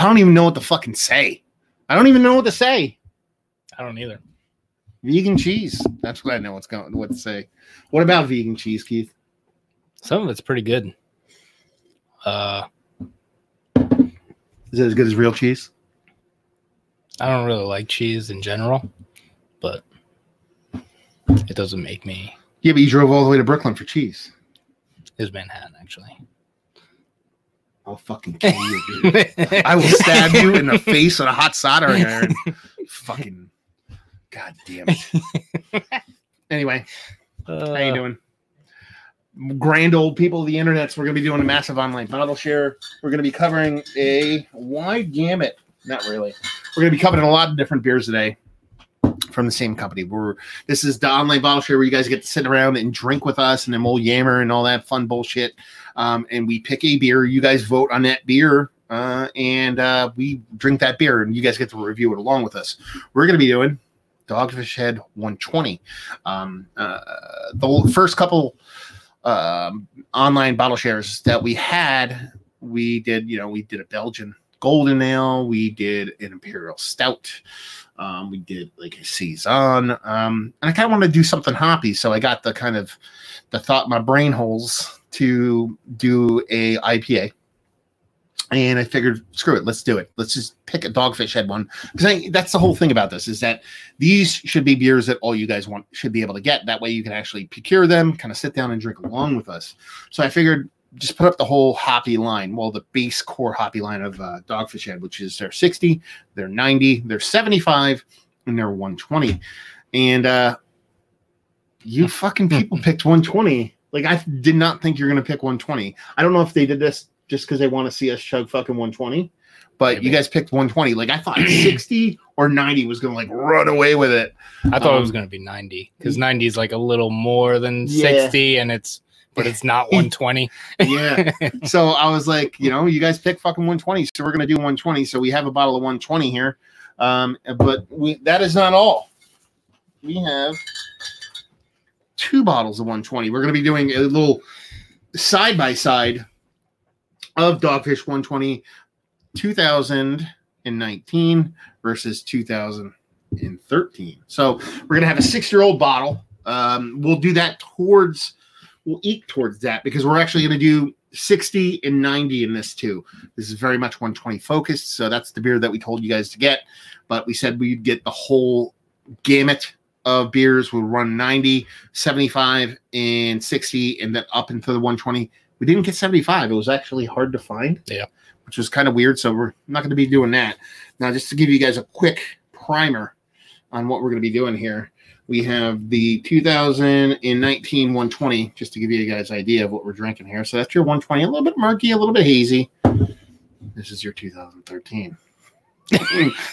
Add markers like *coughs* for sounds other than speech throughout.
I don't even know what to fucking say. I don't even know what to say. I don't either. Vegan cheese. That's what I know what's going what to say. What about vegan cheese, Keith? Some of it's pretty good. Uh, Is it as good as real cheese? I don't really like cheese in general, but it doesn't make me. Yeah, but you drove all the way to Brooklyn for cheese. Is Manhattan actually? I'll fucking kill you, dude. *laughs* I will stab you in the *laughs* face with a hot soldering iron. fucking god damn it. *laughs* anyway, Uh, how you doing? Grand old people of the internets. We're gonna be doing a massive online bottle share. We're gonna be covering a wide gamut. Not really. We're gonna be covering a lot of different beers today from the same company. We're this is the online bottle share where you guys get to sit around and drink with us and then we'll yammer and all that fun bullshit. Um, and we pick a beer. You guys vote on that beer. Uh, and uh, we drink that beer, and you guys get to review it along with us. We're going to be doing Dogfish Head 120. Um, uh, the first couple um, online bottle shares that we had, we did, you know, we did a Belgian Golden Ale, we did an Imperial Stout, um, we did like a Saison, um, and I kind of want to do something hoppy, so I got the kind of the thought my brain holes to do a IPA. And I figured, screw it, let's do it. Let's just pick a Dogfish Head one because that's the whole thing about this is that these should be beers that all you guys want should be able to get. That way you can actually procure them, kind of sit down and drink along with us. So I figured just put up the whole hoppy line. Well, the base core hoppy line of uh, Dogfish Head, which is their 60, their 90, their 75, and their 120. And uh you fucking people *laughs* picked 120. Like I did not think you're gonna pick 120. I don't know if they did this just because they want to see us chug fucking 120. But you guys picked 120. Like I thought *clears throat* 60 or 90 was gonna like run away with it. I thought it Um, was going to be 90 because 90 is like a little more than Yeah. 60, and it's but it's not *laughs* 120. Yeah. so I was like, you know, you guys pick fucking 120, so we're gonna do 120. So we have a bottle of 120 here. Um, but we that is not all. We have two bottles of 120. We're gonna be doing a little side by side of Dogfish 120 2019 versus 2013. So we're gonna have a six-year-old bottle. Um, we'll do that towards we'll eke towards that because we're actually going to do 60 and 90 in this too. This is very much 120 focused. So that's the beer that we told you guys to get. But we said we'd get the whole gamut of beers. We'll run 90, 75, and 60, and then up into the 120. We didn't get 75. It was actually hard to find. Yeah. Which was kind of weird. So we're not going to be doing that. Now, just to give you guys a quick primer on what we're going to be doing here we have the 2019 120 just to give you guys an idea of what we're drinking here so that's your 120 a little bit murky a little bit hazy this is your 2013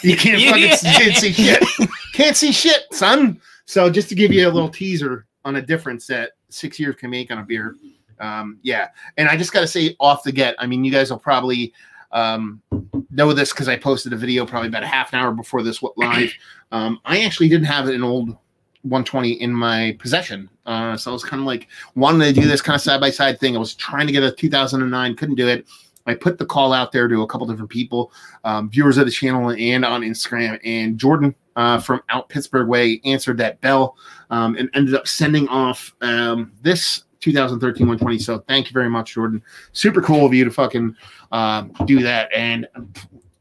you can't *laughs* fucking see, can't see shit can't see shit son so just to give you a little teaser on a difference that six years can make on a beer um yeah and i just got to say off the get i mean you guys will probably um know this because i posted a video probably about a half an hour before this went live *clears throat* um i actually didn't have an old 120 in my possession. Uh, so I was kind of like wanting to do this kind of side by side thing. I was trying to get a 2009, couldn't do it. I put the call out there to a couple different people, um, viewers of the channel and on Instagram. And Jordan uh, from out Pittsburgh way answered that bell um, and ended up sending off um, this 2013 120. So thank you very much, Jordan. Super cool of you to fucking um, do that. And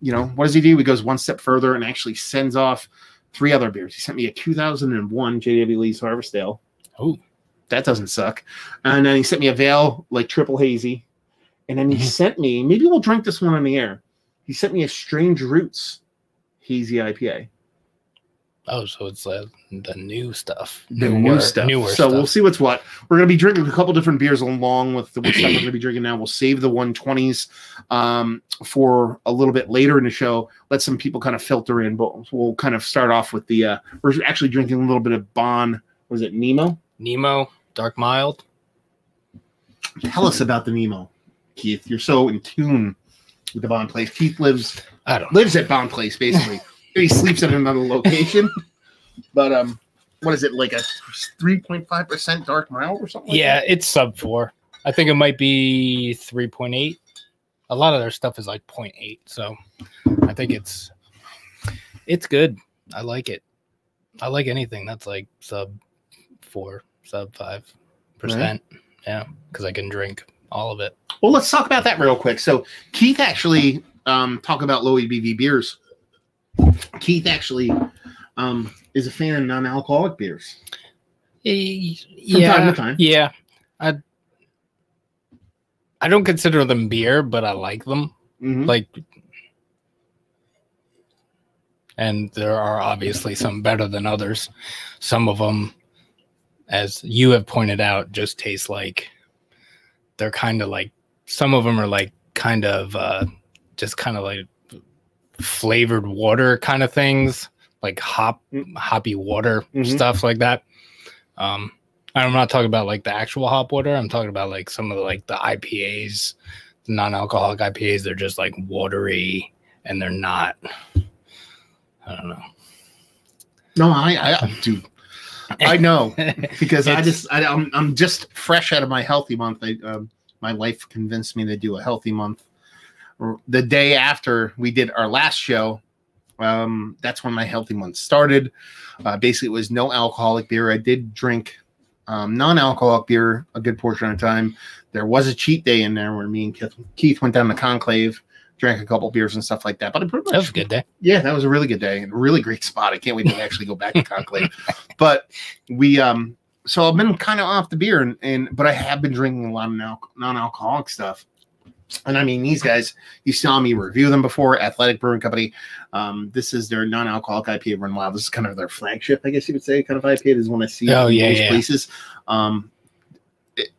you know what does he do? He goes one step further and actually sends off three other beers. He sent me a 2001 JW Lee's Harvest Ale. Oh. that doesn't suck. And then he sent me a Veil like triple hazy. And then he Mhm. sent me, maybe we'll drink this one on the air. He sent me a Strange Roots hazy IPA. Oh, so it's uh, the new stuff. The Newer- new stuff. Newer so stuff. we'll see what's what. We're gonna be drinking a couple different beers along with the stuff we're gonna be drinking now. We'll save the 120s um, for a little bit later in the show. Let some people kind of filter in, but we'll kind of start off with the. Uh, we're actually drinking a little bit of Bonn. Was it Nemo? Nemo, Dark Mild. Tell us about the Nemo, Keith. You're so in tune with the Bonn Place. Keith lives I don't know. lives at Bonn Place basically. *laughs* he sleeps at another location, but um, what is it like a three point five percent dark mild or something? like Yeah, that? it's sub four. I think it might be 3.8. a lot of their stuff is like 0.8. So I think it's it's good. I like it. I like anything that's like sub four, sub five percent. Yeah, because I can drink all of it. Well, let's talk about that real quick. So Keith actually um, talk about low ABV beers. Keith actually um, is a fan of non-alcoholic beers. Eh, From yeah, time to time. yeah. I I don't consider them beer, but I like them. Mhm. Like, and there are obviously some better than others. Some of them, as you have pointed out, just taste like they're kind of like some of them are like kind of uh, just kind of like flavored water kind of things, like hop hoppy water Mhm. stuff like that. Um, I'm not talking about like the actual hop water. I'm talking about like some of the like the IPAs, the non-alcoholic IPAs. They're just like watery and they're not. I don't know. No, I, I do. I know *laughs* because I just I, I'm I'm just fresh out of my healthy month. I, um, my wife convinced me to do a healthy month. The day after we did our last show, um, that's when my healthy month started. Uh, basically, it was no alcoholic beer. I did drink um, non-alcoholic beer a good portion of the time. There was a cheat day in there where me and Keith, Keith went down to Conclave, drank a couple beers and stuff like that. But I pretty much That was a good day. yeah, that was a really good day and a really great spot. I can't wait to actually go back to Conclave. *laughs* but we um so I've been kind of off the beer and, and but I have been drinking a lot of non- non-alcoholic stuff. And I mean, these guys, you saw me review them before, Athletic Brewing Company. Um, this is their non-alcoholic IPA Run Wild. This is kind of their flagship, I guess you would say, kind of IPA. This is one I see Oh, in yeah, most yeah. places. Um,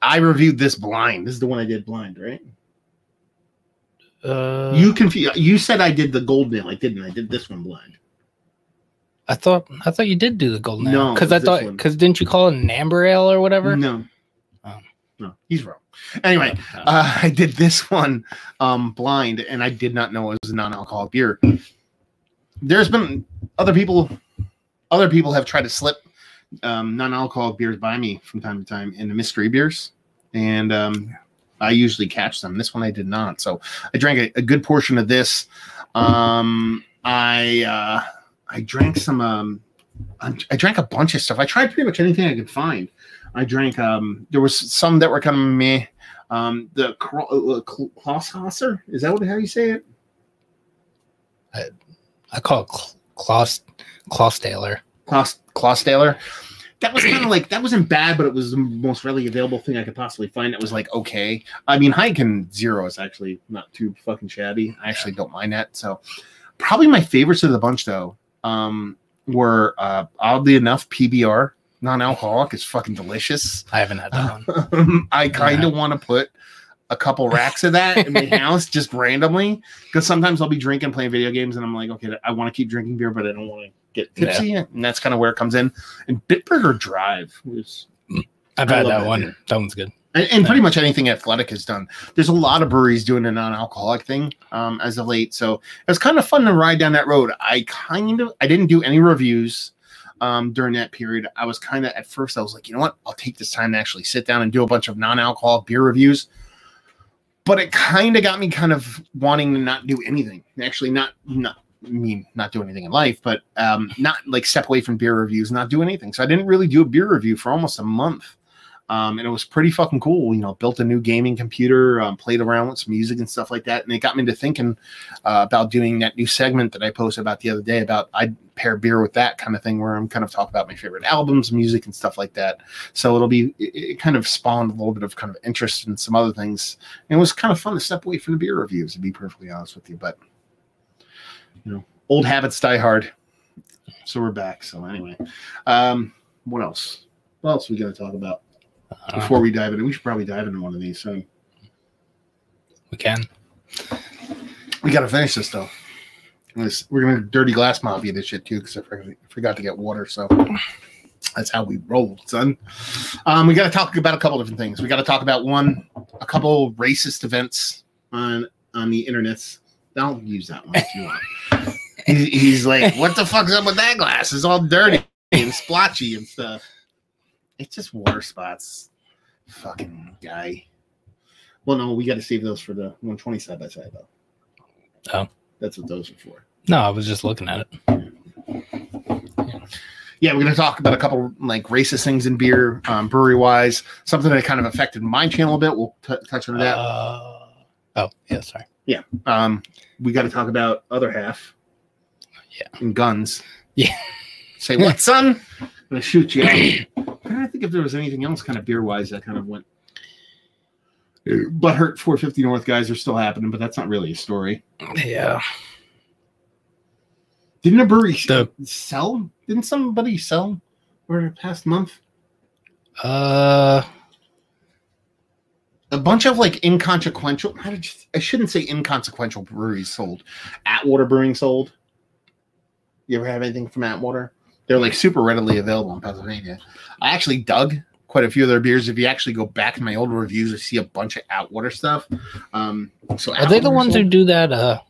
I reviewed this blind. This is the one I did blind, right? Uh, you confused. You said I did the golden ale. I didn't. I did this one blind. I thought I thought you did do the golden No, because I thought because didn't you call it an amber ale or whatever? No. Oh. No, he's wrong. Anyway, Uh, uh, *laughs* I did this one um, blind, and I did not know it was a non-alcoholic beer. There's been other people, other people have tried to slip um, non-alcoholic beers by me from time to time in the mystery beers, and um, I usually catch them. This one I did not, so I drank a, a good portion of this. Um, I uh, I drank some. Um, I I drank a bunch of stuff. I tried pretty much anything I could find. I drank. Um, there was some that were kind of meh. Um, the Kro- uh, is that what how you say it? I call it Cl- Klaus Klaustaler. Kloss Klossdaler. That was kind of *clears throat* like that wasn't bad, but it was the most readily available thing I could possibly find. That was like okay. I mean, Heineken Zero is actually not too fucking shabby. I actually don't mind that. So, probably my favorites of the bunch though um, were uh, oddly enough PBR non-alcoholic is fucking delicious. I haven't had that one. Um, I kind of want to put a couple racks of that in my *laughs* house just randomly because sometimes I'll be drinking, playing video games, and I'm like, okay, I want to keep drinking beer, but I don't want to get tipsy, and that's kind of where it comes in. And Bitburger Drive was, I've I had love that that one. beer. That one's good. and, and pretty much anything Athletic has done. There's a lot of breweries doing a non-alcoholic thing um, as of late, so it was kind of fun to ride down that road. I kind of, I didn't do any reviews um, during that period. I was kind of at first, I was like, you know what? I'll take this time to actually sit down and do a bunch of non-alcoholic beer reviews. But it kind of got me kind of wanting to not do anything. Actually, not not I mean not do anything in life, but um, not like step away from beer reviews, not do anything. So I didn't really do a beer review for almost a month. Um, and it was pretty fucking cool. You know, built a new gaming computer, um, played around with some music and stuff like that, and it got me to thinking uh, about doing that new segment that I posted about the other day about I'd pair beer with that kind of thing, where I'm kind of talking about my favorite albums, music, and stuff like that. So it'll be it, it kind of spawned a little bit of kind of interest in some other things. And it was kind of fun to step away from the beer reviews, to be perfectly honest with you. But you know, old habits die hard. So we're back. So anyway, um, what else? What else we got to talk about? Uh, before we dive in. We should probably dive into one of these soon. we can. We got to finish this though. We're gonna dirty glass mafia this shit too because I forgot, forgot to get water. So that's how we roll, son. Um, we got to talk about a couple different things. We got to talk about one, a couple racist events on on the internets. Don't use that one if you want. He's, he's like, what the fuck's up with that glass? It's all dirty and splotchy and stuff. It's just water spots. Fucking guy. Well, no, we got to save those for the 120 side by side though. Oh. that's what those are for. No, I was just looking at it. Yeah, we're going to talk about a couple like racist things in beer, um, brewery wise. Something that kind of affected my channel a bit. We'll t- touch on that. Uh, oh, yeah, sorry. Um, we got to talk about other half. Yeah. And guns. Yeah. Say what, *laughs* son? I'm gonna shoot you. out. *clears throat* I think if there was anything else kind of beer wise that kind of went. But hurt 450 North guys are still happening, but that's not really a story. Yeah. Didn't a brewery The- sell? Didn't somebody sell over the past month? Uh, a bunch of like inconsequential how did you, I shouldn't say inconsequential breweries sold. Atwater Brewing sold. You ever have anything from Atwater? They're like super readily available in Pennsylvania. I actually dug quite a few of their beers. If you actually go back in my old reviews, I see a bunch of Atwater stuff. Um, so are they the ones who do that? Uh,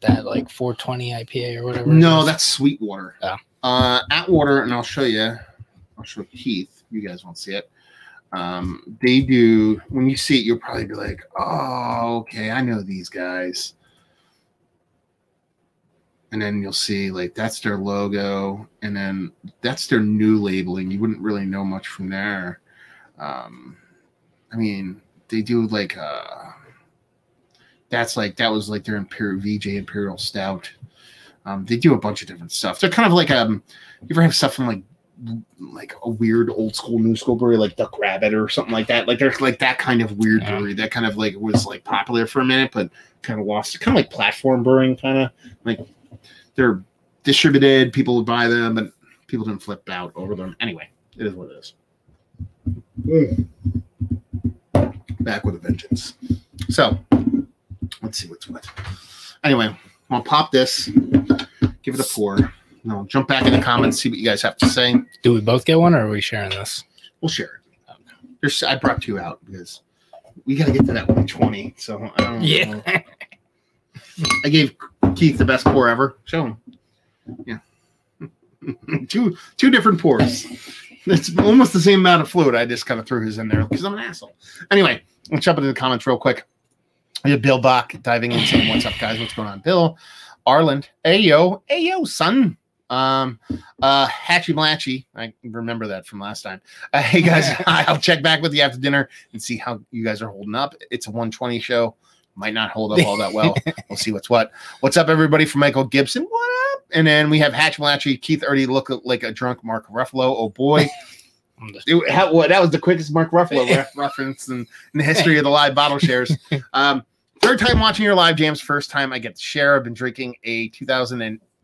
that like 420 IPA or whatever. No, that's Sweetwater. Oh. Uh, Atwater, and I'll show you. I'll show Keith. You guys won't see it. Um, they do. When you see it, you'll probably be like, "Oh, okay, I know these guys." And then you'll see like that's their logo, and then that's their new labeling. You wouldn't really know much from there. Um, I mean, they do like uh, that's like that was like their Imperial VJ Imperial Stout. Um, they do a bunch of different stuff. They're kind of like um, you ever have stuff from like like a weird old school new school brewery like Duck Rabbit or something like that. Like there's like that kind of weird Yeah. brewery that kind of like was like popular for a minute, but kind of lost. Kind of like platform brewing, kind of like they're distributed. People would buy them, but people didn't flip out over them. Anyway, it is what it is. Mm. Back with a vengeance. So let's see what's what. Anyway, I'll pop this, give it a pour. No, jump back in the comments, see what you guys have to say. Do we both get one, or are we sharing this? We'll share it. There's, I brought two out because we got to get to that 120. So I don't know. I gave Keith the best pour ever. Show him. Yeah. *laughs* two two different pours. It's almost the same amount of fluid. I just kind of threw his in there because I'm an asshole. Anyway, let's jump into the comments real quick. We have Bill Bach diving in saying, What's up, guys? What's going on? Bill, Arland, Ayo, Ayo, son. Um, uh, Hatchy Blatchy. I remember that from last time. Uh, *laughs* hey guys, *laughs* I'll check back with you after dinner and see how you guys are holding up. It's a 120 show. Might not hold up all that well. *laughs* we'll see what's what. What's up, everybody? From Michael Gibson. What up? And then we have Hatch Blatchy. Keith already look like a drunk Mark Ruffalo. Oh boy. It, how, what, that was the quickest Mark Ruffalo ref- reference in, in the history of the live bottle shares. Um, third time watching your live jams. First time I get to share. I've been drinking a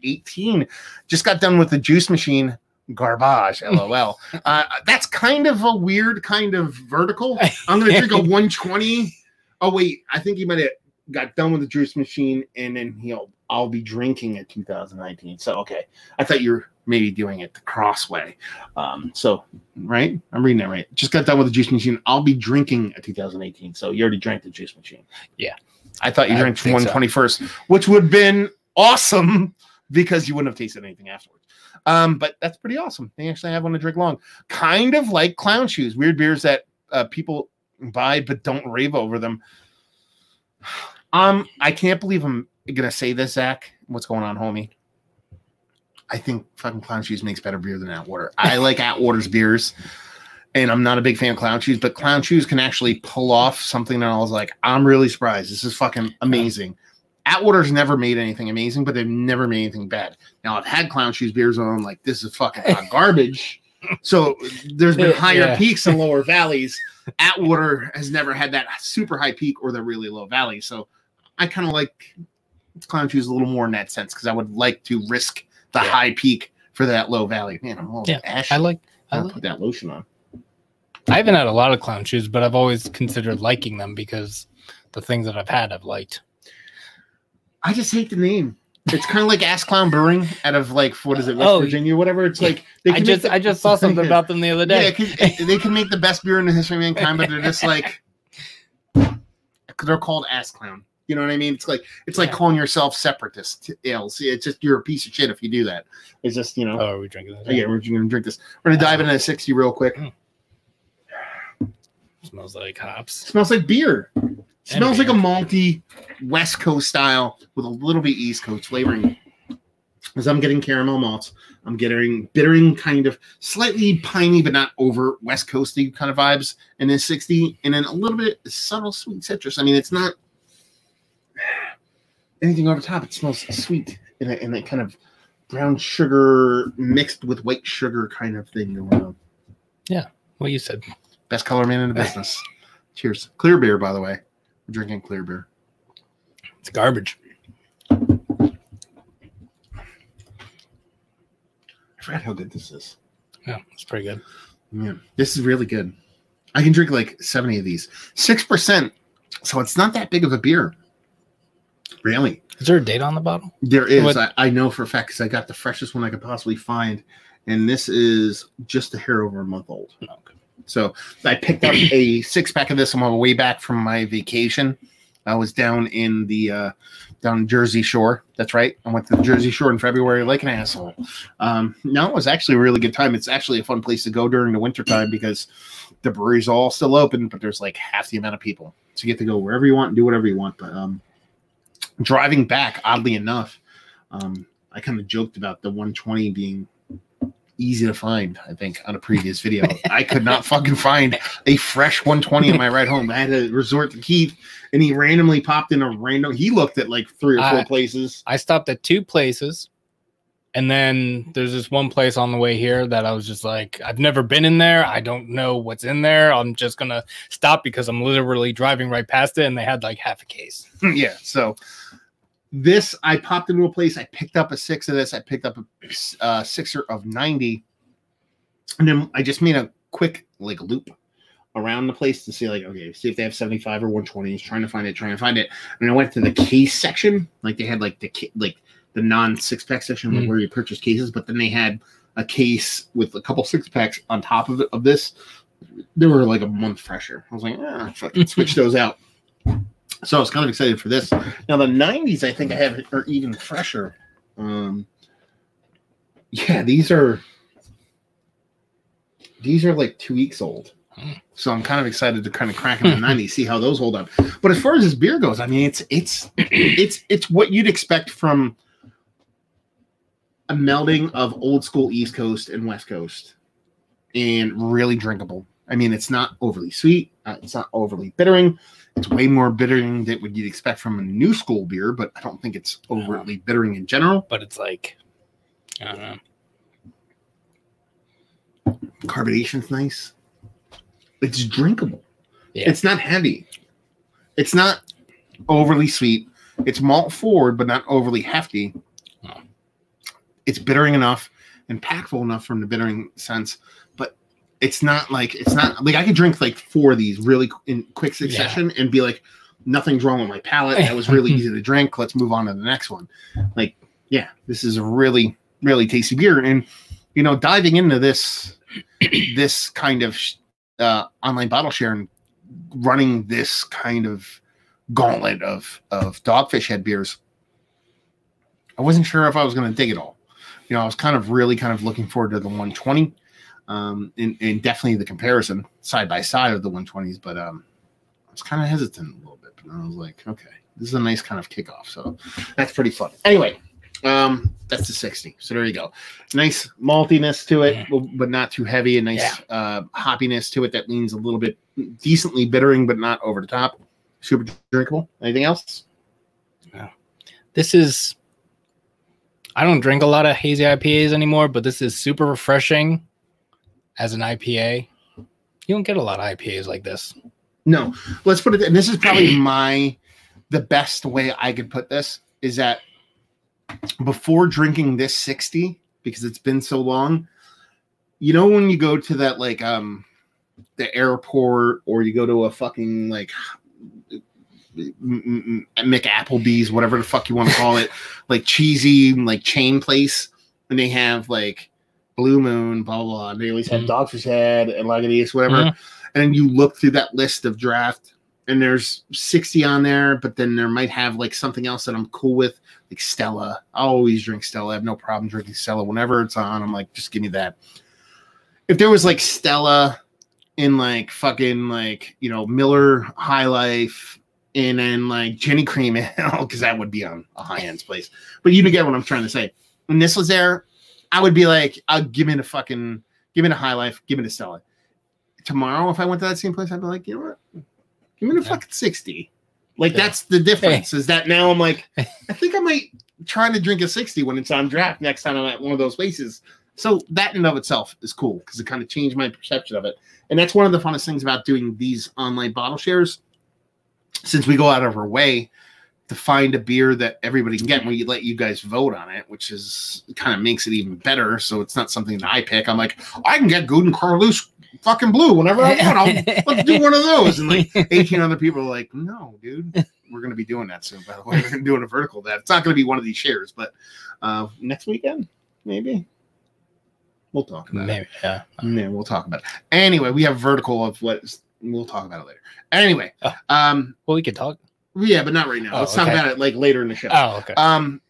2018. Just got done with the juice machine. Garbage, *laughs* lol. uh, that's kind of a weird kind of vertical. I'm gonna drink a *laughs* 120. Oh wait, I think he might have got done with the juice machine, and then he'll I'll be drinking it 2019. So okay, I thought you were maybe doing it the cross way. Um, so right, I'm reading that right. Just got done with the juice machine. I'll be drinking a 2018. So you already drank the juice machine. Yeah. I thought you I drank think so. 121st, which would have been awesome because you wouldn't have tasted anything afterwards. Um, but that's pretty awesome. They actually have one to drink long, kind of like clown shoes, weird beers that uh, people buy but don't rave over them. *sighs* Um, I can't believe I'm gonna say this, Zach. What's going on, homie? I think fucking Clown Shoes makes better beer than Atwater. I *laughs* like Atwater's beers, and I'm not a big fan of Clown Shoes, but Clown Shoes can actually pull off something that I was like, I'm really surprised. This is fucking amazing. Atwater's never made anything amazing, but they've never made anything bad. Now I've had Clown Shoes beers on, like, this is fucking hot *laughs* garbage. So there's been Yeah. higher peaks and lower valleys. Atwater has never had that super high peak or the really low valley. So I kind of like Clown Shoes a little more in that sense because I would like to risk the Yeah. high peak for that low valley. Man, I'm all Yeah, ashy. I like. I, like put that lotion on. I haven't had a lot of clown shoes, but I've always considered liking them because the things that I've had I've liked. I just hate the name. It's kind of like Ass Clown Brewing out of like what is it, West Oh, Virginia, whatever. It's like they I just the- I just saw *laughs* something about them the other day. it can- they can make the best beer in the history of mankind, but they're just like they're called Ass Clown. You know what I mean? It's like it's like Yeah. calling yourself separatist ales. It's just you're a piece of shit if you do that. It's just you know. Oh, are we drinking this? Oh, yeah, we're gonna drink this. We're gonna dive into 60 real quick. Mm. Smells like hops. smells like beer. Smells like a malty West Coast style with a little bit East Coast flavoring. As I'm getting caramel malts, I'm getting bittering kind of slightly piney, but not over West Coasty kind of vibes in this 60, and then a little bit subtle sweet citrus. I mean, it's not *sighs* anything over top. It smells sweet in a, in kind of brown sugar mixed with white sugar kind of thing going on. What you said. Best color man in the business. Cheers. Clear beer, by the way. Drinking clear beer. It's garbage. I forgot how good this is. Yeah, it's pretty good. Yeah, this is really good. I can drink like 70 of these. 6%. So it's not that big of a beer. Really. Is there a date on the bottle? There is. I, I know for a fact because I got the freshest one I could possibly find. And this is just a hair over a month old. Oh, okay. So I picked up a *clears throat* six pack of this on my way back from my vacation. I was down in the uh, down Jersey Shore. That's right. I went to the Jersey Shore in February like an asshole. Um, no, it was actually a really good time. It's actually a fun place to go during the winter time because the brewery's all still open, but there's like half the amount of people. So you get to go wherever you want and do whatever you want. But um, driving back, oddly enough, um, I kind of joked about the 120 being easy to find. I think on a previous video, I could not fucking find a fresh 120 on my ride home. I had to resort to Keith, and he randomly popped in a random. He looked at like three or four I- places. I stopped at two places. And then there's this one place on the way here that I was just like, I've never been in there. I don't know what's in there. I'm just going to stop because I'm literally driving right past it. And they had like half a case. *laughs* yeah. So this, I popped into a place. I picked up a six of this. I picked up a uh, sixer of 90, and then I just made a quick like loop around the place to see like okay, see if they have 75 or 120 Trying to find it, trying to find it, and I went to the case section. Like they had like the like the non six pack section Mm. where you purchase cases, but then they had a case with a couple six packs on top of it, of this. They were like a month fresher. I was like, ah, fucking switch *laughs* those out. So I was kind of excited for this. Now the '90s, I think I have are even fresher. Um, yeah, these are these are like two weeks old. So I'm kind of excited to kind of crack in the *laughs* '90s, see how those hold up. But as far as this beer goes, I mean, it's it's *clears throat* it's it's what you'd expect from a melding of old school East Coast and West Coast, and really drinkable. I mean, it's not overly sweet. Uh, it's not overly bittering. It's way more bittering than what you'd expect from a new school beer, but I don't think it's overtly bittering in general. But it's like, I don't know. Carbonation's nice. It's drinkable. Yeah. It's not heavy. It's not overly sweet. It's malt forward, but not overly hefty. No. It's bittering enough, impactful enough from the bittering sense, it's not like it's not like I could drink like four of these really in quick succession and be like, nothing's wrong with my palate. That was really *laughs* easy to drink. Let's move on to the next one. Like, yeah, this is a really, really tasty beer. And you know, diving into this, *clears throat* this kind of uh, online bottle share and running this kind of gauntlet of of dogfish head beers, I wasn't sure if I was going to dig it all. You know, I was kind of really kind of looking forward to the 120, um, and, and definitely the comparison side by side of the 120s. But um, I was kind of hesitant a little bit. But I was like, okay, this is a nice kind of kickoff. So that's pretty fun. Anyway, um, that's the 60. So there you go. Nice maltiness to it, but not too heavy. A nice uh, hoppiness to it that leans a little bit decently bittering, but not over the top. Super drinkable. Anything else? No. This is, I don't drink a lot of hazy IPAs anymore, but this is super refreshing as an IPA. You don't get a lot of IPAs like this. No. Let's put it. And this is probably *clears throat* my the best way I could put this is that before drinking this 60 because it's been so long you know when you go to that like um the airport or you go to a fucking like McApplebee's, whatever the fuck you want to call it, like cheesy like chain place, and they have like Blue Moon, blah blah. blah. They always have Mhm. Dogfish Head and Lagunitas, whatever. Mhm. And you look through that list of draft, and there's 60 on there, but then there might have like something else that I'm cool with, like Stella. I always drink Stella. I have no problem drinking Stella whenever it's on. I'm like, just give me that. If there was like Stella in like fucking like you know Miller High Life and then like Genny Cream *laughs* Ale because that would be on a high end place. But you get what I'm trying to say. When this was there, I would be like, I'll give me a fucking give me a High Life, give me a Stella. Tomorrow, if I went to that same place, I'd be like, you know what, give me a Yeah. fucking sixty. Like Yeah. that's the difference. Is that now I'm like, *laughs* I think I might try to drink a sixty when it's on draft next time I'm at one of those places. So that in and of itself is cool because it kind of changed my perception of it. And that's one of the funnest things about doing these online bottle shares. Since we go out of our way to find a beer that everybody can get, and we let you guys vote on it, which is kind of makes it even better. So it's not something that I pick. I'm like, I can get Gouden Carolus fucking blue whenever I want. I'll, *laughs* let's do one of those. And like 18 other people are like, no, dude, we're going to be doing that soon. By the way, we're going to doing a vertical that it's not going to be one of these shares, but uh, next weekend, maybe we'll talk about it. Maybe, yeah. Yeah, we'll talk about it. Anyway, we have vertical of what we'll talk about it later. Anyway, Oh. um, Well, we could talk. Yeah, but not right now. Oh, Let's talk about it like later in the show. Oh, okay. Um,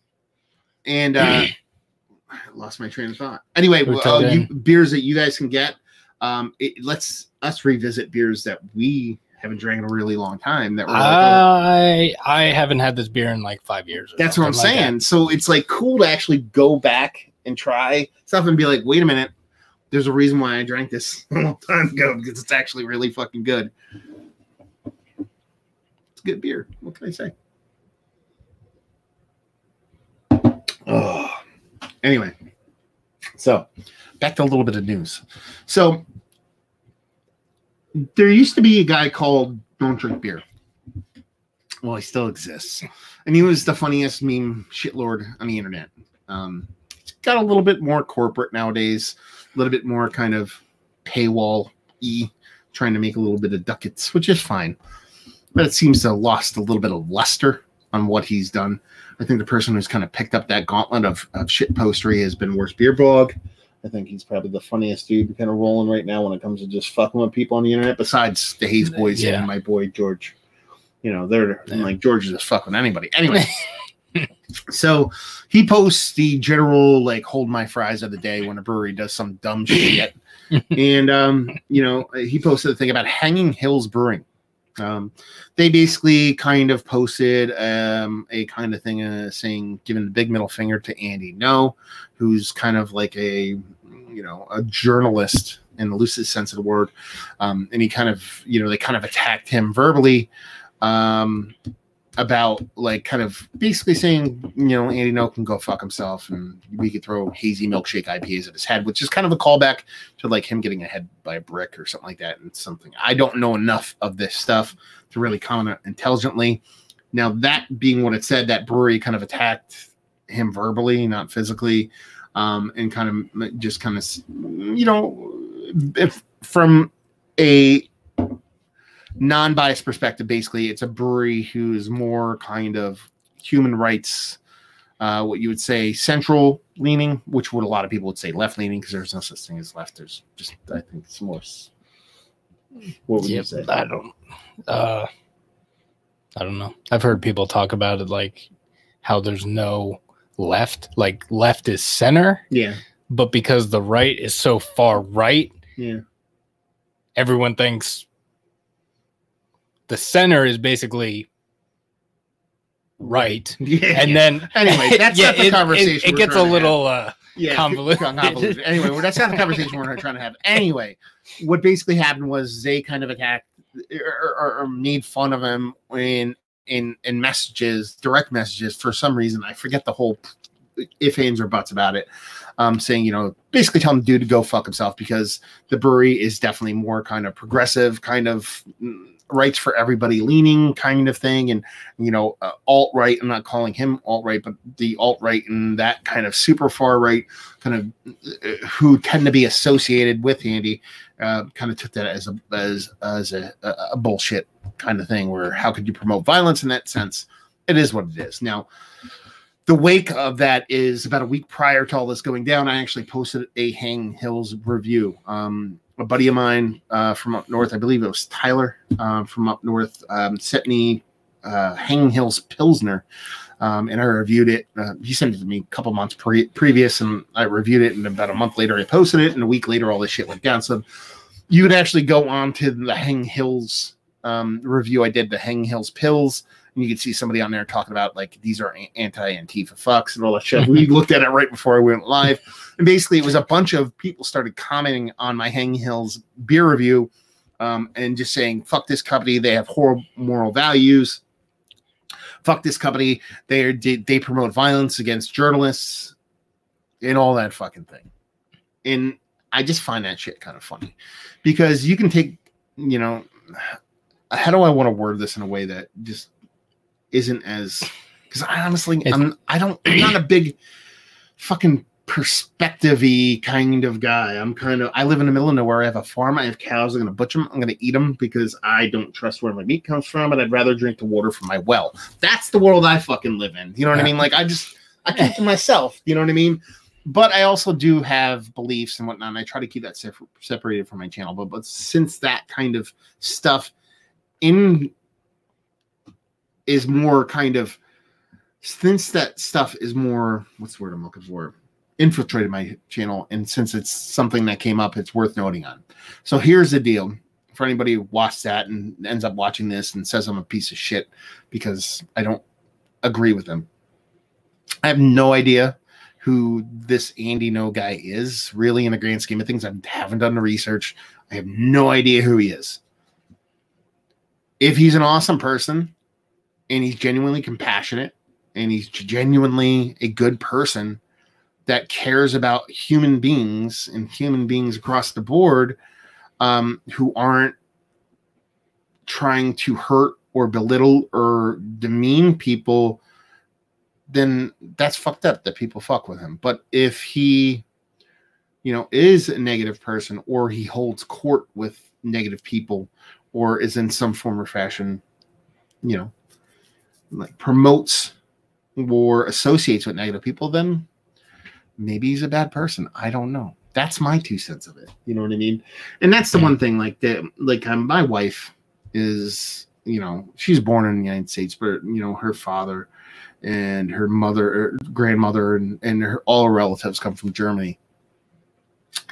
and uh, *clears throat* I lost my train of thought. Anyway, uh, you, beers that you guys can get. Um, it, lets us revisit beers that we haven't drank in a really long time. That were like, oh, I I haven't had this beer in like five years. or that's what I'm like that. saying. So it's like cool to actually go back and try stuff and be like, wait a minute, there's a reason why I drank this *laughs* a long time ago because it's actually really fucking good. Good beer. What can I say? Oh, anyway, so back to a little bit of news. So there used to be a guy called Don't Drink Beer. Well, he still exists, and he was the funniest meme shitlord on the internet. Um, it's got a little bit more corporate nowadays, a little bit more kind of paywall e, trying to make a little bit of ducats, which is fine. But it seems to have lost a little bit of luster on what he's done. I think the person who's kind of picked up that gauntlet of, of shit postery has been worst beer blog. I think he's probably the funniest dude kind of rolling right now when it comes to just fucking with people on the internet, besides the Hayes boys Yeah. and my boy George. You know, they're Yeah. like George is just fucking anybody. Anyway, *laughs* so he posts the general like hold my fries of the day when a brewery does some dumb *laughs* shit. and um, you know, he posted a thing about Hanging Hills Brewing. Um, they basically kind of posted um, a kind of thing uh, saying, giving the big middle finger to Andy Ngo, who's kind of like a, you know, a journalist in the loosest sense of the word. Um, and he kind of, you know, they kind of attacked him verbally um, about like kind of basically saying, you know, Andy Ngo can go fuck himself and we could throw hazy milkshake IPAs at his head, which is kind of a callback to like him getting a head by a brick or something like that. And something I don't know enough of this stuff to really comment intelligently. Now, that being what it said, that brewery kind of attacked him verbally, not physically, um, and kind of just kind of, you know, if from a non-biased perspective, basically, it's a brewery who's more kind of human rights, uh, what you would say central leaning, which would a lot of people would say left leaning because there's no such thing as left. There's just I think it's more. What would you Yep, say? I don't. Uh, I don't know. I've heard people talk about it like how there's no left. Like left is center, Yeah, but because the right is so far right, yeah, everyone thinks the center is basically right. *laughs* yeah. And then Anyway, *laughs* that's not the it- it- conversation It, we're gets a little uh yeah, *laughs* convoluted. convoluted. Anyway, that's not the conversation we're trying to have. Anyway, what basically happened was they kind of attacked or, or, or made fun of him in in in messages, direct messages. For some reason, I forget the whole if ands or buts about it. Um, saying you know basically telling the dude to go fuck himself because the brewery is definitely more kind of progressive, kind of mm, rights for everybody leaning kind of thing, and you know uh, alt right. I'm not calling him alt right, but the alt right and that kind of super far right kind of uh, who tend to be associated with Andy, uh, kind of took that as a as as a, a, bullshit kind of thing. Where how could you promote violence in that sense? It is what it is. Now, the wake of that is about a week prior to all this going down. I actually posted a Hang Hills review. Um, a buddy of mine uh, from up north, I believe it was Tyler uh, from up north, um, sent me uh, Hanging Hills Pilsner um, and I reviewed it. Uh, he sent it to me a couple months pre- previous, and I reviewed it. And about a month later, I posted it, and a week later, all this shit went down. So you would actually go on to the Hang Hills um, review I did, the Hang Hills pills, and you could see somebody on there talking about like these are anti Antifa fucks and all that shit. *laughs* we looked at it right before I went live, and basically it was a bunch of people started commenting on my Hang Hills beer review, um, and just saying fuck this company, they have horrible moral values. Fuck this company, they they promote violence against journalists, and all that fucking thing. And I just find that shit kind of funny because you can take, you know, *sighs* how do I want to word this in a way that just isn't as because I honestly I'm I don't I'm not a big fucking perspective kind of guy. I'm kind of I live in the middle of nowhere. I have a farm. I have cows. I'm gonna butcher them. I'm gonna eat them because I don't trust where my meat comes from, and I'd rather drink the water from my well. That's the world I fucking live in. You know what yeah. I mean? Like I just I keep to myself. You know what I mean? But I also do have beliefs and whatnot. And I try to keep that separate separated from my channel. But but since that kind of stuff in is more kind of since that stuff is more what's the word I'm looking for? Infiltrated my channel and since it's something that came up it's worth noting on. So here's the deal. For anybody who watched that and ends up watching this and says i'm a piece of shit because i don't agree with them. I have no idea who this andy ngo guy is really in the grand scheme of things. I haven't done the research. I have no idea who he is. If he's an awesome person and he's genuinely compassionate and he's genuinely a good person that cares about human beings and human beings across the board um, who aren't trying to hurt or belittle or demean people, then that's fucked up that people fuck with him. But if he, you know, is a negative person or he holds court with negative people or is in some form or fashion, you know, like promotes or associates with negative people, then maybe he's a bad person. I don't know. That's my two cents of it. You know what I mean? And that's the one thing. Like that. Like um, my wife is, you know, she's born in the United States, but you know, her father and her mother, er, grandmother, and and her, all her relatives come from Germany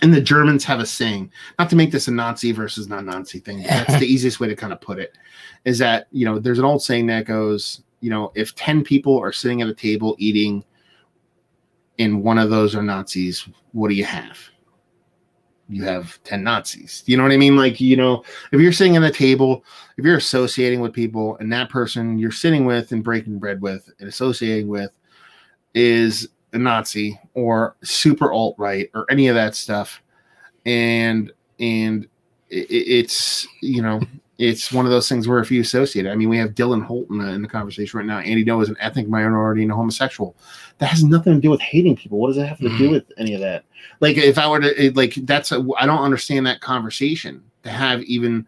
and the Germans have a saying, not to make this a Nazi versus non-Nazi thing, that's the *laughs* easiest way to kind of put it, is that you know there's an old saying that goes, you know, if ten people are sitting at a table eating, and one of those are Nazis, what do you have? You have ten Nazis. You know what I mean? Like you know, if you're sitting at a table, if you're associating with people, and that person you're sitting with and breaking bread with and associating with is a Nazi or super alt right or any of that stuff, and and it, it's you know it's one of those things where if you associate it, I mean, we have Dylan Holt in the, in the conversation right now. Andy Ngo is an ethnic minority and a homosexual. That has nothing to do with hating people. What does it have to do mm-hmm. with any of that? Like, if I were to, like, that's, I don't understand that conversation to have even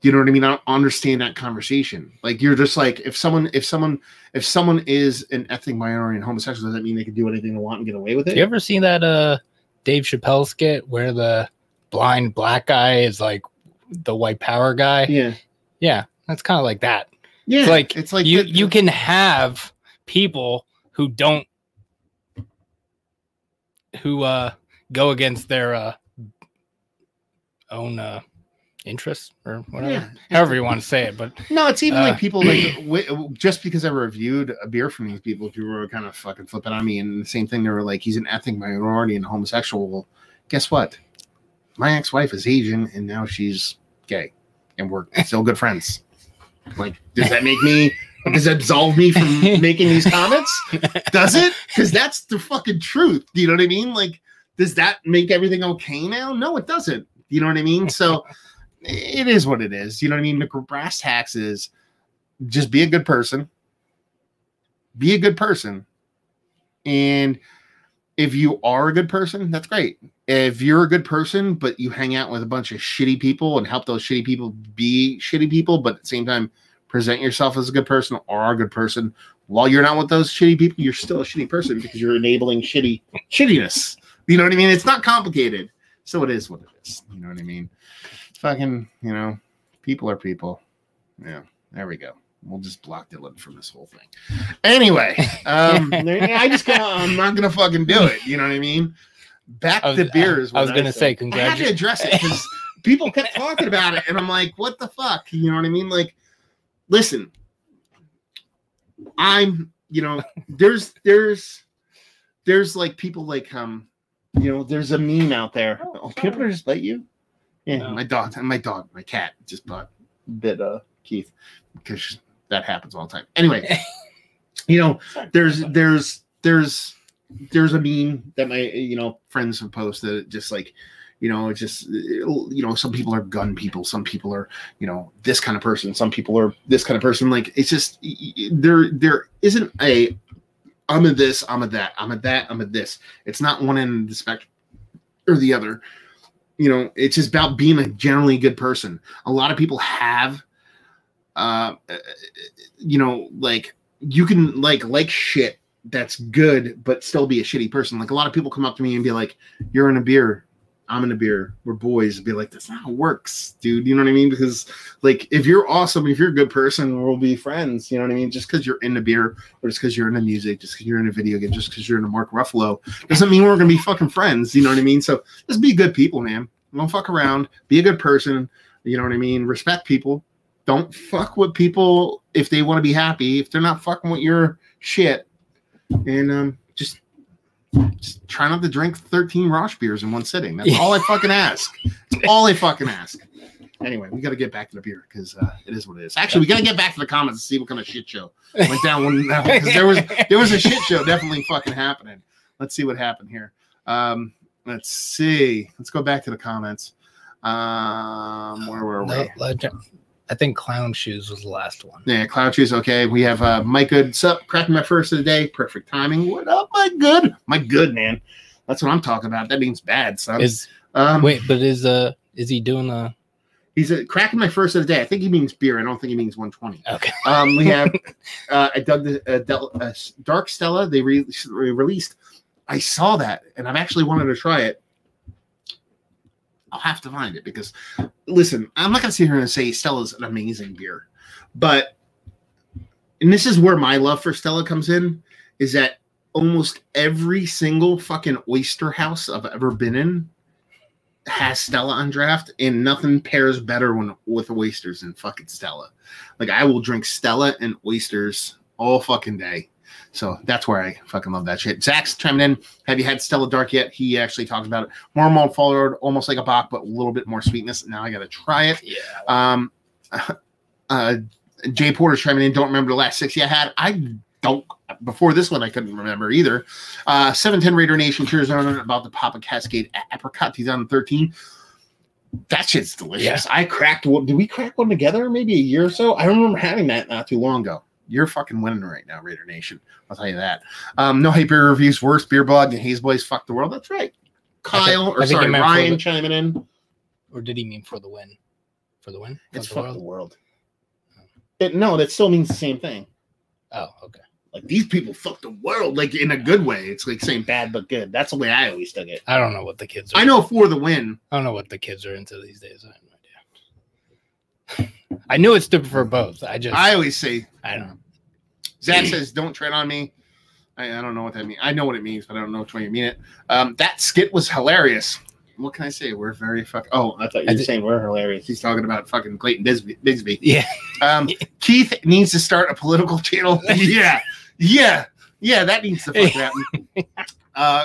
you know what I mean? I don't understand that conversation. Like you're just like if someone if someone if someone is an ethnic minority and homosexual, does that mean they can do anything they want and get away with it? You ever seen that uh Dave Chappelle skit where the blind black guy is like the white power guy? Yeah. Yeah. That's kind of like that. Yeah. It's like it's like you you can have people who don't who uh go against their uh own uh interests or whatever, yeah. however you want to say it. But no, it's even uh, like people like *clears throat* w- just because I reviewed a beer from these people, people were kind of fucking flipping on me, and the same thing they were like, he's an ethnic minority and homosexual. Well, guess what? My ex-wife is Asian, and now she's gay, and we're still good friends. Like, does that make me? Does that absolve me from *laughs* making these comments? Does it? Because that's the fucking truth. Do you know what I mean? Like, does that make everything okay now? No, it doesn't. You know what I mean? So it is what it is. You know what I mean? The brass tacks is just be a good person. Be a good person. And if you are a good person, that's great. If you're a good person, but you hang out with a bunch of shitty people and help those shitty people be shitty people, but at the same time present yourself as a good person or a good person while you're not with those shitty people, you're still a shitty person because you're enabling shitty shittiness. You know what I mean? It's not complicated. So it is what it is. You know what I mean? fucking, you know, people are people. Yeah, there we go. We'll just block Dylan from this whole thing. Anyway, *laughs* um, I just I'm not gonna fucking do it. You know what I mean? Back was, to beers. I was gonna say, congratulations. I had to address it because *laughs* people kept talking about it, and I'm like, what the fuck? You know what I mean? Like, listen, I'm, you know, there's there's there's like people like um, you know, there's a meme out there. Oh, Oh, people just bite you. Yeah, No. my dog, and my dog, my cat just bought bit uh Keith because that happens all the time. Anyway, *laughs* you know, there's there's there's there's a meme that my you know friends have posted just like you know it's just you know some people are gun people some people are you know this kind of person some people are this kind of person. Like it's just there there isn't a i'm a this i'm a that i'm a that i'm a this. It's not one end of the spectrum or the other. You know it's just about being a generally good person. A lot of people have uh you know like you can like like shit that's good but still be a shitty person. Like a lot of people come up to me and be like you're in a beer. I'm in a beer. We're boys. And be like that's not how it works dude. You know what i mean? Because like if you're awesome if you're a good person we'll be friends. You know what i mean? Just because you're in a beer or just because you're into music just because you're in a video game just because you're in a mark ruffalo doesn't mean we're gonna be fucking friends. You know what i mean? So just be good people man. Don't fuck around. Be a good person. You know what i mean? Respect people. Don't fuck with people if they want to be happy. If they're not fucking with your shit and um just just try not to drink 13 Rosh beers in one sitting. That's all I *laughs* fucking ask. That's all I fucking ask. Anyway, we got to get back to the beer because uh, it is what it is. Actually, we got to get back to the comments and see what kind of shit show went down when because there was there was a shit show definitely fucking happening. Let's see what happened here. Um, let's see. Let's go back to the comments. Um, where were we? No, legend. I think clown shoes was the last one. Yeah, Clown Shoes. Okay, we have uh, Mike Good. Sup, cracking my first of the day. Perfect timing. What up, my good? My good man. That's what I'm talking about. That means bad, son. Is um, wait, but is uh is he doing a? he's uh, cracking my first of the day. I think he means beer. I don't think he means 120. okay? Um, we have *laughs* uh, I dug the uh, Del- uh, Dark Stella. They re- re- released. I saw that, and I've actually wanted to try it. I'll have to find it because, listen, I'm not going to sit here and say Stella's an amazing beer, but, and this is where my love for Stella comes in, is that almost every single fucking oyster house I've ever been in has Stella on draft, and nothing pairs better when with oysters than fucking Stella. Like I will drink Stella and oysters all fucking day. So that's where I fucking love that shit. Zach's chiming in. Have you had Stella Dark yet? He actually talks about it. More malt forward, almost like a bock, but a little bit more sweetness. Now I got to try it. Yeah. Um, *laughs* uh, Jay Porter chiming in. Don't remember the last six I had. I don't. Before this one, I couldn't remember either. Uh, 710 Raider Nation cheers on about the Papa Cascade Apricot 2013. That shit's delicious. I cracked one. Did we crack one together maybe a year or so? I remember having that not too long ago. You're fucking winning right now, Raider Nation. I'll tell you that. Um, no hate beer reviews. Worst beer blog and Haze Boys fuck the world. That's right. Kyle, I or think sorry, Ryan the- chiming in. Or did he mean for the win? For the win? It's Fuck fuck the the world? world. It, no, that still means the same thing. Oh, okay. Like these people fuck the world, like in a good way. It's like saying bad but good. That's the way I always took it. I don't know what the kids are. I know for the win. I don't know what the kids are into these days. I have no idea. *laughs* I knew it stood for both. I just I always say I don't know. Zach says, "Don't tread on me." I, I don't know what that means. I know what it means, but I don't know which way you mean it. Um, that skit was hilarious. What can I say? We're very fuck. Oh, I thought you were saying we're hilarious. He's talking about fucking Clayton Bisbee. Bigsby. Yeah. *laughs* Um, Keith needs to start a political channel. *laughs* yeah, yeah, yeah. That needs to fuck happen. *laughs* Uh,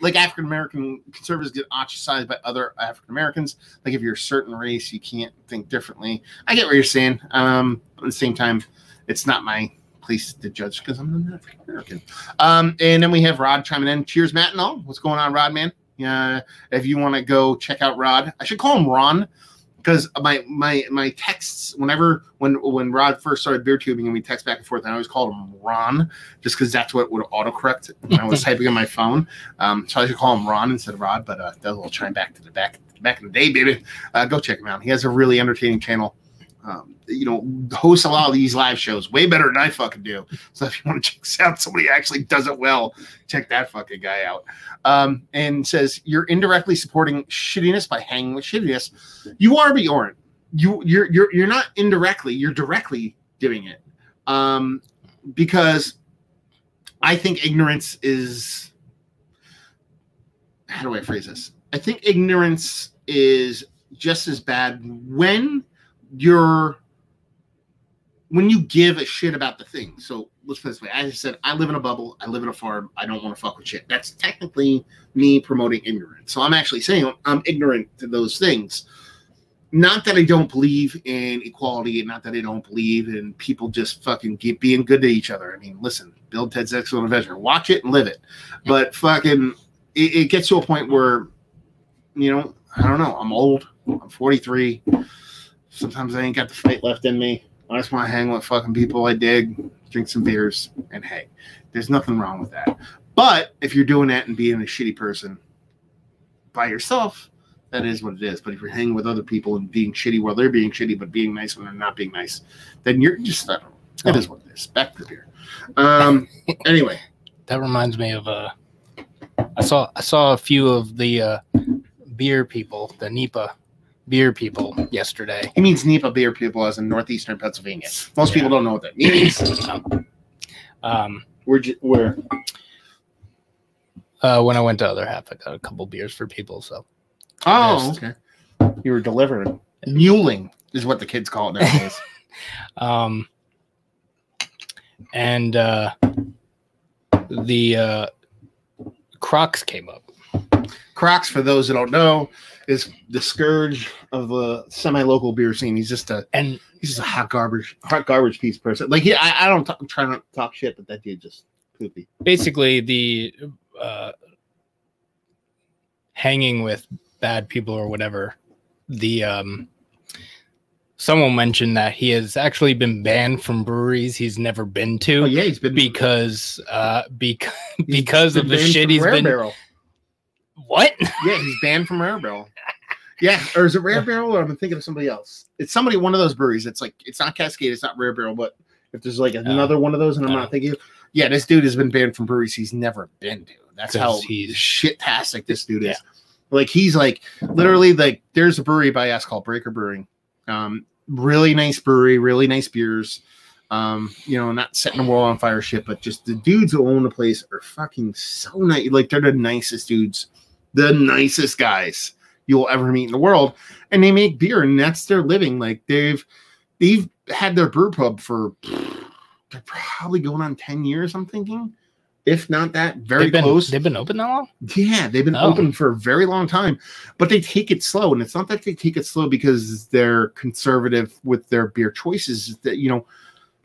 like African American conservatives get ostracized by other African Americans. Like if you're a certain race, you can't think differently. I get what you're saying. Um, but at the same time, it's not my place to judge because I'm an African American. Um, and then we have Rod chiming in. Cheers, Matt and all. What's going on, Rod, man? Yeah, if you want to go check out Rod, I should call him Ron because my my my texts whenever when when Rod first started beer tubing and we text back and forth, I always called him Ron just because that's what would autocorrect when I was *laughs* typing on my phone. Um, so I should call him Ron instead of Rod, but uh, that will chime back to the back back in the day, baby. Uh, go check him out. He has a really entertaining channel. Um, you know, hosts a lot of these live shows way better than I fucking do. So if you want to check out somebody actually does it well, check that fucking guy out. Um, and says you're indirectly supporting shittiness by hanging with shittiness. You are, but you aren't. You you're you're you're not indirectly. You're directly doing it. Um, because I think ignorance is. How do I phrase this? I think ignorance is just as bad when you're when you give a shit about the thing. So let's put this way. I said, I live in a bubble. I live in a farm. I don't want to fuck with shit. That's technically me promoting ignorance. So I'm actually saying I'm ignorant to those things. Not that I don't believe in equality, and not that I don't believe in people just fucking keep being good to each other. I mean, listen, build Ted's Excellent Adventure, watch it and live it. But fucking, it, it gets to a point where, you know, I don't know. I'm old. I'm 43. Sometimes I ain't got the fight left in me. I just want to hang with fucking people I dig, drink some beers, and hey, there's nothing wrong with that. But if you're doing that and being a shitty person by yourself, that is what it is. But if you're hanging with other people and being shitty while they're being shitty, but being nice when they're not being nice, then you're just I don't know. It is what it is. Back to beer. Um. *laughs* Anyway, That reminds me of uh I saw I saw a few of the uh beer people, the NEPA beer people yesterday. he means NEPA beer people as in northeastern Pennsylvania. Most Yeah. people don't know what that means. *coughs* Um We're ju- we're uh when I went to other half I got a couple beers for people, so oh okay. You were delivering. Muling is what the kids call it nowadays. *laughs* um and uh the uh Crocs came up. Crocs, for those that don't know, is the scourge of the semi-local beer scene. He's just a And he's just a hot garbage, hot garbage piece person. Like he, I, I don't t- I'm trying to talk shit, but that dude just poopy. basically the uh hanging with bad people or whatever the um someone mentioned that he has actually been banned from breweries he's never been to Oh yeah, he's been because uh because because of the shit he's been Barrel. What Yeah, he's banned from Rare Barrel. Yeah, or is it Rare Barrel or I'm thinking of somebody else? It's somebody one of those breweries. It's like it's not Cascade, it's not Rare Barrel, but if there's like another one of those and I'm uh. not thinking, yeah, this dude has been banned from breweries he's never been to. That's how he's- shit-tastic this dude Yeah. is. Like he's like literally like there's a brewery by us called Breaker Brewing. Um, really nice brewery, really nice beers. Um, you know, not setting the world on fire shit, but just the dudes who own the place are fucking so nice. Like they're the nicest dudes, the nicest guys you'll ever meet in the world. And they make beer, and that's their living. Like they've they've had their brew pub for they're probably going on 10 years, I'm thinking. If not that, very they've been, close. they've been open that long Yeah, they've been Oh. open for a very long time, but they take it slow. And it's not that they take it slow because they're conservative with their beer choices. That you know,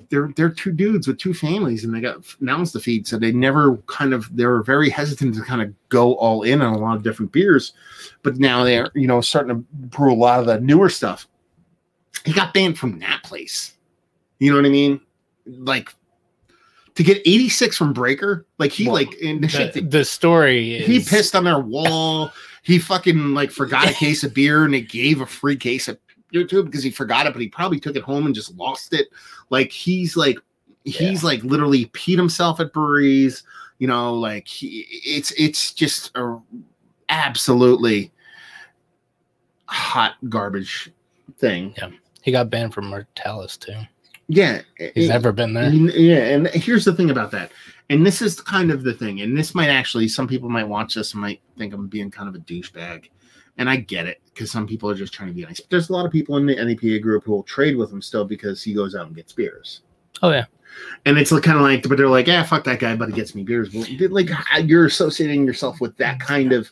they're they're two dudes with two families, and they got mouths to feed. So they never kind of they were very hesitant to kind of go all in on a lot of different beers. But now they're you know starting to brew a lot of the newer stuff. He got banned from that place. You know what I mean? Like to get 86 from Breaker, like he Well, like in the the, that- the story is he pissed on their wall. He fucking like forgot a *laughs* case of beer and they gave a free case of him because he forgot it, but he probably took it home and just lost it. Like he's like he's like literally peed himself at breweries. You know, like he, it's it's just a absolutely hot garbage thing. Yeah, he got banned from Mortalis too Yeah, he's it- never been there yeah, and here's the thing about that. And this is kind of the thing. And this might actually, some people might watch this and might think I'm being kind of a douchebag. And I get it because some people are just trying to be nice. But there's a lot of people in the NEPA group who will trade with him still because he goes out and gets beers. oh yeah And it's like kind of like, but they're like, yeah, fuck that guy, but he gets me beers. Well, like you're associating yourself with that kind of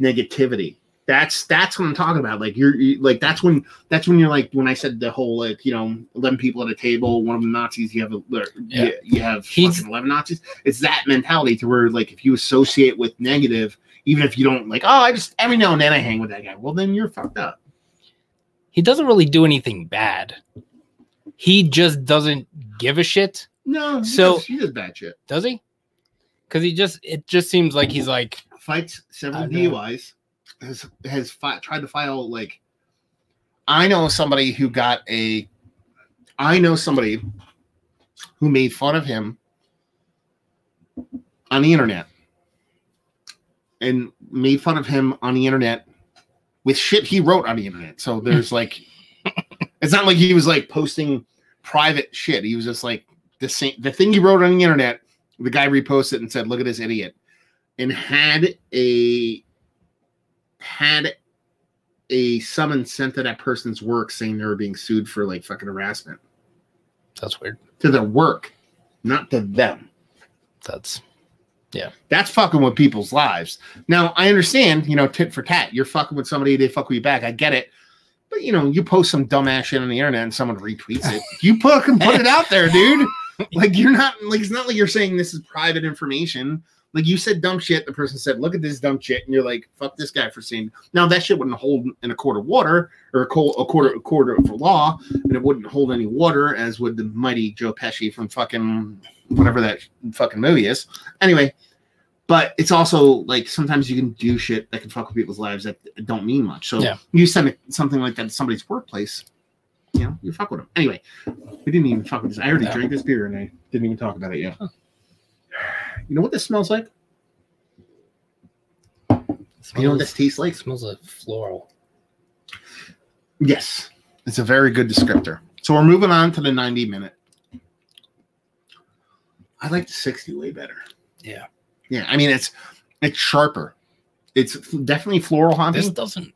negativity. That's that's what I'm talking about. Like you're you, like that's when that's when you're like when I said the whole like you know eleven people at a table, one of them Nazis, you have a Yeah. you, you have He's- eleven Nazis. It's that mentality to where like if you associate with negative, even if you don't like, oh, I just every now and then I hang with that guy. Well, then you're fucked up. he doesn't really do anything bad he just doesn't give a shit No, he So- does, he does bad shit. does he because he just it just seems like he's like fights several. DUIs. Has has fi- tried to file like. I know somebody who got a. I know somebody who made fun of him on the internet, and made fun of him on the internet with shit he wrote on the internet. So there's *laughs* like, it's not like he was like posting private shit. He was just like the same the thing he wrote on the internet. The guy reposted and said, "Look at this idiot." and had a had a summons sent to that person's work saying they were being sued for like fucking harassment That's weird. to their work, not to them. That's That's fucking with people's lives. Now, I understand, you know, tit for tat. You're fucking with somebody, they fuck with you back. I get it. But, you know, you post some dumbass shit on the internet and someone retweets it. *laughs* You fucking put it out there, dude. *laughs* Like, you're not, like, it's not like you're saying this is private information. Like, you said dumb shit. The person said, look at this dumb shit. And you're like, fuck this guy for saying, now that shit wouldn't hold in a quart of water or a, co- a quarter, a quarter of law. And it wouldn't hold any water, as would the mighty Joe Pesci from fucking whatever that fucking movie is. Anyway, but it's also like sometimes you can do shit that can fuck with people's lives that don't mean much. So Yeah. you send something like that to somebody's workplace, you know, you fuck with them. Anyway, we didn't even fuck with this. I already Yeah. drank this beer and I didn't even talk about it yet. *sighs* You know what this smells like? You know what this tastes like? Smells like floral. Yes, it's a very good descriptor. So we're moving on to the 90 minute. I like the 60 way better. Yeah. Yeah, I mean it's it's sharper. It's definitely floral hoppy. This doesn't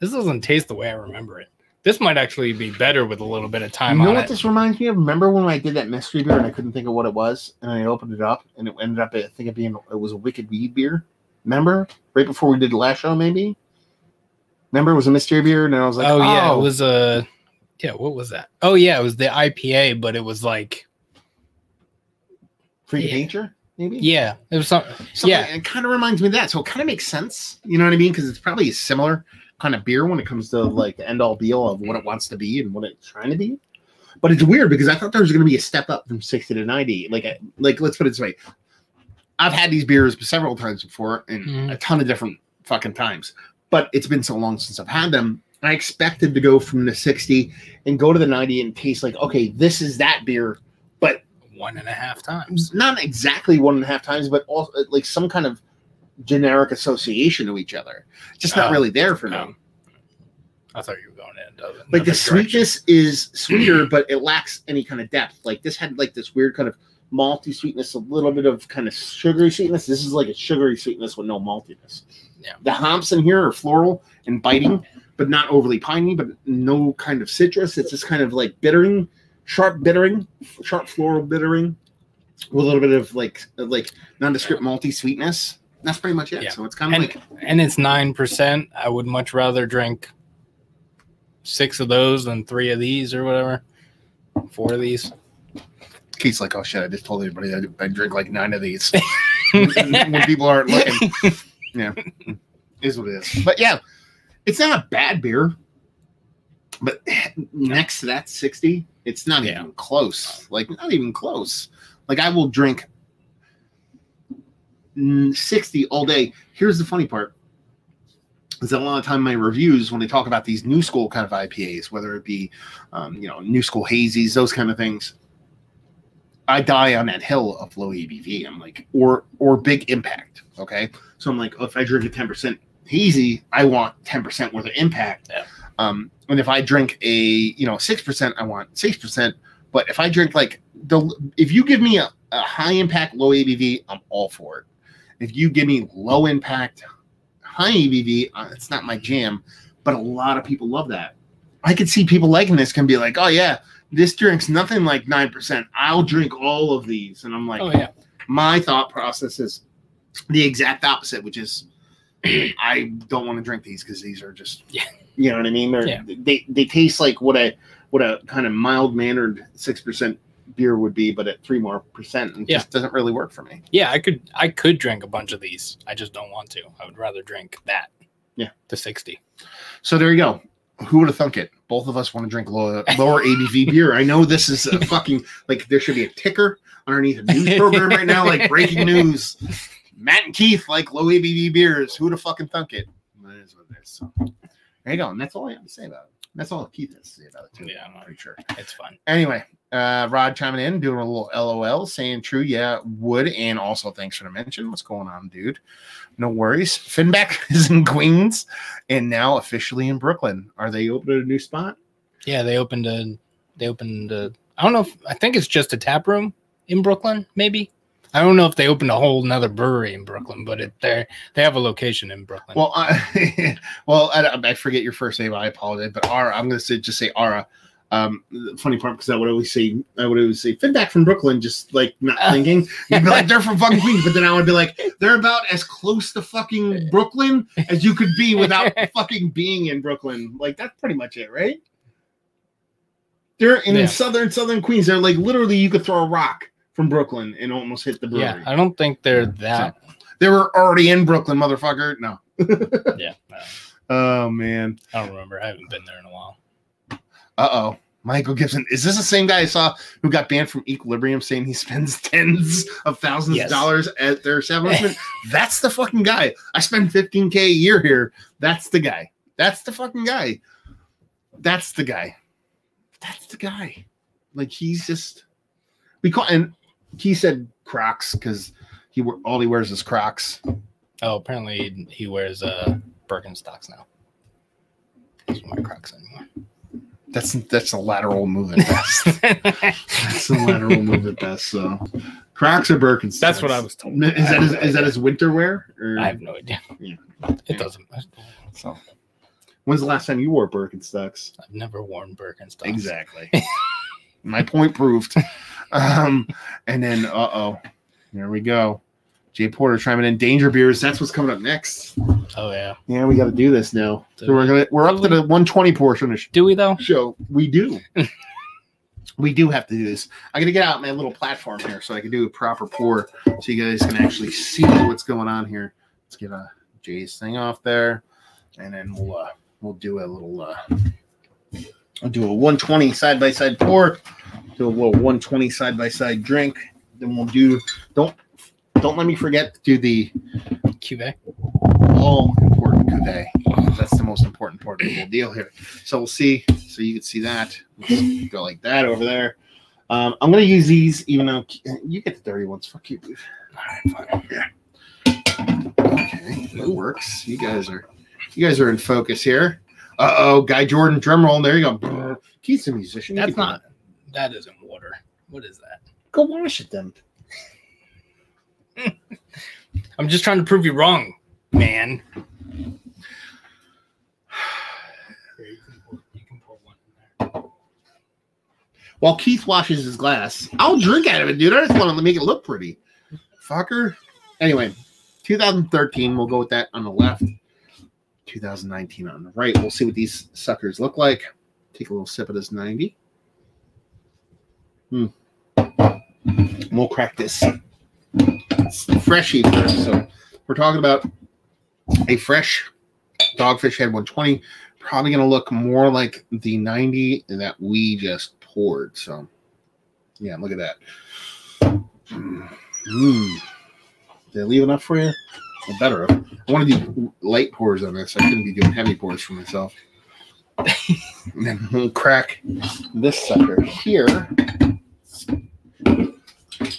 this doesn't taste the way I remember it. This might actually be better with a little bit of time you know what it. this reminds me of? Remember when I did that mystery beer and I couldn't think of what it was, and I opened it up and it ended up I think it being it was a wicked weed beer. Remember right before we did the last show, maybe. Remember it was a mystery beer, and I was like, oh yeah, it oh. was a yeah, what was that? Oh yeah, it was the IPA, but it was like freaking yeah. nature, maybe. yeah, it was some Something, yeah. it kind of reminds me of that. So it kind of makes sense. You know what I mean? Because it's probably a similar kind of beer when it comes to like the end all be all of what it wants to be and what it's trying to be. But it's weird because I thought there was going to be a step up from sixty to ninety. Like, like let's put it this way: I've had these beers several times before, and Mhm. a ton of different fucking times. But it's been so long since I've had them. I expected to go from the sixty and go to the ninety and taste like, okay, this is that beer, one and a half times. not exactly one and a half times, but also uh, like some kind of generic association to each other. Just not Oh, really there for no. me. I thought you were going in Like the direction. sweetness is sweeter, *clears throat* but it lacks any kind of depth. Like this had like this weird kind of malty sweetness, a little bit of kind of sugary sweetness. This is like a sugary sweetness with no maltiness. Yeah. The hops in here are floral and biting, but not overly piney, but no kind of citrus. It's just kind of like bittering, sharp bittering, sharp floral bittering, with a little bit of like like nondescript malty sweetness. That's pretty much it. Yeah. So it's kind of And- like and it's nine percent. I would much rather drink six of those than three of these or whatever. Four of these. Keith's like, oh shit, I just told everybody I, I drink like nine of these *laughs* when people aren't looking. *laughs* Yeah, is what it is. But yeah, it's not a bad beer. But *laughs* next to that 60, it's not Yeah. even close. Like, not even close. Like, I will drink mm, 60 all day. Here's the funny part is that a lot of time my reviews, when they talk about these new school kind of IPAs, whether it be, um, you know, new school hazies, those kind of things, I die on that hill of low ABV. I'm like, or or big impact. Okay, so I'm like, oh, if I drink a 10% hazy, I want 10% worth of impact. Yeah. Um, and if I drink a you know six percent, I want six percent. But if I drink like the, if you give me a, a high impact, low ABV, I'm all for it. If you give me low impact, high ABV, uh, it's not my jam. But a lot of people love that. I could see people liking this can be like, oh yeah, this drink's nothing like nine percent. I'll drink all of these, and I'm like, Oh yeah. my thought process is the exact opposite, which is *clears throat* I don't want to drink these because these are just Yeah. You know what I mean. They're, Yeah. They they taste like what a what a kind of mild mannered six percent beer would be, but at three more percent, and Yeah. just doesn't really work for me. Yeah, I could I could drink a bunch of these. I just don't want to. I would rather drink that. Yeah. The 60. So there you go. Who would have thunk it? Both of us want to drink lower, lower ABV *laughs* beer. I know this is a fucking like there should be a ticker underneath a news program right now, like breaking *laughs* news. Matt and Keith like low ABV beers. Who would have fucking thunk it? That is what it is. So there you go. And that's all I have to say about it. That's all Keith has to say about it too. Yeah. I'm pretty sure. It's fun. Anyway, uh, Rod chiming in, doing a little LOL, saying true, yeah, would, and also thanks for the mention. What's going on, dude? No worries. Finback *laughs* is in Queens and now officially in Brooklyn. Are they open at a new spot? Yeah, they opened a they opened a I don't know if I think it's just a tap room in Brooklyn, maybe. I don't know if they opened a whole nother brewery in Brooklyn, but it they they have a location in Brooklyn. Well, I, *laughs* well, I, I forget your first name. I apologize, but Ara. I'm going to say just say Ara. Um, the funny part because I would always say I would always say Finback from Brooklyn, just like not *laughs* thinking. You'd be like they're from fucking Queens, but then I would be like they're about as close to fucking Brooklyn as you could be without *laughs* fucking being in Brooklyn. Like that's pretty much it, right? They're in Yeah. southern southern Queens. They're like literally you could throw a rock from Brooklyn and almost hit the brewery. yeah, I don't think they're that. They were already in Brooklyn, motherfucker. No. *laughs* Yeah, uh, Oh man. I don't remember. I haven't been there in a while. Uh oh. Michael Gibson. Is this the same guy I saw who got banned from Equilibrium saying he spends *laughs* tens of thousands Yes. of dollars at their establishment? *laughs* That's the fucking guy. I spend 15K a year here. That's the guy. That's the fucking guy. That's the guy. That's the guy. Like he's just we call and he said Crocs because he we- all he wears is Crocs. Oh, apparently he wears uh Birkenstocks now. He doesn't wear Crocs anymore. That's that's a lateral move at best. *laughs* that's a lateral move at best. So Crocs or Birkenstocks. That's what I was told. Is that his, is that his winter wear? Or? I have no idea. Yeah. It doesn't. So, when's the last time you wore Birkenstocks? I've never worn Birkenstocks. Exactly. My point proved. Um, and then, uh oh, there we go. Jay Porter chiming in. Danger beers. That's what's coming up next. Oh yeah. Yeah, we got to do this now. Do So we're gonna we're up to the 120 portion of Do we though? show. We do. *laughs* we do have to do this. I got to get out my little platform here so I can do a proper pour, so you guys can actually see what's going on here. Let's get uh, Jay's thing off there, and then we'll uh, we'll do a little uh, I'll do a 120 side by side pour, do a little 120 side by side drink. Then we'll do don't don't let me forget to do the Cuvée. all important cuvee. That's the most important part of the whole deal here. So we'll see. So you can see that. Let's go like that over there. Um, I'm gonna use these, even though you get the dirty ones. Fuck you. All right, fine. Okay, that works. You guys are, you guys are in focus here. Uh oh, Guy Jordan drum roll. There you go. Keith's a musician. That's not. That isn't water. What is that? Go wash it then. *laughs* I'm just trying to prove you wrong, man. You can pour- you can pour one. While Keith washes his glass, I'll drink out of it, dude. I just want to make it look pretty. Fucker. Anyway, 2013, we'll go with that on the left. 2019 on the right. We'll see what these suckers look like. Take a little sip of this 90. Hmm. Crack this. It's freshy. So we're talking about a fresh Dogfish Head 120 probably going to look more like the 90 that we just poured. So, yeah, look at that. Mm. Did I leave enough for you? I better. I want to do light pours on this. I couldn't be doing heavy pours for myself. *laughs* and then we'll crack this sucker here.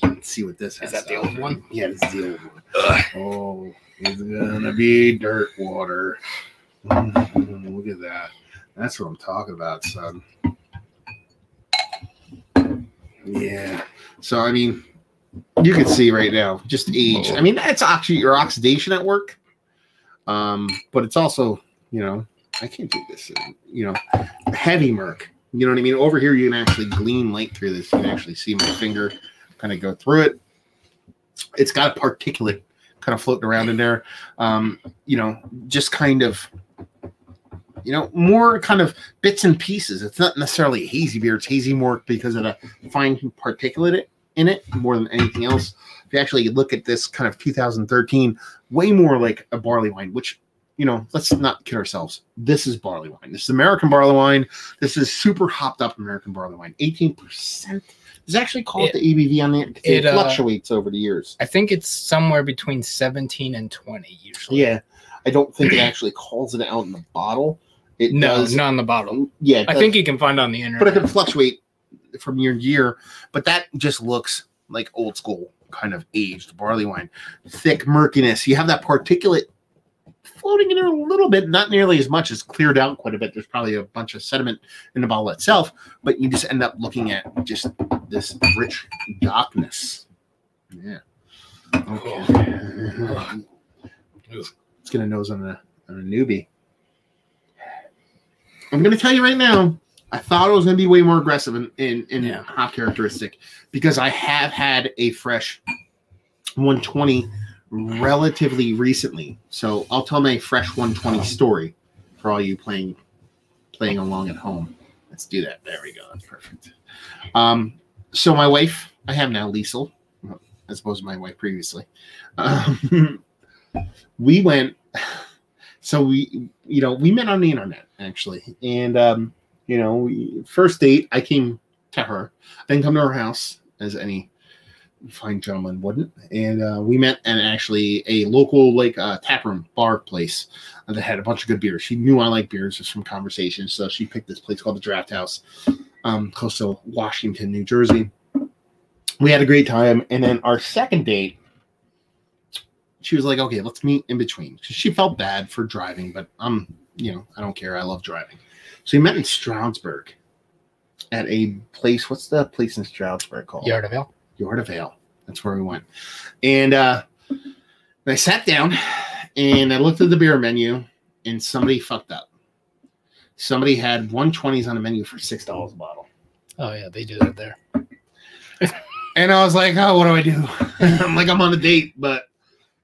Let's see what this has. Is that the old one? Yeah, this is the old one. Oh, it's gonna be dirt water. Mm, look at that. That's what I'm talking about, son. Yeah. So I mean, you can see right now, just age. I mean, that's actually your oxidation at work. Um, but it's also, you know, I can't do this. You know, heavy murk. You know what I mean? Over here, you can actually glean light through this. You can actually see my finger kind of go through it. It's got a particulate kind of floating around in there. Um, you know, just kind of, you know, more kind of bits and pieces. It's not necessarily hazy beer. It's hazy more because of the fine particulate in it more than anything else. If you actually look at this kind of 2013, way more like a barley wine, which you know, let's not kid ourselves. This is barley wine. This is American barley wine. This is super hopped up American barley wine. 18%. Does it actually called it, the ABV on it? It, it, uh, fluctuates over the years. I think it's somewhere between 17 and 20 usually. Yeah. I don't think it actually calls it out in the bottle. It No, does. not in the bottle. Yeah. it I does. think you can find it on the internet. but it can fluctuate from year to year. But that just looks like old school kind of aged barley wine, thick murkiness. You have that particulate floating in there a little bit, not nearly as much as cleared out quite a bit. There's probably a bunch of sediment in the bottle itself, but you just end up looking at just this rich darkness. Yeah. Okay. Let's get a nose on a, on a newbie. I'm going to tell you right now, I thought it was going to be way more aggressive in, in, in Yeah. hop characteristic because I have had a fresh 120 relatively recently. So I'll tell my fresh 120 story for all you playing playing along at home. Let's do that. There we go. That's perfect. Um, so my wife, I have now Liesel, as opposed to my wife previously. Um, *laughs* we went. So we, you know, we met on the internet actually, and um, you know, we, first date, I came to her, didn't come to her house as any fine gentleman wouldn't, and uh, we met at actually a local like uh, tap room bar place that had a bunch of good beers. She knew I like beers just from conversation, so she picked this place called the Draft House, um, close to Washington, New Jersey. We had a great time, and then our second date, she was like, "Okay, let's meet in between." She felt bad for driving, but I'm, you know, I don't care. I love driving. So we met in Stroudsburg at a place. What's the place in Stroudsburg called? Yard of Ale. Yard of Ale. That's where we went. And uh, I sat down and I looked at the beer menu and somebody fucked up. Somebody had 120s on the menu for $6 a bottle. Oh yeah, they do that there. *laughs* And I was like, oh, what do I do? *laughs* I'm like, I'm on a date, but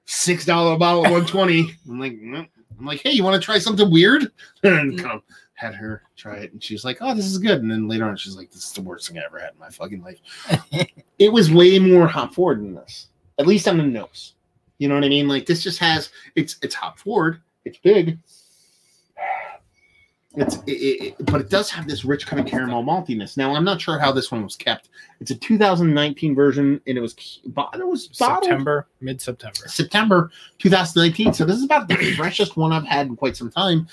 $6 a bottle, 120. I'm like. I'm like, hey, you want to try something weird? *laughs* And of had her try it. And she was like, oh, this is good. And then later on, she's like, this is the worst thing I ever had in my fucking life. *laughs* it was way more hop forward than this, at least on the nose. You know what I mean? Like this just has it's it's hop forward, it's big. It's it, it, it- but it does have this rich kind of caramel maltiness. Now I'm not sure how this one was kept. It's a 2019 version, and it was bo- it was bottled September, mid September. September 2019. So this is about the freshest one I've had in quite some time.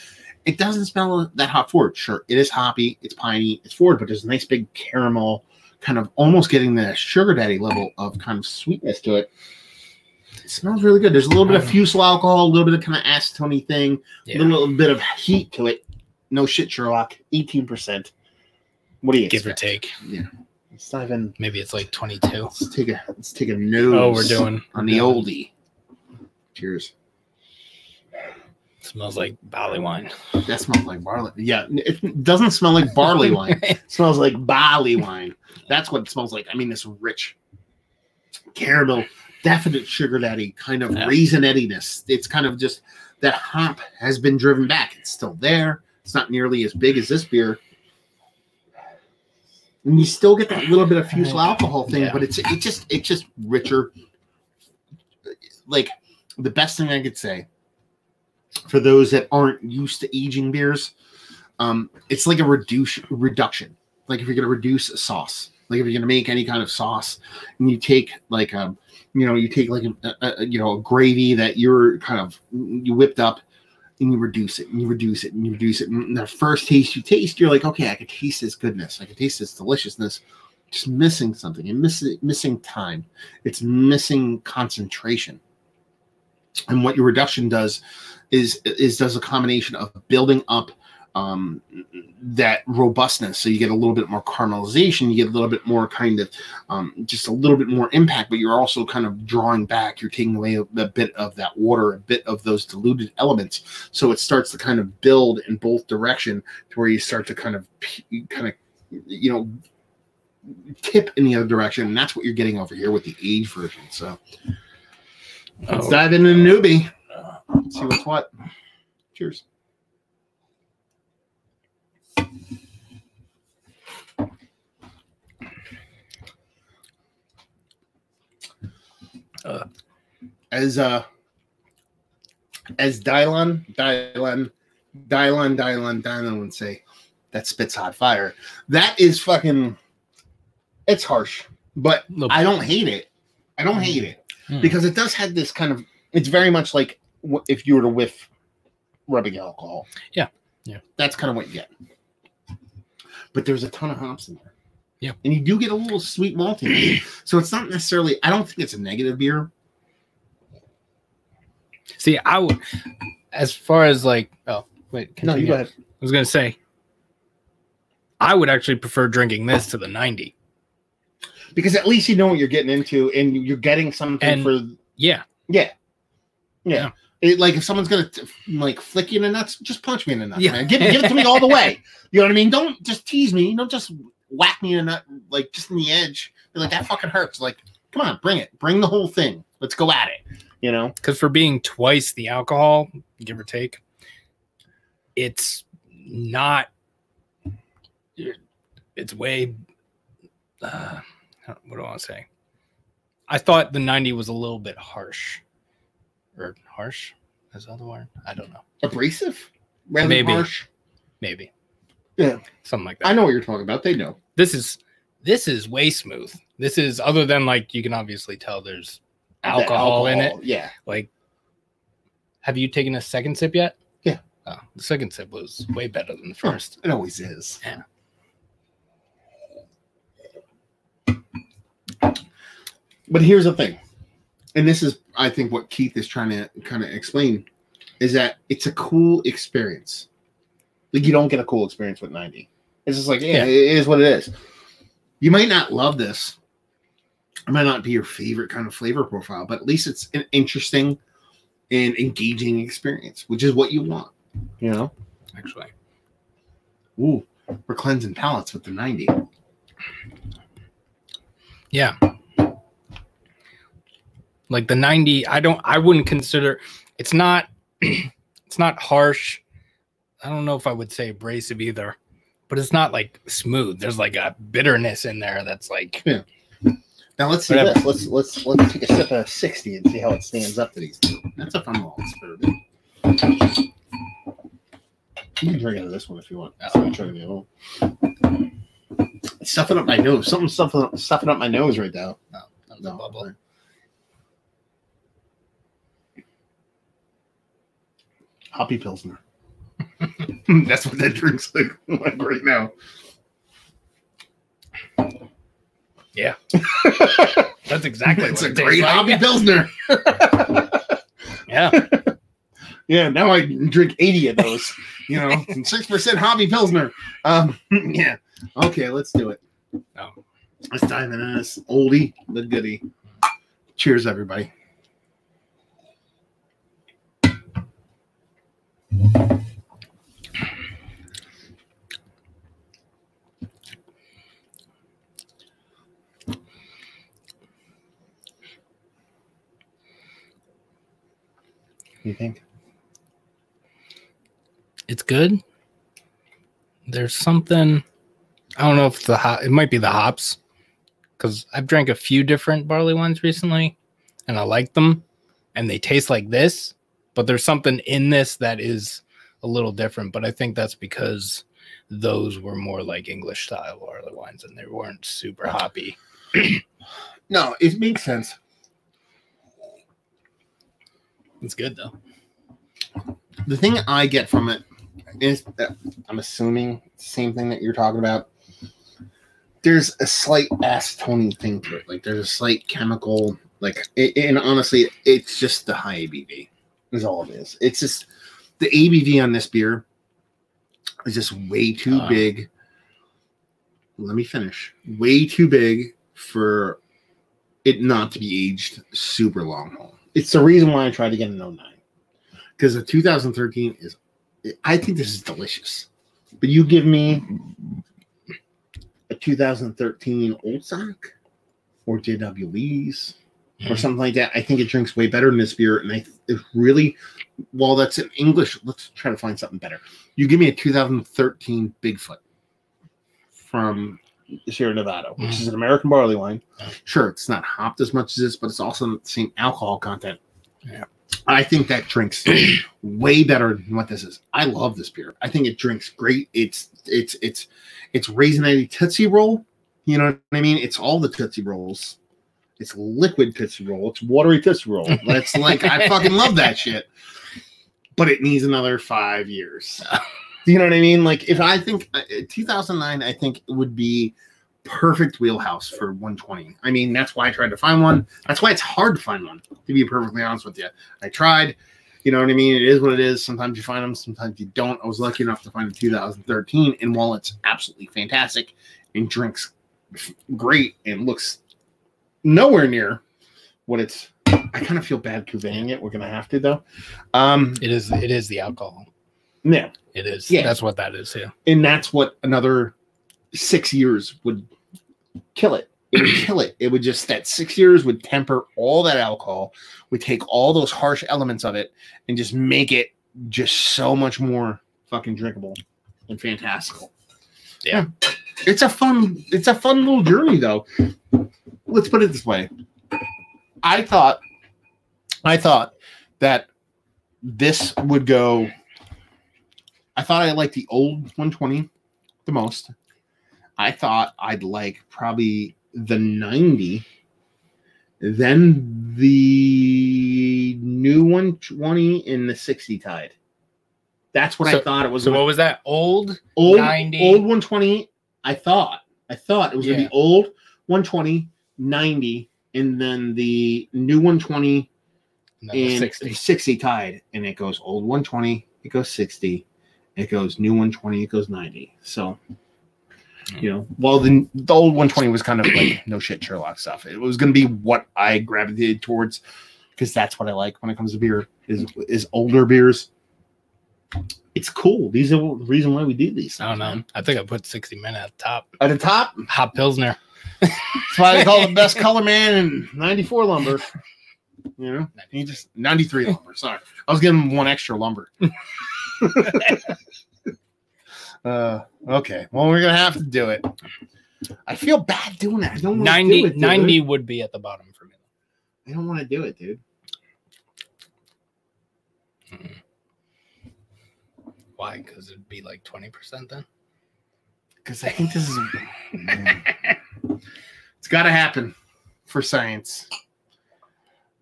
It doesn't smell that hot forward. Sure, it is hoppy, it's piney, it's forward, but there's a nice big caramel, kind of almost getting the sugar daddy level of kind of sweetness to it. It smells really good. There's a little bit of mm. fusel alcohol, a little bit of kind of acetone thing, Yeah. a little bit of heat to it. No shit, Sherlock. 18%. What do you Give or take. Yeah. Let's not even Maybe it's like 22. let's take a let's take a nose Oh, we're doing on the we're doing- oldie. Cheers. Smells like barley wine. That smells like barley. Yeah, it doesn't smell like barley wine. *laughs* It smells like barley wine. That's what it smells like. I mean, this rich caramel, definite sugar daddy kind of Yeah. raisinettiness. It's kind of just that hop has been driven back. It's still there. It's not nearly as big as this beer. And you still get that little bit of fusel alcohol thing, Yeah. but it's it just it's just richer. Like the best thing I could say for those that aren't used to aging beers, um, it's like a reduce reduction. Like if you're gonna reduce a sauce, like if you're gonna make any kind of sauce, and you take like a, you know, you take like a, a, a you know a gravy that you're kind of you whipped up, and you reduce it, and you reduce it, and you reduce it. And the first taste you taste, you're like, okay, I can taste this goodness, I can taste this deliciousness. Just missing something, and missing missing time. It's missing concentration. And what your reduction does is is does a combination of building up um, that robustness. So you get a little bit more caramelization, you get a little bit more kind of um, just a little bit more impact, but you're also kind of drawing back. You're taking away a, a bit of that water, a bit of those diluted elements. So it starts to kind of build in both direction to where you start to kind of kind of you know tip in the other direction, and that's what you're getting over here with the age version. So let's Oh. dive into the newbie. See what's what. Cheers. Uh. as uh as Dylon, Dylon, Dylon, Dylon, Dylon would say, that spits hot fire. That is fucking it's harsh, but I don't hate it. I don't hate it Hmm. because it does have this kind of. It's very much like if you were to whiff rubbing alcohol. Yeah. Yeah. That's kind of what you get. But there's a ton of hops in there. Yeah. And you do get a little sweet maltiness. *clears throat* so it's not necessarily. I don't think it's a negative beer. See, I would, as far as like, oh, wait. continue. I was going to say, I would actually prefer drinking this to the 90. because at least you know what you're getting into, and you're getting something And- for Yeah. yeah, yeah. Yeah. It, like if someone's gonna t- like flick you in the nuts, just punch me in the nuts, Yeah. man. Give, give it to me all the way. *laughs* You know what I mean? Don't just tease me. Don't just whack me in the nut, like just in the edge. Be like that fucking hurts. Like, come on, bring it. Bring the whole thing. Let's go at it. You know? Because for being twice the alcohol, give or take, it's not. It's way. Uh, what do I want to say? I thought the 90 was a little bit harsh. Or harsh? Is that the word? I don't know. Abrasive, rather Maybe. harsh. Maybe. Yeah. Something like that. I know what you're talking about. They know. this is this is way smooth. This is other than like you can obviously tell there's That alcohol, in it. Yeah. Like, have you taken a second sip yet? Yeah. Oh, the second sip was way better than the oh, first. It always is. Yeah. But here's the thing, and this is, I think, what Keith is trying to kind of explain, is that it's a cool experience. Like you don't get a cool experience with 90. It's just like, yeah, Yeah. it is what it is. You might not love this. It might not be your favorite kind of flavor profile, but at least it's an interesting and engaging experience, which is what you want. You know? Actually, Ooh, we're cleansing palates with the 90. yeah. Like the 90, I don't I wouldn't consider it's not *clears throat* it's not harsh. I don't know if I would say abrasive either, but it's not like smooth. There's like a bitterness in there that's like Now let's see Whatever. this. Let's let's let's take a sip of 60 and see how it stands up to these two. That's a fun little experiment. You can drink out of this one if you want. Oh. I'm trying to get home. Stuffing up my nose. Something's stuffing up, stuffing up my nose right now. that was a bubble. Hoppy Pilsner. *laughs* That's what that drink's like, *laughs* like right now. Yeah. *laughs* That's exactly it's what a it great like. Hoppy Pilsner. Yeah. Yeah, now I drink 80 of those, you know, 6% hobby Pilsner. Um, yeah. Okay, let's do it. Oh. Let's dive into this oldie the goodie. Cheers, everybody. You think? It's good. There's something I don't know if the hop it might be the hops because I've drank a few different barley wines recently and I like them and they taste like this, but there's something in this that is a little different. But I think that's because those were more like English style barley wines and they weren't super hoppy. No, it makes sense. It's good though. The thing I get from it is that I'm assuming same thing that you're talking about. There's a slight acetone thing to it. Like there's a slight chemical, like, it, and honestly, it's just the high ABV. Is all it is. It's just the ABV on this beer is just way too Uh. big. Let me finish. Way too big for it not to be aged super long haul. It's the reason why I tried to get an 09 because the 2013 is I think this is delicious. But you give me a 2013 Old Stock or JW Lee's or Mhm. something like that, I think it drinks way better than this beer. And I it really, while that's in English, let's try to find something better. You give me a 2013 Bigfoot from Sierra Nevada, which Mhm. is an American barley wine. Sure, it's not hopped as much as this, but it's also the same alcohol content. Yeah. I think that drinks *clears throat* way better than what this is. I love this beer. I think it drinks great. It's it's it's it's raisinette tootsie roll. You know what I mean? It's all the tootsie rolls. It's liquid tootsie roll. It's watery tootsie roll. That's like I fucking love that *laughs* shit. But it needs another five years. *laughs* Do you know what I mean? Like if I think uh, 2009, I think it would be perfect wheelhouse for 120. I mean, that's why I tried to find one. That's why it's hard to find one. To be perfectly honest with you, I tried. You know what I mean? It is what it is. Sometimes you find them, sometimes you don't. I was lucky enough to find a 2013, and while it's absolutely fantastic and drinks great and looks nowhere near what it's. I kind of feel bad conveying it. We're gonna have to though. Um, It is. It is the alcohol. Yeah, It is. Yeah. That's what that is. Yeah. and that's what another six years would kill it. It would *clears throat* kill it. It would just that six years would temper all that alcohol, would take all those harsh elements of it, and just make it just so much more fucking drinkable and fantastical. Yeah. Hmm. It's a fun, it's a fun little journey though. Let's put it this way. I thought I thought that this would go. I thought I liked the old 120 the most. I thought I'd like probably the 90, then the new 120 and the 60 tide. That's what I thought it was. So what was that? Old. old 90? old 120. I thought. I thought it was gonna be old 120, 90, and then the new 120 and and 60. 60. tied, and it goes old 120, it goes 60, it goes new 120, it goes 90. So, you know, well, the, the old 120 was kind of like *clears throat* no shit Sherlock stuff. It was going to be what I gravitated towards because that's what I like when it comes to beer is is older beers. It's cool. These are the reason why we do these. I don't know. man. I think I put 60 men at the top. At the top, Hot Pilsner. that's why they call the best color man in 94 lumber. You know, he just 93 lumber. Sorry, I was giving him one extra lumber. *laughs* uh, okay, well, we're gonna have to do it. I feel bad doing that. I don't want to 90, do it, 90 would be at the bottom for me. I don't want to do it, dude. Why? Because it'd be like 20% then? Because I think this is. it's got to happen for science.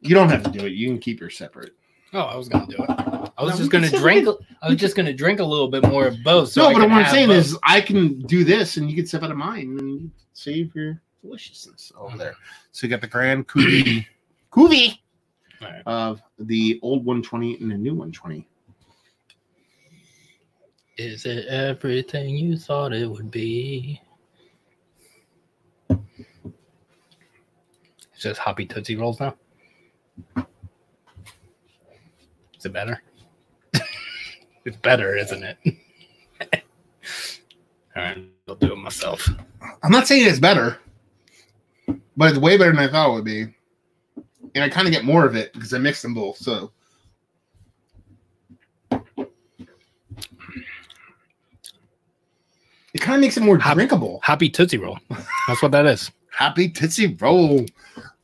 You don't have to do it. You can keep your separate. Oh, I was gonna do it. I was No, just gonna can drink. I was just gonna drink a little bit more of both. So no, I but what I'm saying both. is, I can do this, and you can sip out of mine, and save your deliciousness over there. So you got the Grand Cuvée *clears throat* All right. of the old 120 and the new 120. Is it everything you thought it would be? It's just Hoppy Tootsie Rolls now. Is it better? It's better, isn't it? *laughs* All right, I'll do it myself. I'm not saying it's better, but it's way better than I thought it would be. And I kind of get more of it because I mix them both. So it kind of makes it more Hop- drinkable. Happy Tootsie Roll. That's what that is. Happy Tootsie Roll.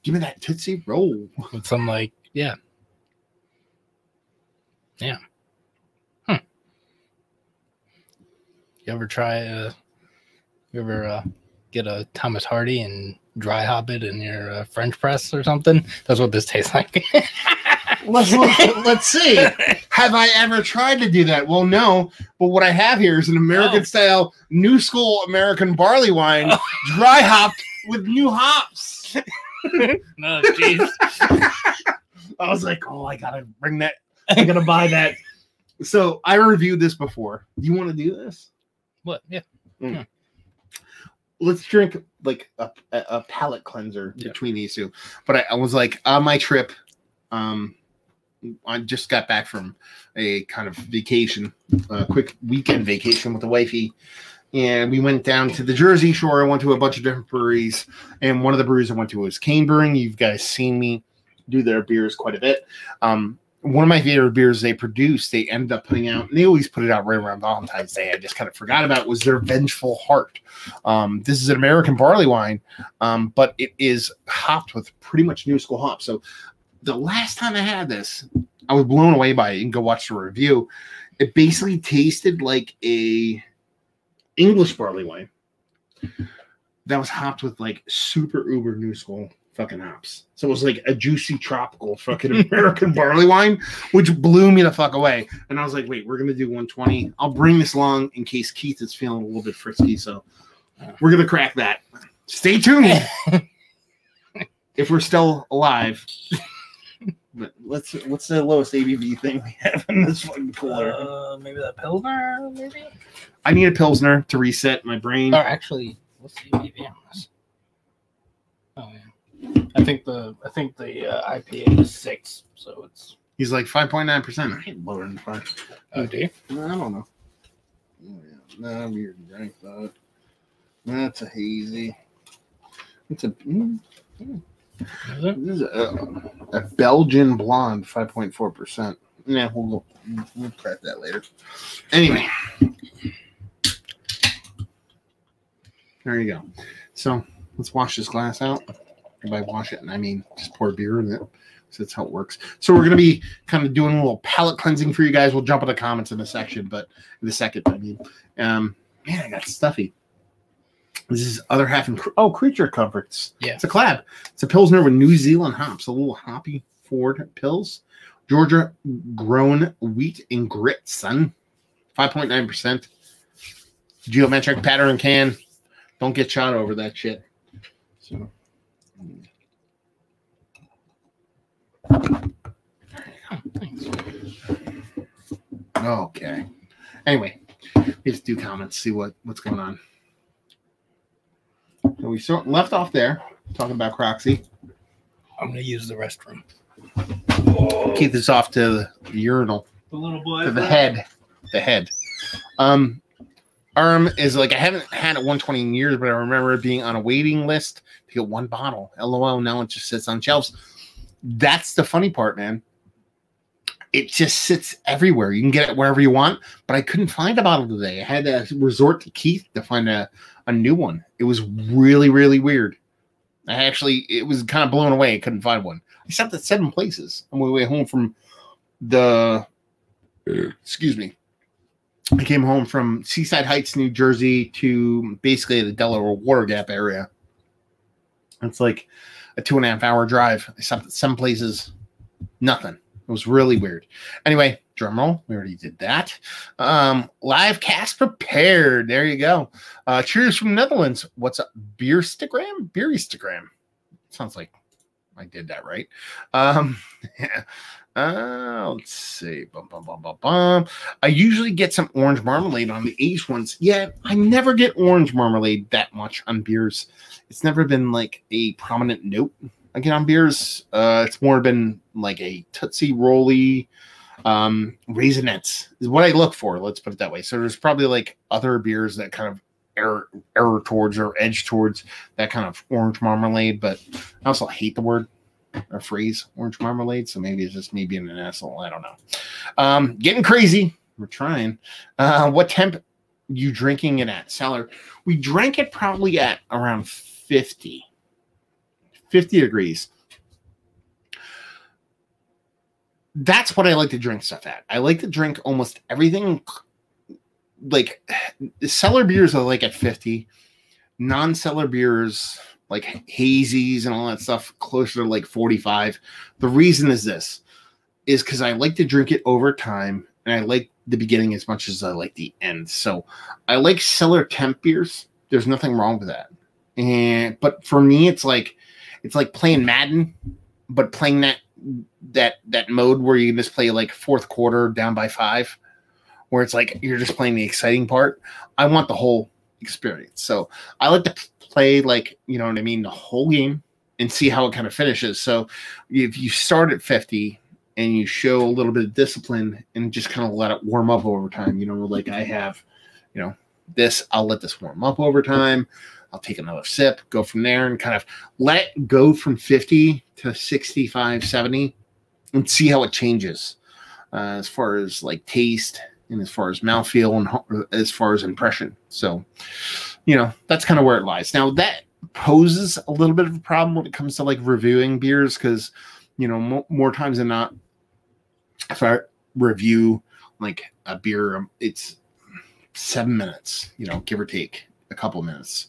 Give me that Tootsie Roll. With some like, yeah. Yeah. You ever try uh you ever uh get a Thomas Hardy and dry hop it in your uh, French press or something? That's what this tastes like. *laughs* Let's let's see. Have I ever tried to do that? Well, no. But what I have here is an American Oh. style, new school American barley wine, dry hopped with new hops. no, *laughs* jeez. I was like, oh, I gotta bring that. I gotta buy that. So I reviewed this before. Do you want to do this? What? Yeah. Let's drink like a, a, a palate cleanser Yeah. between these two. But I, I was like on my trip. Um, I just got back from a kind of vacation, a quick weekend vacation with the wifey. And we went down to the Jersey Shore. I went to a bunch of different breweries. And one of the breweries I went to was Kane Brewing. You've guys seen me do their beers quite a bit. Um, one of my favorite beers they produced, they ended up putting out, and they always put it out right around Valentine's Day. I just kind of forgot about it, was their Vengeful Heart. Um, this is an American barley wine, um, but it is hopped with pretty much new school hops. So the last time I had this, I was blown away by it. You can go watch the review. It basically tasted like a English barley wine that was hopped with like super uber new school fucking hops. So it was like a juicy tropical fucking *laughs* American barley wine, which blew me the fuck away. And I was like, wait, we're gonna do 120. I'll bring this along in case Keith is feeling a little bit frisky. So we're gonna crack that. Stay tuned *laughs* if we're still alive. *laughs* But let's what's the lowest ABV thing we have in this fucking cooler? Uh, maybe that Pilsner, maybe? I need a pilsner to reset my brain. Or actually, what's the ABV on this? Yeah. I think the I think the uh, IPA is six, so it's. He's like five point nine percent. I ain't lower than five. Oh, do you? I don't know. Oh, yeah. No, I'm weird to drink that. That's a hazy. It's a. mm, Is it? This is a, a Belgian blonde, five point four percent. Yeah, we'll, we'll we'll crack that later. Anyway, there you go. So let's wash this glass out. By wash it, and I mean just pour beer in it. So that's how it works. So we're gonna be kind of doing a little palate cleansing for you guys. We'll jump in the comments in a section, but in a second, I mean, um, man, I got stuffy. This is other half and oh, creature comforts. Yeah. It's a collab. It's a pilsner with New Zealand hops, a little hoppy Ford pills, Georgia grown wheat and grit, son. 5.9%. Geometric pattern can. Don't get shot over that shit. So. Okay. Anyway, let's do comments, see what, what's going on. So we sort left off there talking about Croxy. I'm gonna use the restroom. Keep this off to the urinal. The little boy. to the head. The head. Um, Arm is like I haven't had it 120 in years, but I remember it being on a waiting list to get one bottle. LOL. Now it just sits on shelves. That's the funny part, man. It just sits everywhere. You can get it wherever you want, but I couldn't find a bottle today. I had to resort to Keith to find a, a new one. It was really, really weird. I actually, it was kind of blown away. I couldn't find one. I stopped at seven places on my way home from the excuse me. I came home from Seaside Heights, New Jersey to basically the Delaware Water Gap area. It's like a two and a half hour drive. At some places, nothing. It was really weird. Anyway, drum roll. We already did that. Um, live cast prepared. There you go. Uh, cheers from Netherlands. What's up? Beer Instagram? Beer Instagram. Sounds like I did that right. Um, *laughs* yeah. Uh, let's see. Bum, bum, bum, bum, bum. I usually get some orange marmalade on the aged ones. Yeah, I never get orange marmalade that much on beers. It's never been like a prominent note Again, on beers. Uh, it's more been like a Tootsie Rolly, um, Raisinets is what I look for. Let's put it that way. So there's probably like other beers that kind of error error towards or edge towards that kind of orange marmalade, but I also hate the word or phrase orange marmalade. So maybe it's just me being an asshole. I don't know. Um, getting crazy. We're trying. Uh, what temp you drinking it at? Cellar. We drank it probably at around 50. 50 degrees. That's what I like to drink stuff at. I like to drink almost everything like *sighs* cellar beers are like at 50 non-cellar beers like hazies and all that stuff closer to like 45 the reason is this is because i like to drink it over time and i like the beginning as much as i like the end. So i like cellar temp beers. There's nothing wrong with that. And but for me it's like it's like playing madden but playing that that that mode where you can just play like fourth quarter down by five where it's like you're just playing the exciting part. I want the whole experience. So I like to play like, you know what I mean, the whole game and see how it kind of finishes. So if you start at 50 and you show a little bit of discipline and just kind of let it warm up over time, you know, like I have, you know, this, I'll let this warm up over time. I'll take another sip, go from there and kind of let go from 50 to 65, 70 and see how it changes uh, as far as like taste and as far as mouthfeel and as far as impression. So, you know, that's kind of where it lies. Now, that poses a little bit of a problem when it comes to like reviewing beers because, you know, mo- more times than not, if I review like a beer, um, it's seven minutes, you know, give or take a couple minutes.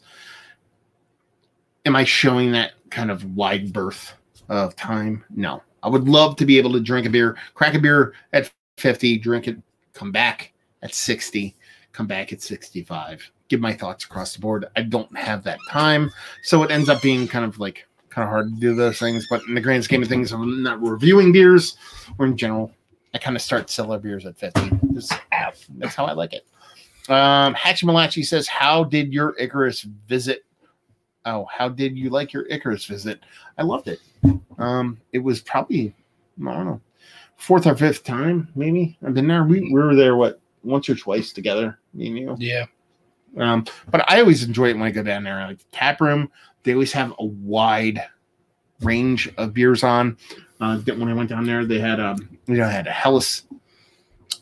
Am I showing that kind of wide berth of time? No. I would love to be able to drink a beer, crack a beer at 50, drink it come back at 60, come back at 65, give my thoughts across the board. I don't have that time. So it ends up being kind of like kind of hard to do those things. But in the grand scheme of things, I'm not reviewing beers or in general. I kind of start cellar beers at 50. Just, that's how I like it. Um, Hatchimalachi says, How did your Icarus visit Oh, how did you like your Icarus visit? I loved it. Um, it was probably I don't know fourth or fifth time maybe I've been there. We, we were there what once or twice together. Me and you. Yeah. Um, but I always enjoy it when I go down there. Like the tap room, they always have a wide range of beers on. Uh, when I went down there, they had um, you know, had a Helles,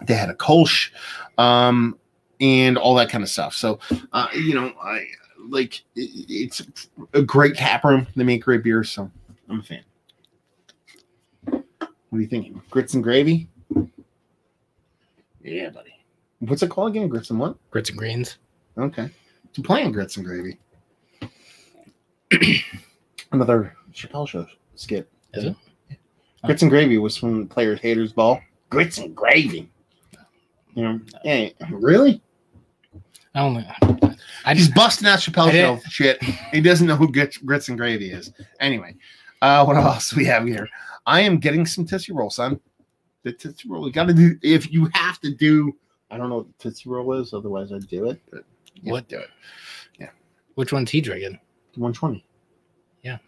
they had a Kolsch, um, and all that kind of stuff. So, uh, you know, I like it, it's a great tap room. They make great beers, so I'm a fan. What are you thinking? Grits and gravy? Yeah, buddy. What's it called again? Grits and what? Grits and greens. Okay. So playing grits and gravy. *clears throat* Another Chappelle show skit. Is it? Grits and gravy was from Players Haters Ball. Grits and gravy. You know, hey, really? I only. I He's just busting out Chappelle show shit. He doesn't know who grits, grits and gravy is. Anyway, uh, what else we have here? I am getting some Tootsie Roll, son. The Tootsie Roll. We got to do, if you have to do, I don't know what the Tootsie Roll is, otherwise I'd do it. But you What? do it. Yeah. Which one's he drinking? 120. Yeah.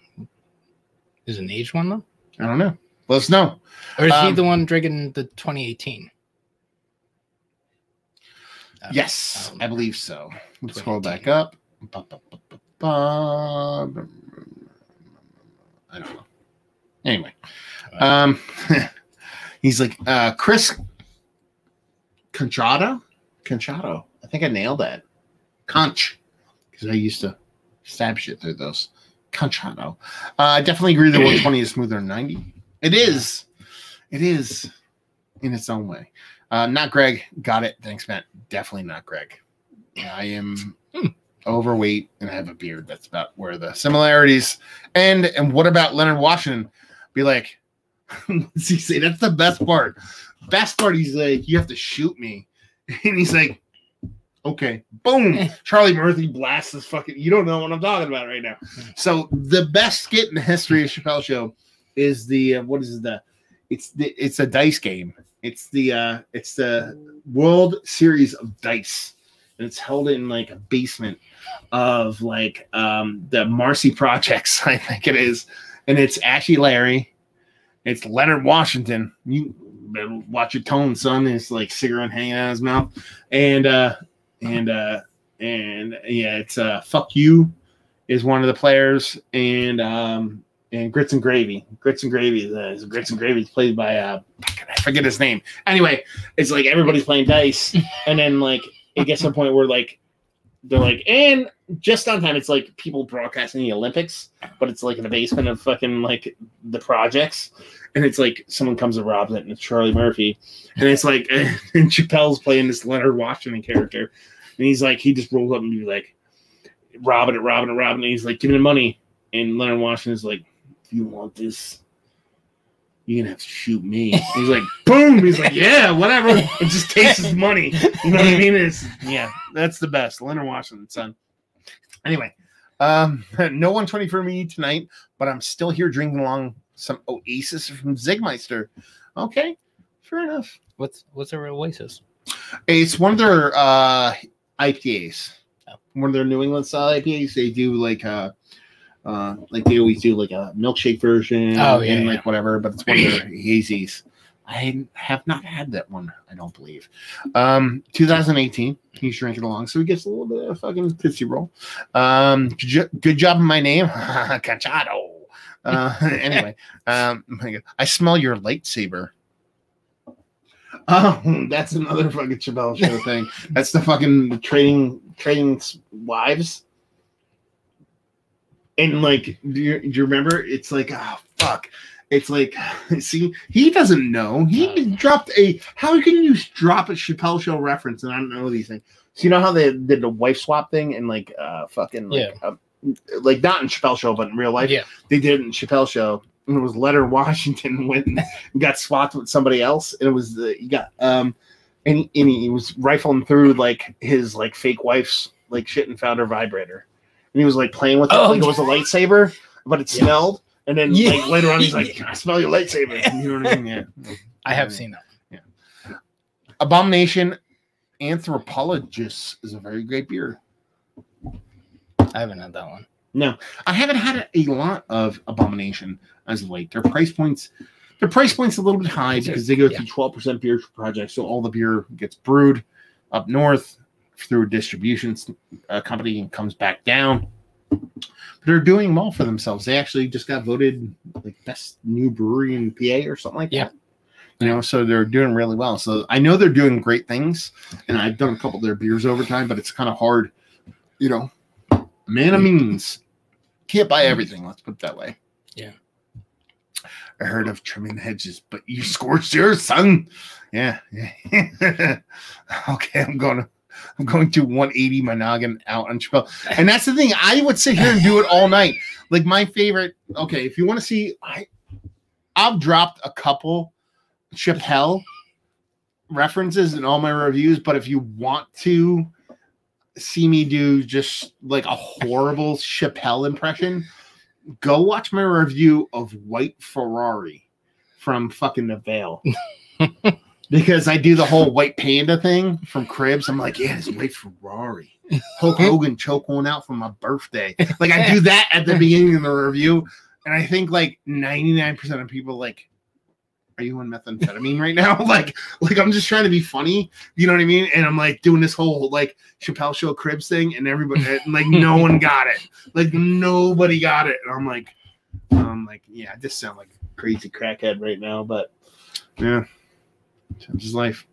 Is an aged one though, I don't know. Let us know. or is he Um, the one drinking the 2018? Uh, Yes, um, I believe so. Let's scroll back up. I don't know. Anyway, um, *laughs* he's like uh, Chris Conchado. Conchado. I think I nailed that. Conch, because I used to stab shit through those. Conchado. Uh, I definitely agree that 120 is smoother than 90. It is. It is in its own way. Uh, not Greg. Got it. Thanks, Matt. Definitely not Greg. I am Hmm. overweight and I have a beard. That's about where the similarities. And and what about Leonard Washington? Be like, *laughs* he say? That's the best part. Best part. He's like, you have to shoot me, *laughs* and he's like, okay, boom. *laughs* Charlie Murphy blasts this fucking. You don't know what I'm talking about right now. So the best skit in the history of Chappelle Show is the uh, what is the? It's the it's a dice game. It's the uh it's the World Series of Dice, and it's held in like a basement of like um the Marcy Projects, I think it is, and it's Ashy Larry, it's Leonard Washington. You better watch your tone, son. It's like cigarette hanging out of his mouth, and uh and uh and yeah, it's uh fuck you is one of the players, and um and Grits and Gravy. Grits and Gravy is, uh, Grits and Gravy is played by uh I forget his name. Anyway, it's like everybody's playing dice, *laughs* and then like it gets to a point where like they're like, and just on time, it's like people broadcasting the Olympics, but it's like in the basement of fucking like the projects, and it's like someone comes and robs it, and it's Charlie Murphy, and it's like *laughs* and Chappelle's playing this Leonard Washington character, and he's like he just rolls up and be like, robbing it, robbing it, robbing it. And He's like, give me the money, and Leonard Washington's like, you want this, you're gonna have to shoot me. He's like, boom. He's like, yeah, whatever. It just takes his money. You know what I mean? It's yeah, that's the best. Leonard Washington, son. Anyway, um, *laughs* no 120 for me tonight, but I'm still here drinking along some Oasis from Zigmeister. Okay, fair enough. What's what's their Oasis? It's one of their uh IPAs. Oh. One of their New England style IPAs. They do like uh uh like they always do like a milkshake version Oh, yeah, and yeah. like whatever, but it's one of their *laughs* hazies. I have not had that one, I don't believe. Um 2018, he's drinking along, so he gets a little bit of fucking Tootsie Roll. Um good, job in my name. *laughs* Cachado. Uh *laughs* anyway, um. I smell your lightsaber. Oh, that's another fucking Chappelle show thing. That's the fucking trading trading wives. And like, do you, do you remember? It's like, oh fuck. It's like, *laughs* see, he doesn't know. He Uh. dropped a. How can you drop a Chappelle show reference and I don't know these things? So you know how they did the wife swap thing and like, uh, fucking like, uh, like not in Chappelle show, but in real life yeah. they did it in Chappelle show. And it was Leonard *laughs* Washington went and got swapped with somebody else. And it was the he got um and and he was rifling through like his like fake wife's like shit and found her vibrator. And he was like playing with it Oh, like it was a lightsaber, but it Yeah. smelled. And then Yeah. like later on he's like, I smell your lightsaber. You know what I mean? Yeah. I have seen that. Abomination Anthropologists is a very great beer. I haven't had that one. No, I haven't had a lot of Abomination as of late. Their price points, their price points a little bit high because they go Yeah. through twelve percent beer per project, so all the beer gets brewed up north through a distribution uh, company and comes back down. But they're doing well for themselves. They actually just got voted like best new brewery in PA or something like Yeah. that. You know, so they're doing really well. So I know they're doing great things, and I've done a couple of their beers over time, but it's kind of hard, you know. Man of means can't buy everything. Let's put it that way. Yeah. I heard of trimming the hedges, but you scorched yours, son. Yeah. yeah. *laughs* okay, I'm going to. *laughs* I'm going to 180 my out on Chappelle. And that's the thing. I would sit here and do it all night. Like my favorite. Okay, if you want to see, I I've dropped a couple Chappelle references in all my reviews, but if you want to see me do just like a horrible Chappelle impression, go watch my review of White Ferrari from fucking the Veil. *laughs* because I do the whole white panda thing from Cribs. I'm like, yeah, it's white Ferrari. Hulk *laughs* Hogan choke one out for my birthday. Like I do that at the *laughs* beginning of the review, and I think like 99% of people like, are you on methamphetamine right now? *laughs* like, like I'm just trying to be funny. You know what I mean? And I'm like doing this whole like Chappelle Show Cribs thing, and everybody and, like no one got it. Like nobody got it. And I'm like, I'm like, yeah, I just sound like crazy crackhead right now, but yeah, it's his life.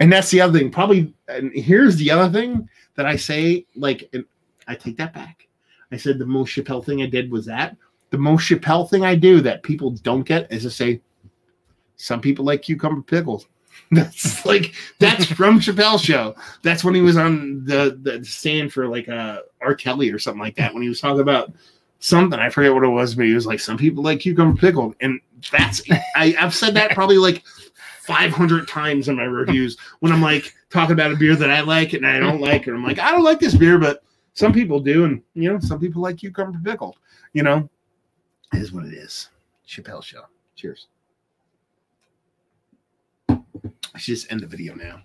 And that's the other thing. Probably, and here's the other thing that I say. Like, and I take that back. I said the most Chappelle thing I did was that. The most Chappelle thing I do that people don't get is to say, some people like cucumber pickles. *laughs* That's like that's from Chappelle show. That's when he was on the the stand for like uh R. Kelly or something like that. When he was talking about something, I forget what it was, but he was like, some people like cucumber pickled, and that's I, I've said that probably like 500 times in my reviews when I'm like talking about a beer that I like and I don't like, and I'm like, I don't like this beer, but some people do, and you know, some people like cucumber pickled. You know, it is what it is. Chappelle show. Cheers. I should just end the video now.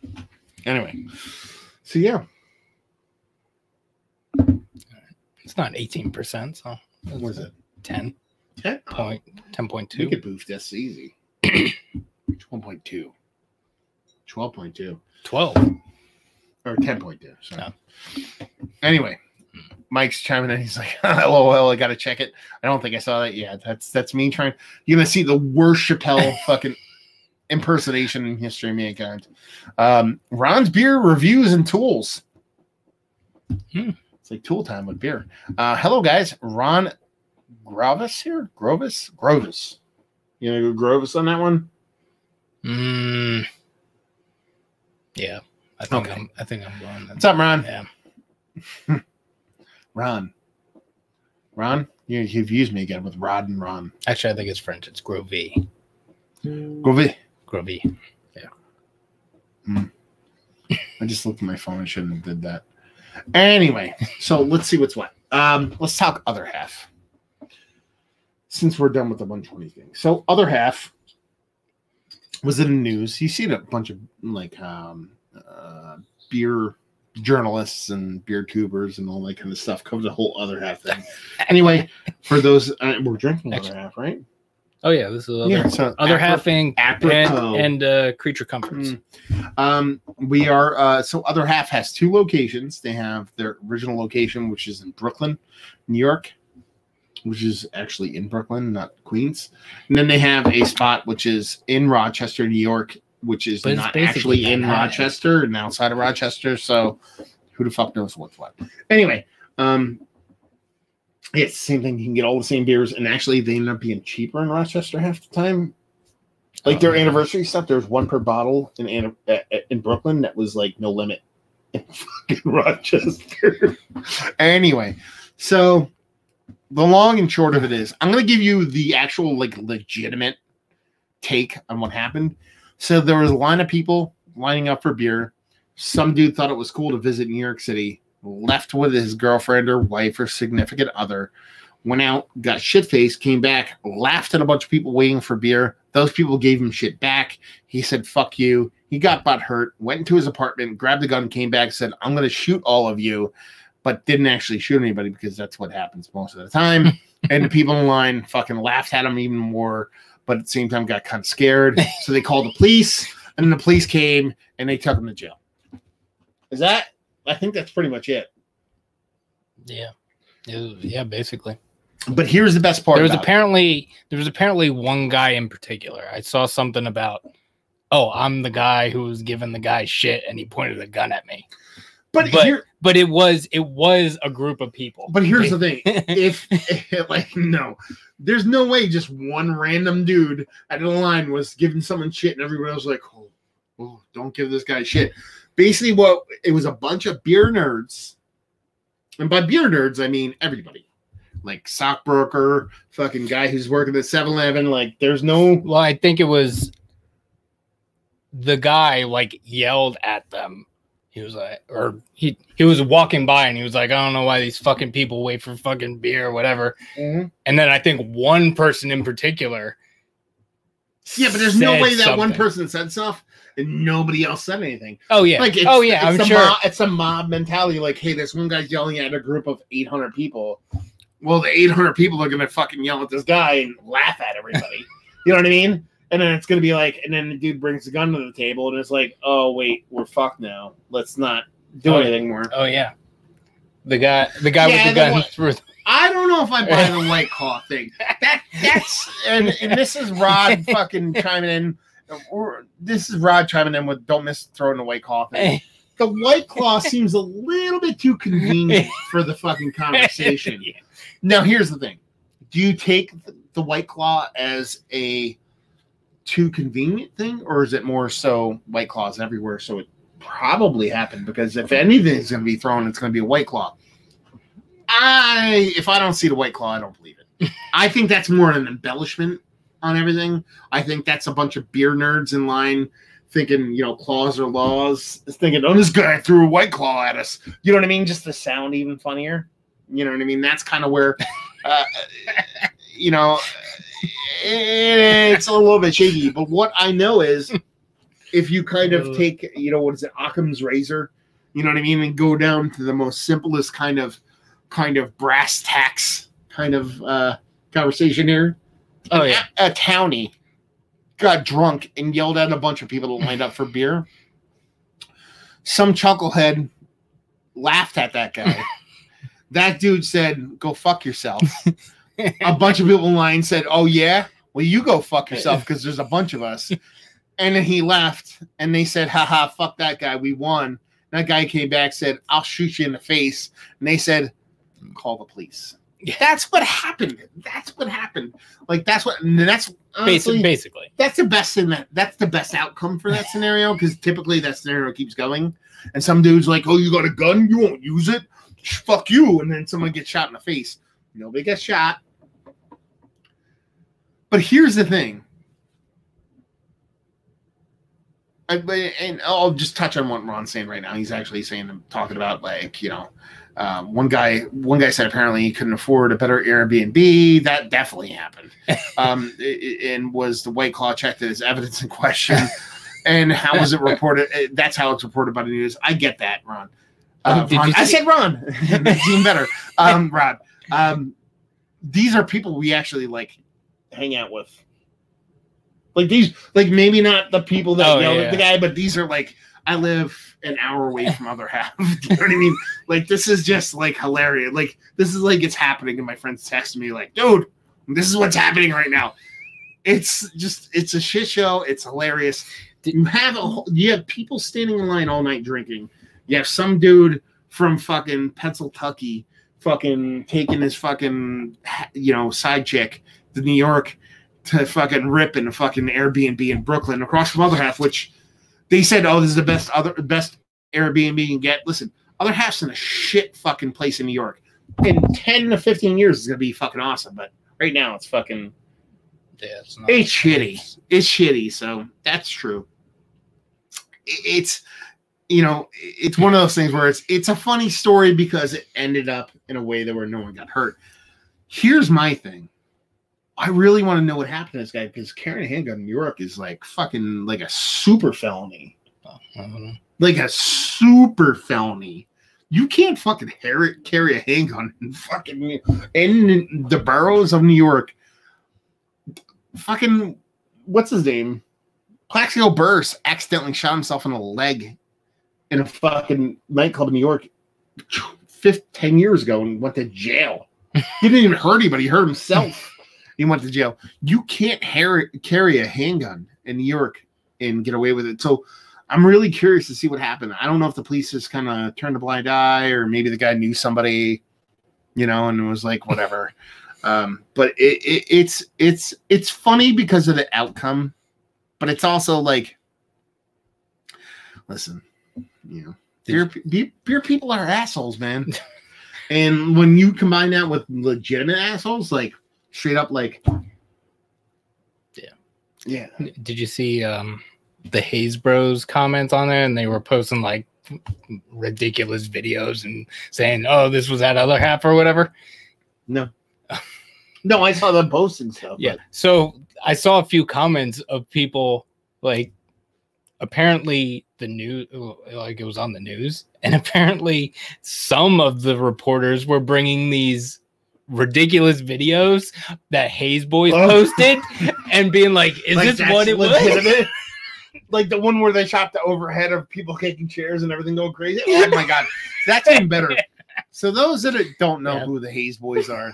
Anyway, so yeah, It's not 18%, so what was it? 10 10 point, You 10.2. could boost this easy. *clears throat* 12.2. 12.2. 12. Or 10.2. Sorry. No. Anyway, Mike's chiming in. He's like, *laughs* LOL, I gotta check it. I don't think I saw that. Yeah, that's that's me trying. You're gonna see the worst Chappelle *laughs* fucking impersonation in history of mankind. Um, Ron's beer reviews and tools. Hmm. It's like tool time with beer. Uh, hello guys, Ron Grovis here. Grovis, Grovis. You gonna go Grovis on that one? Mm, yeah. I think Okay. I'm I think I'm going. What's up, Ron? Yeah. *laughs* Ron. Ron, you, you've used me again with Rod and Ron. Actually, I think it's French. It's Grovy. Grovis. Grovy. Yeah. I just looked at my phone. I shouldn't have did that. Anyway, so let's see what's what. Um, let's talk other half. Since we're done with the 120 thing. So other half was in the news. You see a bunch of like um uh beer journalists and beer tubers and all that kind of stuff cover a whole other half thing. *laughs* Anyway, for those uh, we're drinking other half, right? Oh yeah, this is other, Yeah, so other apro- half and and, and uh, creature comforts. Mm. Um, we are uh, so other half has two locations. They have their original location, which is in Brooklyn, New York, which is actually in Brooklyn, not Queens. And then they have a spot which is in Rochester, New York, which is But not actually in. Rochester and outside of Rochester. So who the fuck knows what's what? Anyway, um, it's the same thing. You can get all the same beers, and actually they end up being cheaper in Rochester half the time. Like Oh, their yeah. anniversary stuff, there's one per bottle in in Brooklyn that was like no limit in *laughs* fucking Rochester. anyway, so the long and short of it is, I'm gonna give you the actual like legitimate take on what happened. So there was a line of people lining up for beer. Some dude thought it was cool to visit New York City, left with his girlfriend or wife or significant other, went out, got shit faced, came back, laughed at a bunch of people waiting for beer. Those people gave him shit back. He said, fuck you. He got butt hurt, went into his apartment, grabbed a gun, came back, said, I'm going to shoot all of you. But didn't actually shoot anybody because that's what happens most of the time. *laughs* and the people in line fucking laughed at him even more, but at the same time got kind of scared. *laughs* So they called the police, and then the police came and they took him to jail. Is that? I think that's pretty much it. Yeah. It was- yeah, basically. But here's the best part. There was about it. apparently there was apparently one guy in particular. I saw something about oh, I'm the guy who was giving the guy shit and he pointed a gun at me. But, but- here, But it was it was a group of people. but here's the thing: *laughs* if *laughs* like no, there's no way just one random dude at the line was giving someone shit, and everybody was like, "Oh, oh don't give this guy shit." Basically, what it was a bunch of beer nerds, and by beer nerds I mean everybody, like sock broker, fucking guy who's working at 7-Eleven. Like, there's no well, I think it was the guy like yelled at them. He was like, or he he was walking by and he was like, I don't know why these fucking people wait for fucking beer or whatever. Mm-hmm. And then I think one person in particular. yeah, but there's no way that one person said stuff and nobody else said anything. Oh yeah. Like, it's, oh yeah. it's I'm a sure. Mob, it's a mob mentality. Like, hey, this one guy's yelling at a group of 800 people. Well, the 800 people are gonna fucking yell at this guy and laugh at everybody. *laughs* you know what I mean? And then it's gonna be like, and then the dude brings the gun to the table, and it's like, oh wait, we're fucked now. Let's not do Oh, anything more. Oh yeah. The guy, the guy Yeah, with the the gun. one- I don't know if I buy the *laughs* white claw thing. That that's and, and this is Rod *laughs* fucking chiming in. Or this is Rod chiming in with don't miss throwing the white claw thing. *laughs* the white claw seems a little bit too convenient for the fucking conversation. Now, here's the thing: Do you take th- the white claw as a too convenient thing, or is it more so white claws everywhere? So it probably happened because if anything's going to be thrown, it's going to be a white claw. I, if I don't see the white claw, I don't believe it. *laughs* I think that's more an embellishment on everything. I think that's a bunch of beer nerds in line thinking, you know, claws are laws, thinking, oh, this guy threw a white claw at us. You know what I mean? Just to sound even funnier. You know what I mean? That's kind of where, uh, *laughs* you know, it's a little bit shaky. But what I know is if you kind of take, you know, what is it, Occam's razor, you know what I mean, and go down to the most simplest kind of, kind of brass tacks kind of uh, conversation here. Oh yeah. a townie got drunk and yelled at a bunch of people that lined up for beer. Some chucklehead laughed at that guy. *laughs* that dude said, "Go fuck yourself." *laughs* a *laughs* bunch of people in line said, "Oh yeah, well you go fuck yourself because there's a bunch of us." And then he left, and they said, "Ha ha, fuck that guy, we won." That guy came back, said, "I'll shoot you in the face," and they said, "Call the police." That's what happened. That's what happened. Like that's what. That's honestly, Basi- basically. that's the best thing that that's the best outcome for that scenario because typically that scenario keeps going and some dude's like oh you got a gun you won't use it fuck you and then someone gets shot in the face nobody gets shot but here's the thing I, and I'll just touch on what Ron's saying right now. He's actually saying, talking about like, you know, um, one guy, one guy said apparently he couldn't afford a better Airbnb. That definitely happened. *laughs* Um, and was the White Claw checked as evidence in question? and how was it reported? Uh, That's how it's reported by the news. I get that, Ron. Uh, Oh, Ron- I said Ron. *laughs* Even better. Um, Rod. Um, these are people we actually like hang out with. Like these, like maybe not the people that Oh, yelled yeah. at the guy, but these are like I live an hour away from other *laughs* half. *laughs* You know what I mean? Like this is just like hilarious. Like this is like it's happening, and my friends text me like, "Dude, this is what's happening right now." It's just it's a shit show. It's hilarious. You have a whole- you have people standing in line all night drinking. You have some dude from fucking Pennsylvania fucking taking his fucking you know side chick to New York to fucking rip in a fucking Airbnb in Brooklyn across from other half, which they said, oh, this is the best other best Airbnb you can get. Listen, other half's in a shit fucking place in New York. In ten to fifteen years, it's gonna be fucking awesome. But right now, it's fucking Yeah, it's not- it's shitty. It's shitty. So that's true. It's you know, it's one of those things where it's it's a funny story because it ended up in a way that where no one got hurt. Here's my thing. I really want to know what happened to this guy because carrying a handgun in New York is like fucking like a super felony. Like a super felony. You can't fucking carry, a handgun in fucking in the boroughs of New York. Fucking what's his name? Plaxico Burress accidentally shot himself in the leg in a fucking nightclub in New York 15, 10 years ago and went to jail. he didn't even hurt anybody, he hurt himself. He went to jail. You can't carry a handgun in New York and get away with it. So I'm really curious to see what happened. I don't know if the police just kind of turned a blind eye or maybe the guy knew somebody, you know, and it was like, whatever. *laughs* Um, but it, it, it's it's it's funny because of the outcome, but it's also like, listen, you know, beer, beer, beer people are assholes, man. *laughs* and when you combine that with legitimate assholes, like straight up, like, Yeah. yeah, Did you see um, the Hayes Bros comments on there? And they were posting like ridiculous videos and saying, "Oh, this was that other half or whatever." no, *laughs* no, I saw them posting stuff. Yeah. So I saw a few comments of people like apparently the news like it was on the news and *laughs* apparently some of the reporters were bringing these ridiculous videos that Hayes boys Oh. posted and being like is Like, this what it was *laughs* like the one where they shot the overhead of people kicking chairs and everything going crazy. Oh my god, that's even better. *laughs* So those that don't know Yeah. who the Hayes boys are,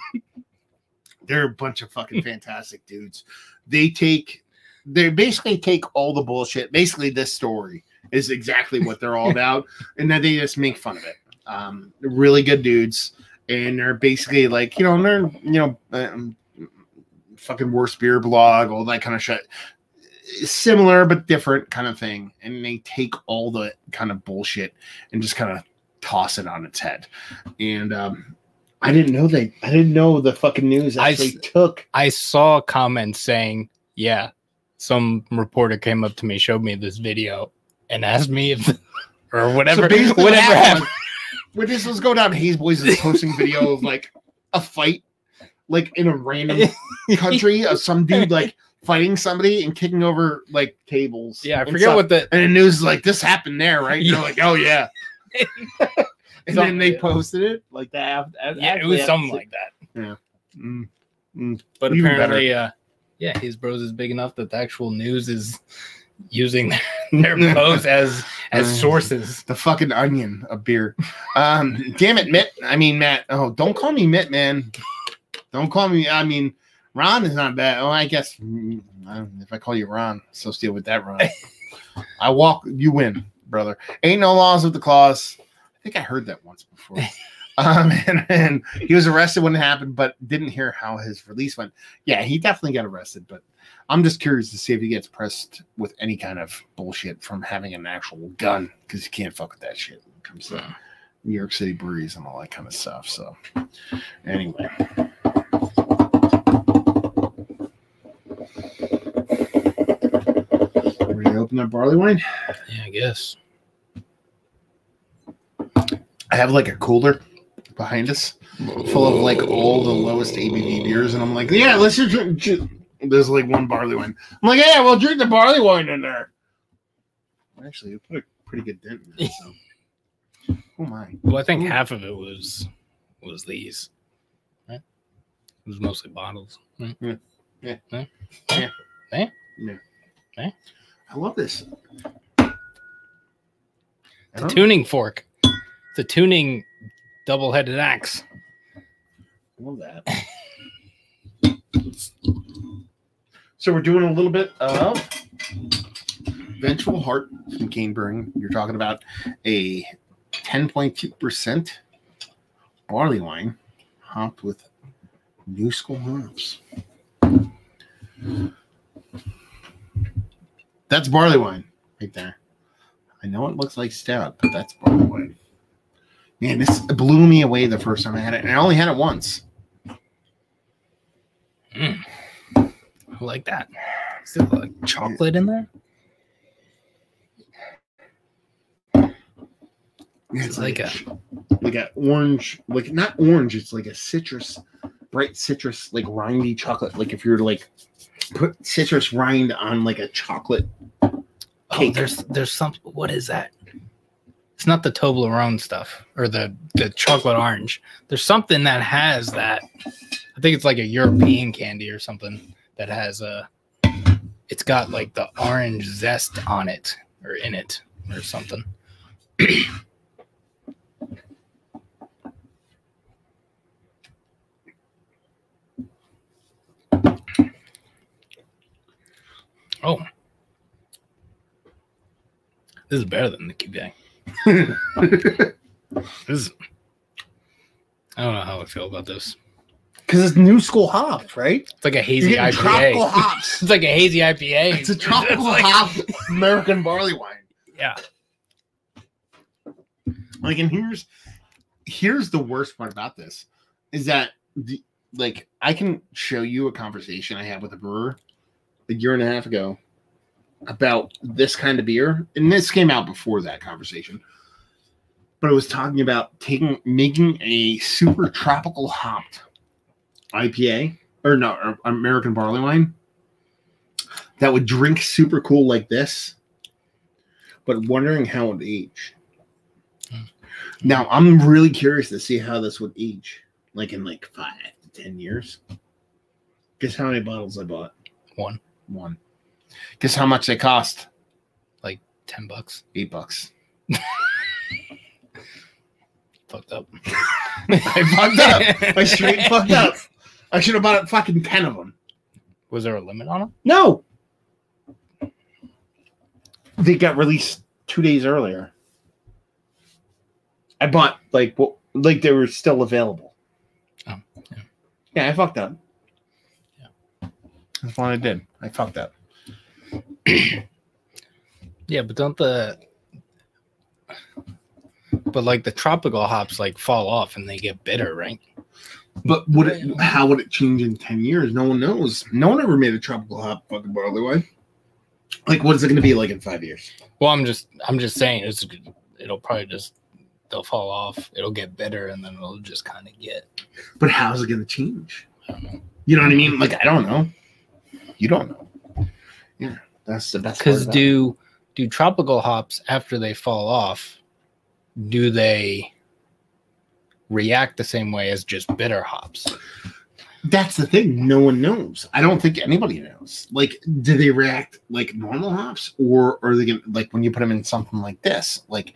they're a bunch of fucking fantastic dudes. They take, they basically take all the bullshit. Basically, this story is exactly what they're all *laughs* about, and then they just make fun of it. Um, really good dudes, and they're basically like you know they're you know um, fucking worst beer blog, all that kind of shit. Similar but different kind of thing and they take all the kind of bullshit and just kind of toss it on its head. And um i didn't know they i didn't know the fucking news I actually s- took. I saw comments saying, yeah, some reporter came up to me, showed me this video, and asked me if, *laughs* or whatever, So whatever happened when this was going down hayes boys is posting video of like a fight like in a random *laughs* country of some dude like fighting somebody and kicking over like tables yeah, I forget stuff. what the, and the news is like this happened there right Yeah. they're like oh yeah *laughs* and then they posted it like that yeah, it was something like that. Mm, mm. But Even apparently, uh, yeah, his bros is big enough that the actual news is using their, *laughs* their posts *laughs* as as Mm. sources. the fucking onion of beer. Um, damn it, Mitt. I mean, Matt. Oh, don't call me Mitt, man. Don't call me. I mean, Ron is not bad. Oh, I guess mm, I if I call you Ron, so deal with that, Ron. *laughs* I walk, you win, brother. Ain't no laws with the clause. I think I heard that once before. Um, and, and he was arrested when it happened, but didn't hear how his release went. Yeah, he definitely got arrested, but I'm just curious to see if he gets pressed with any kind of bullshit from having an actual gun because you can't fuck with that shit when it comes to hmm. New York City breweries and all that kind of stuff. So, anyway. Ready to open that barley wine? Yeah, I guess. I have like a cooler behind us full of like all the lowest ABV beers, and I'm like, yeah, let's just drink. Ju- There's like one barley wine. I'm like, yeah, we'll drink the barley wine in there. Actually, it put a pretty good dent in it. So. *laughs* Oh my! Well, I think Ooh. half of it was was these. Right? It was mostly bottles. right? I love this. The a tuning fork. The tuning double-headed axe. I love that. *laughs* so we're doing a little bit of Vengeful Heart from Kane Brewing. You're talking about a 10.2% barley wine hopped with new school hops. That's barley wine right there. I know it looks like stout, but that's barley wine. Man, this blew me away the first time I had it, and I only had it once. Mm. Like that. Is there like chocolate in there? It's like a- like a orange, like not orange. It's like a citrus, bright citrus, like rindy chocolate. Like if you were to like put citrus rind on like a chocolate Oh, there's there's some. What is that? It's not the Toblerone stuff or the the chocolate orange. There's something that has that. I think it's like a European candy or something that has a. It's got like the orange zest on it or in it or something. *clears throat* oh, this is better than the Quebec. *laughs* This is. I don't know how I feel about this. Because it's new school hops, right? It's like a hazy You're getting tropical IPA. *laughs* hops. It's like a hazy IPA. It's a tropical *laughs* like- hop American barley wine. Yeah. Like, and here's here's the worst part about this is that the like I can show you a conversation I had with a brewer a year and a half ago about this kind of beer, and this came out before that conversation. But it was talking about taking making a super tropical hopped IPA or no or American barley wine that would drink super cool like this, but wondering how it would age. Hmm. Now I'm really curious to see how this would age, like in like five to ten years. Guess how many bottles I bought? One. One. Guess how much they cost? Like Ten bucks. Eight bucks. *laughs* Fucked up. *laughs* I fucked up. I straight fucked up. *laughs* I should have bought a fucking ten of them. Was there a limit on them? No. They got released two days earlier. I bought like what like they were still available. Oh, yeah. Yeah, I fucked up. Yeah. That's what I did. I fucked up. *clears throat* Yeah, but don't the but like the tropical hops like fall off and they get bitter, right? But would it how would it change in ten years? No one knows. No one ever made a tropical hop fucking barley wine. Like what is it gonna be like in five years? Well, I'm just I'm just saying it's it'll probably just they'll fall off. It'll get better, and then it'll just kind of get But how's it gonna change? I don't know. You know what I mean? Like I don't know. You don't know. Yeah, that's the best. Because about it. do do tropical hops after they fall off, do they react the same way as just bitter hops? That's the thing. No one knows. I don't think anybody knows. Like, do they react like normal hops, or are they gonna like when you put them in something like this? Like,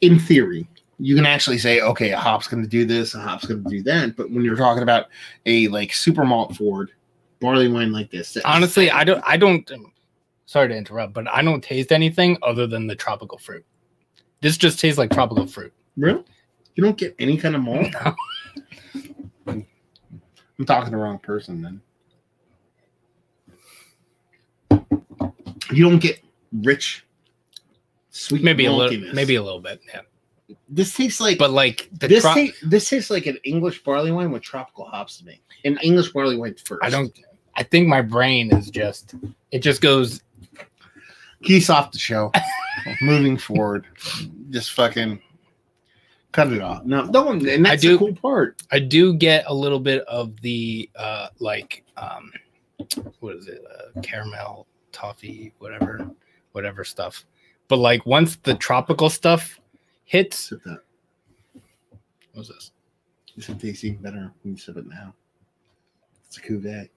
in theory, you can actually say, okay, a hop's going to do this, a hop's going to do that. But when you're talking about a like super malt forward barley wine like this, Honestly, I don't I don't um, sorry to interrupt, but I don't taste anything other than the tropical fruit. This just tastes like tropical fruit. really, you don't get any kind of malt. No. *laughs* I'm talking to the wrong person then. You don't get rich, sweet. Maybe a little maybe a little bit, yeah. This tastes like But like the this. tro- ta- this tastes like an English barley wine with tropical hops to me. An English barley wine first. I don't I think my brain is just it just goes Keys off the show. *laughs* Moving forward, just fucking cut it off. No, don't. And that's do- the cool part. I do get a little bit of the uh like um what is it uh, caramel toffee whatever whatever stuff but like once the tropical stuff hits Sip that. what's this This will taste even better when you sip it now. It's a cuvee.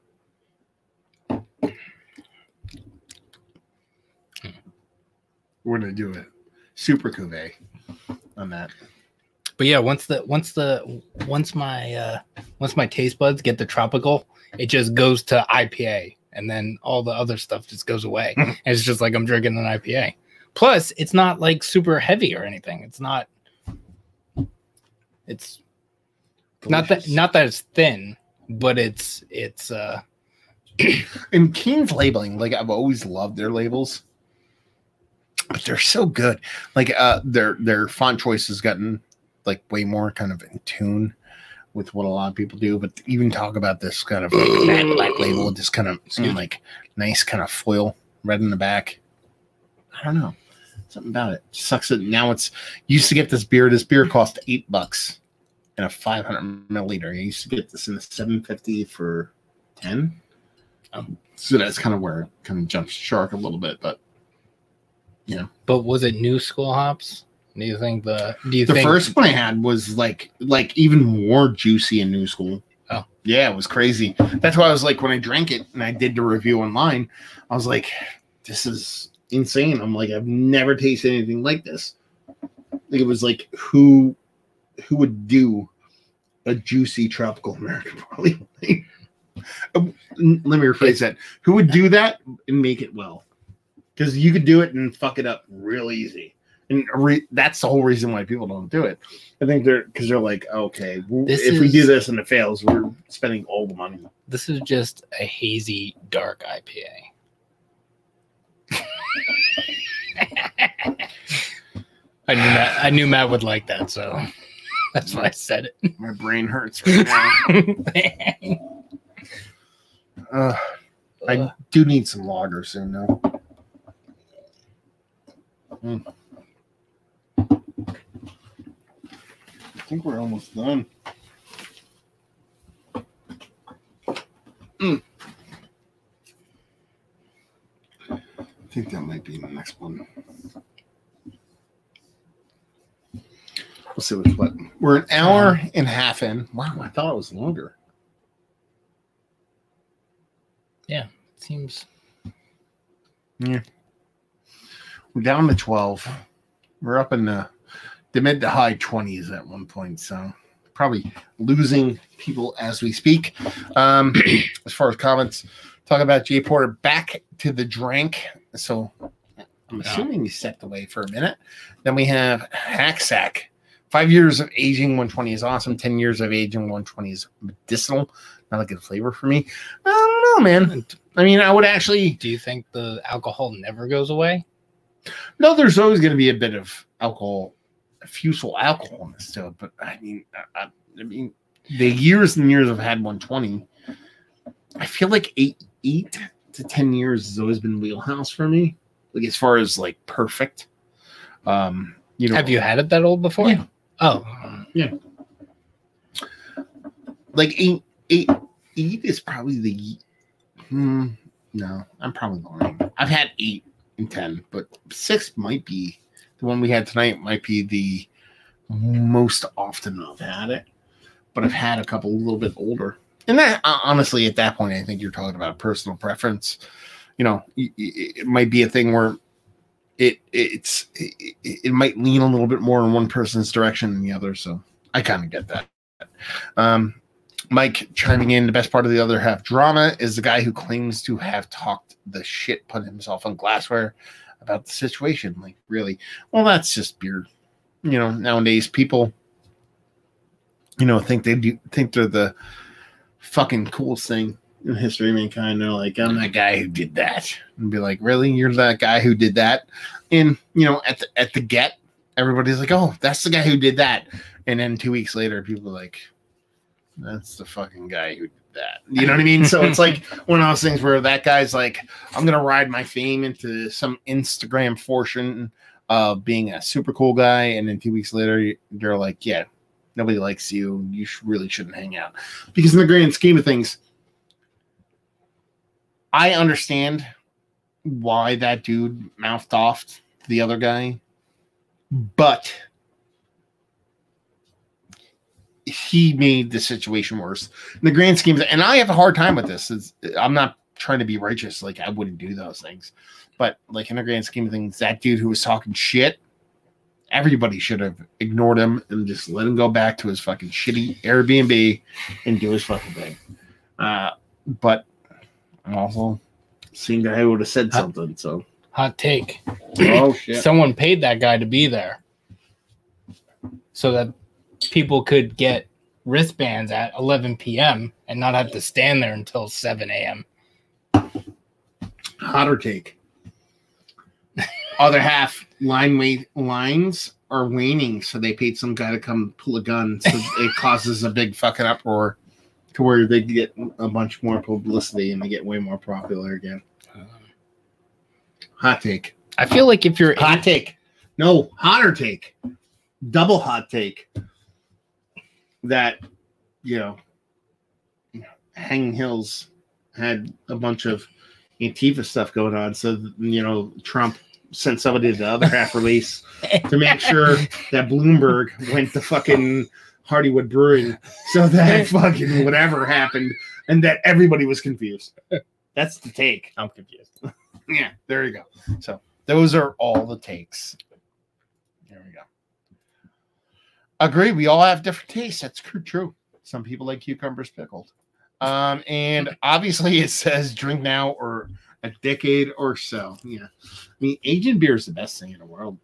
We're gonna do it. Super cuvee on that. But yeah once the once the once my uh once my taste buds get the tropical it just goes to ipa and then all the other stuff just goes away. And it's just like i'm drinking an ipa plus it's not like super heavy or anything. It's not it's not that not that it's thin but it's it's uh *clears throat* and Keen's labeling, like I've always loved their labels, but they're so good. Like uh their their font choice has gotten like way more kind of in tune with what a lot of people do. But even talk about this kind of like matte black label, just kind of like nice kind of foil red in the back. I don't know. Something about it. Sucks it. now it's used to get this beer. This beer cost eight bucks in a 500 milliliter. You used to get this in the 750 for 10. Oh. So that's kind of where it kind of jumps shark a little bit, but yeah. But was it new school hops? Do you think the do you The think first one I had was like like even more juicy in New School. Oh. yeah, it was crazy. That's why I was like when I drank it and I did the review online, I was like, this is insane. I'm like, I've never tasted anything like this. Like it was like who who would do a juicy tropical American *laughs* barley? Uh, Let me rephrase that. Who would do that and make it well? Because you could do it and fuck it up real easy and re- that's the whole reason why people don't do it. I think they're because they're like, okay, This if we do this and it fails, we're spending all the money. this is just a hazy dark IPA? I knew Matt, I knew Matt would like that, so *laughs* that's why I said it. My brain hurts. Right now. *laughs* uh, I do need some lager soon, though. Mm. Think we're almost done. Mm. I think that might be the next one. We'll see what's what. We're an hour and a half in. Wow, I thought it was longer. Yeah, it seems Yeah. We're down to 12. We're up in the, the mid to high 20s at one point. So probably losing people as we speak. Um, *clears throat* as far as comments, talk about Jay Porter back to the drink. So I'm assuming he stepped away for a minute. Then we have Hacksack. Five years of aging 120 is awesome. 10 years of aging 120 is medicinal. Not a good flavor for me. I don't know, man. I mean, I would actually do you think the alcohol never goes away? no, there's always going to be a bit of alcohol, fusel alcohol in this to. But I mean, I, I, mean, the years and years I've had 120, I feel like eight, eight to 10 years has always been wheelhouse for me. Like as far as like perfect. Um, you know, Have you had it that old before? Yeah. Oh, yeah. like eight, eight, eight is probably the. Hmm, no, I'm probably lying. I've had eight and ten, but six might be one we had tonight. Might be the most often I've had it, but I've had a couple a little bit older. And that uh, honestly, at that point, I think you're talking about personal preference. You know, it might be a thing where it it's it, it might lean a little bit more in one person's direction than the other. So I kind of get that. Um, Mike chiming in. The best part of the other half drama is the guy who claims to have talked the shit, put himself on glassware about the situation. Like, really? Well, that's just beer. You know, nowadays people, you know, think they do think they're the fucking coolest thing in history of mankind. They're like, I'm that guy who did that, and be like, really? You're that guy who did that? And you know, at the at the get, everybody's like, oh, that's the guy who did that. And then two weeks later, people are like, that's the fucking guy who did that. You know what I mean? So it's like *laughs* one of those things where that guy's like, I'm gonna ride my fame into some Instagram fortune of being a super cool guy, and then two weeks later, they're like, yeah, nobody likes you. You really shouldn't hang out because in the grand scheme of things, I understand why that dude mouthed off the other guy, but he made the situation worse. In the grand scheme, and I have a hard time with this. Is I'm not trying to be righteous, like I wouldn't do those things, but like in the grand scheme of things, that dude who was talking shit, everybody should have ignored him and just let him go back to his fucking shitty Airbnb and do his fucking thing. Uh, but I'm also seeing guy who would have said Huh? something. So hot take. oh shit. Someone paid that guy to be there so that people could get wristbands at 11 p.m. and not have to stand there until 7 a.m. hotter take. Other half line wait lines are waning, so they paid some guy to come pull a gun, so it *laughs* causes a big fucking uproar to where they get a bunch more publicity and they get way more popular again. Hot take. I feel like if you're Hot take. No, hotter take. Double hot take. That, you know, Hanging Hills had a bunch of Antifa stuff going on. So, you know, Trump sent somebody to the other half release *laughs* to make sure that Bloomberg went to fucking Hardywood Brewing so that *laughs* fucking whatever happened and that everybody was confused. That's the take. I'm confused. Yeah, there you go. So those are all the takes. There we go. Agree. We all have different tastes. That's true. True. Some people like cucumbers pickled. Um, and *laughs* obviously it says drink now or a decade or so. Yeah. I mean, aging beer is the best thing in the world.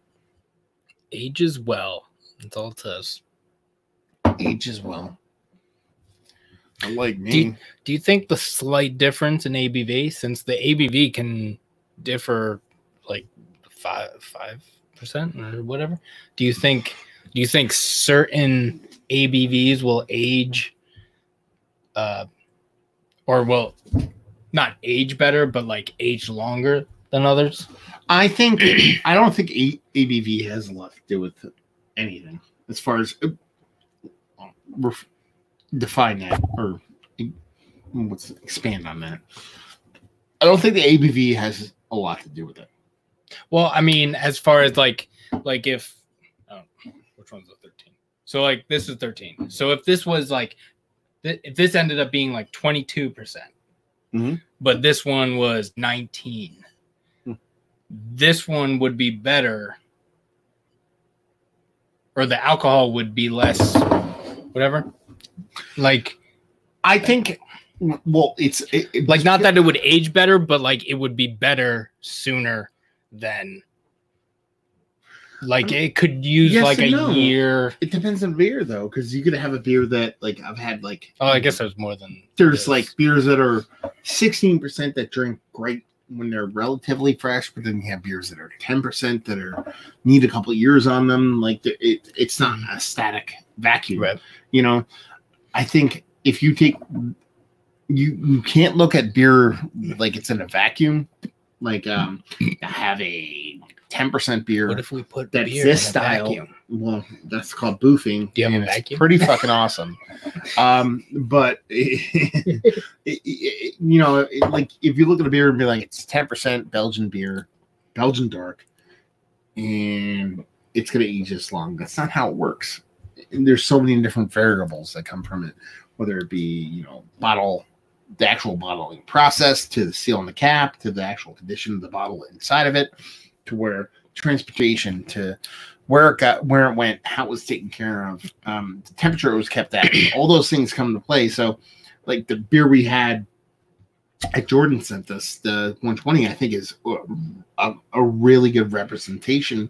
Ages well. That's all it says. Ages well. Like me. Do you, do you think the slight difference in ABV, since the ABV can differ like five five percent or whatever, do you think do you think certain ABVs will age uh or will not age better, but like age longer than others? I think *clears throat* I don't think A- ABV has a lot to do with anything as far as uh, ref- define that or let's expand on that. I don't think the ABV has a lot to do with it. Well, I mean, as far as like like if one's the 13? So like this is 13. So if this was like th- if this ended up being like 22%, percent Mhm. but this one was 19. Hmm. This one would be better or the alcohol would be less whatever. Like I think well, it's it, it- like not that it would age better, but like it would be better sooner than like it could use Yes like a no. year. it depends on beer though, because you could have a beer that like I've had like Oh, I guess there's more than there's this. like beers that are 16% that drink great when they're relatively fresh, but then you have beers that are 10% that are need a couple years on them. Like it, it's not a static vacuum. Right. You know, I think if you take you you can't look at beer like it's in a vacuum. Like um have a 10% beer. What if we put That's beer this style. vacuum? well, that's called boofing. Do you have a and vacuum? Pretty fucking awesome. *laughs* Um, but it, *laughs* it- it- you know, it- like if you look at a beer and be like, it's ten percent Belgian beer, Belgian dark, and it's gonna age this long. That's not how it works. And there's so many different variables that come from it, whether it be you know bottle, the actual bottling process, to the seal on the cap, to the actual condition of the bottle inside of it, to where transportation, to where it got, where it went, how it was taken care of, um, the temperature it was kept at. *clears throat* All those things come into play. So, like the beer we had at Jordan sent us, the 120, I think is a, a really good representation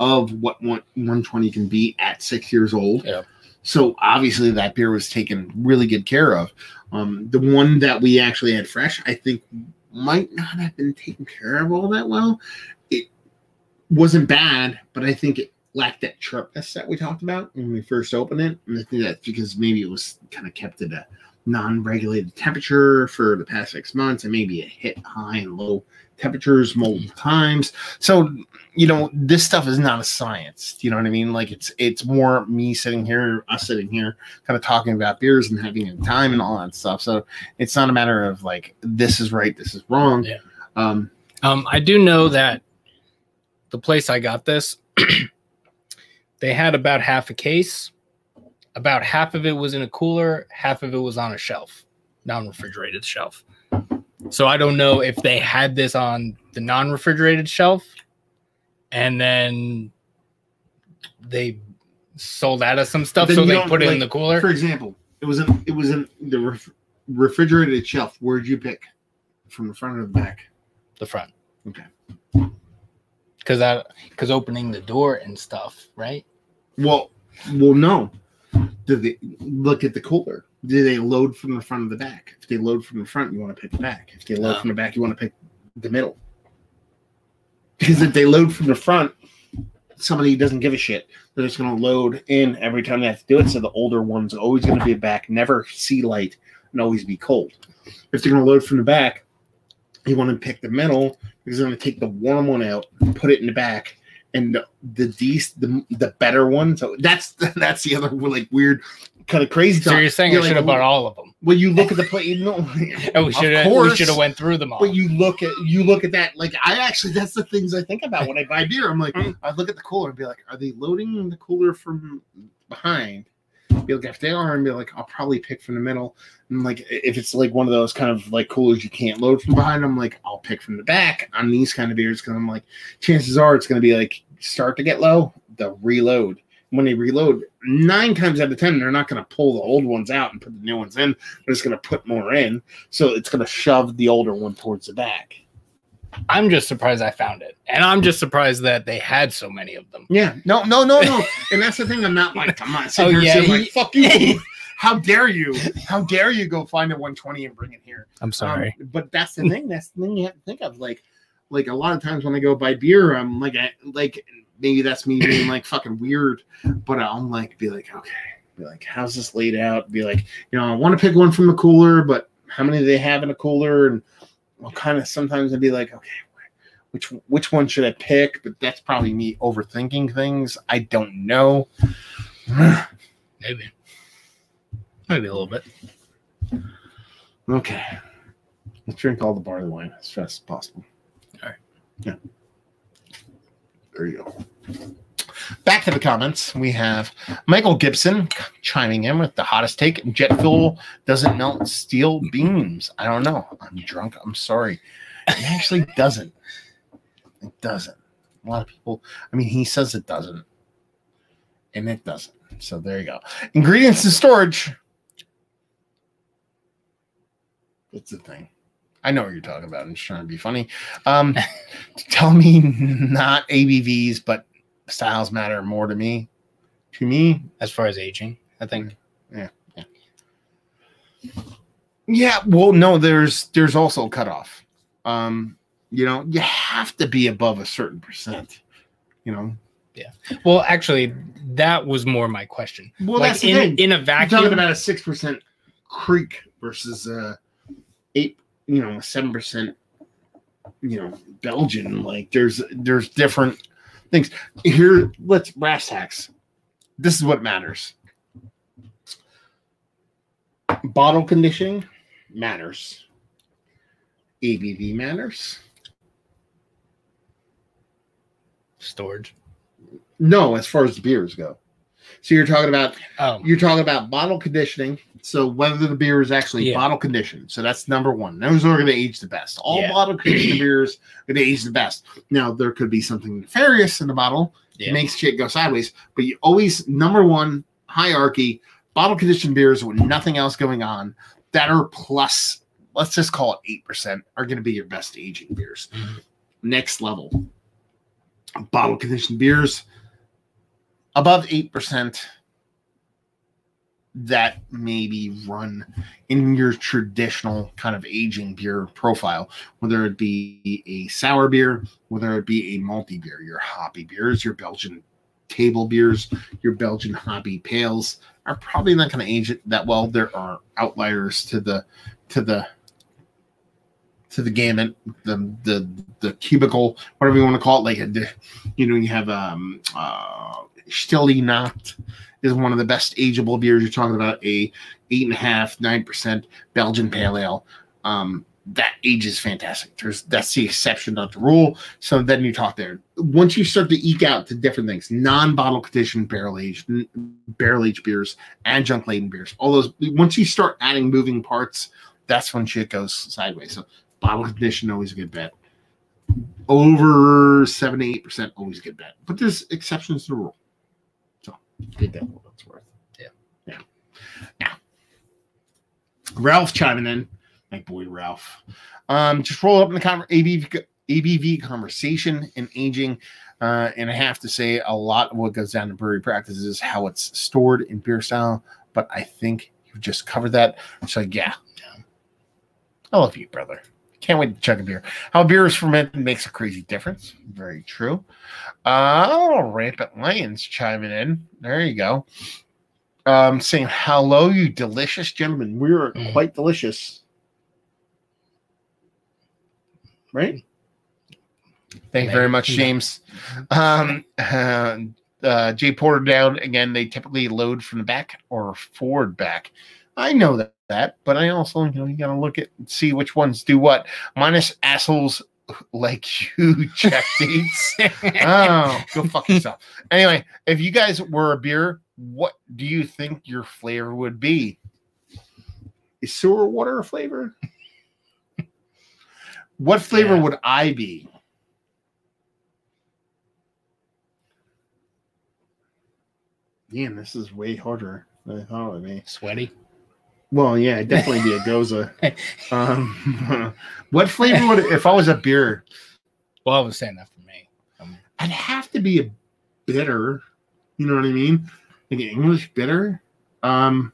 of what one- 120 can be at six years old. Yeah. So obviously that beer was taken really good care of. Um, the one that we actually had fresh, I think, might not have been taken care of all that well. Wasn't bad, but I think it lacked that sharpness that we talked about when we first opened it. And I think that's because maybe it was kind of kept at a non-regulated temperature for the past six months, and maybe it hit high and low temperatures multiple times. So you know, this stuff is not a science. You know what I mean? Like it's it's more me sitting here, us sitting here, kind of talking about beers and having a time and all that stuff. So it's not a matter of like this is right, this is wrong. Yeah. Um, Um, I do know that the place I got this, *clears throat* they had about half a case. About half of it was in a cooler, half of it was on a shelf, non-refrigerated shelf. So I don't know if they had this on the non-refrigerated shelf, and then they sold out of some stuff, so they put it in the cooler. for example, it was in it was in the ref- refrigerated shelf. Where'd you pick? From the front or the back? the front. Okay. Because I because opening the door and stuff, right? Well, well, no. Did they look at the cooler? Do they load from the front or the back? If they load from the front, you want to pick the back. If they load from the back, you want to pick the middle. Because if they load from the front, somebody doesn't give a shit. They're just going to load in every time they have to do it. So the older one's always going to be back, never see light, and always be cold. If they're going to load from the back, you want to pick the middle because they're going to take the warm one out, put it in the back, and the the the, the better one. So that's *laughs* that's the other like weird kind of crazy. So you're saying You're I should have bought all of them? Well, you look at the plate. You know, *laughs* Oh, we should have. We should have went through them all. But you look at you look at that like I actually that's the things I think about when I buy beer. I'm like. *laughs* I look at the cooler and be like, are they loading the cooler from behind? Be like if they are, and be like, I'll probably pick from the middle. And like if it's like one of those kind of like coolers you can't load from behind, I'm like I'll pick from the back on these kind of beers because I'm like chances are it's going to be like start to get low, they'll reload. When they reload, nine times out of ten, they're not going to pull the old ones out and put the new ones in. They're just going to put more in, so it's going to shove the older one towards the back. I'm just surprised I found it, and I'm just surprised that they had so many of them. Yeah, no, no, no, no. and that's the thing. I'm not like, I'm not *laughs* sitting Oh, yeah, saying like, fuck you. *laughs* How dare you? How dare you go find a 120 and bring it here? I'm Um, but that's the thing. That's the thing you have to think of. Like, like a lot of times when I go buy beer, I'm like, I, like maybe that's me being like fucking weird, but I'm like, be like, okay, be like, how's this laid out? Be like, you know, I want to pick one from the cooler, but how many do they have in a cooler? And I'll kind of sometimes I'd be like, okay, which which one should I pick? But that's probably me overthinking things. I don't know. *sighs* Maybe. Maybe a little bit. Okay. Let's drink all the barley wine as fast as possible. All right. Yeah. There you go. Back to the comments. We have Michael Gibson chiming in with the hottest take. Jet fuel doesn't melt steel beams. I don't know. I'm drunk. I'm sorry. It actually *laughs* doesn't. It doesn't. A lot of people, I mean, he says it doesn't. And it doesn't. So there you go. Ingredients and storage. That's the thing. I know what you're talking about. I'm just trying to be funny. Um, *laughs* tell me not ABVs, but styles matter more to me. To me, As far as aging, I think. yeah. Yeah. Yeah. Well, no, there's there's also a cutoff. Um, you know, you have to be above a certain percent. You know. Yeah. Well, actually, that was more my question. Well, like that's the in, thing. in a You're vacuum, talking about a six percent creek versus a eight, you know, seven percent, you know, Belgian. Like there's there's different things. Here, let's brass tacks. This is what matters. Bottle conditioning matters. ABV matters. storage. No, as far as beers go. So you're talking about Oh, You're talking about bottle conditioning. So whether the beer is actually Yeah. bottle conditioned. So that's number one. Those are going to age the best. All Yeah. bottle conditioned *clears throat* beers are going to age the best. Now there could be something nefarious in the bottle yeah. that makes shit go sideways, but you always number one hierarchy bottle conditioned beers with nothing else going on that are plus. Let's just call it eight percent are going to be your best aging beers. Mhm. Next level, bottle conditioned beers above eight percent that maybe run in your traditional kind of aging beer profile, whether it be a sour beer, whether it be a malty beer, your hoppy beers, your Belgian table beers, your Belgian hoppy pales are probably not going to age it that well. There are outliers to the to the to the gamut, the the the cubicle, whatever you want to call it. Like a, you know, you have um uh Stille Nacht is one of the best ageable beers. You're talking about a eight and a half, nine percent Belgian pale ale. Um, that ages fantastic. There's that's the exception, not the rule. So then you talk there. Once you start to eke out to different things, non-bottle conditioned barrel aged, barrel aged beers, adjunct laden beers, all those. Once you start adding moving parts, that's when shit goes sideways. So bottle condition always a good bet. Over seven to eight percent always a good bet, but there's exceptions to the rule. Take that what it's worth. Yeah. yeah. Now, Ralph chiming in, my boy Ralph. Um, just roll up in the con- ABV, ABV conversation and aging. Uh, and I have to say, a lot of what goes down in brewery practices is how it's stored in beer style. But I think you just covered that. So yeah, I love you, brother. Can't wait to chug a beer. How beer is fermented makes a crazy difference. Very true. Uh, Rampant Lions chiming in. There you go. Um, saying hello, you delicious gentlemen. We're Mm. quite delicious. Right? Thank you very much, James. Um, uh, uh, J Porter down again. They typically load from the back or forward back. I know that, that but I also you know you gotta look at see which ones do what. Minus assholes *laughs* like you check *laughs* dates. oh, go fuck yourself. Anyway, if you guys were a beer, what do you think your flavor would be? Is sewer water a flavor? what flavor Yeah. would I be? Damn, this is way harder than I thought it would be. Sweaty. Well, yeah, it'd definitely be a gose. *laughs* Um, *laughs* what flavor would if I was a beer? Well, I was saying that for me. Um, I'd have to be a bitter. You know what I mean? Like an English bitter. Um,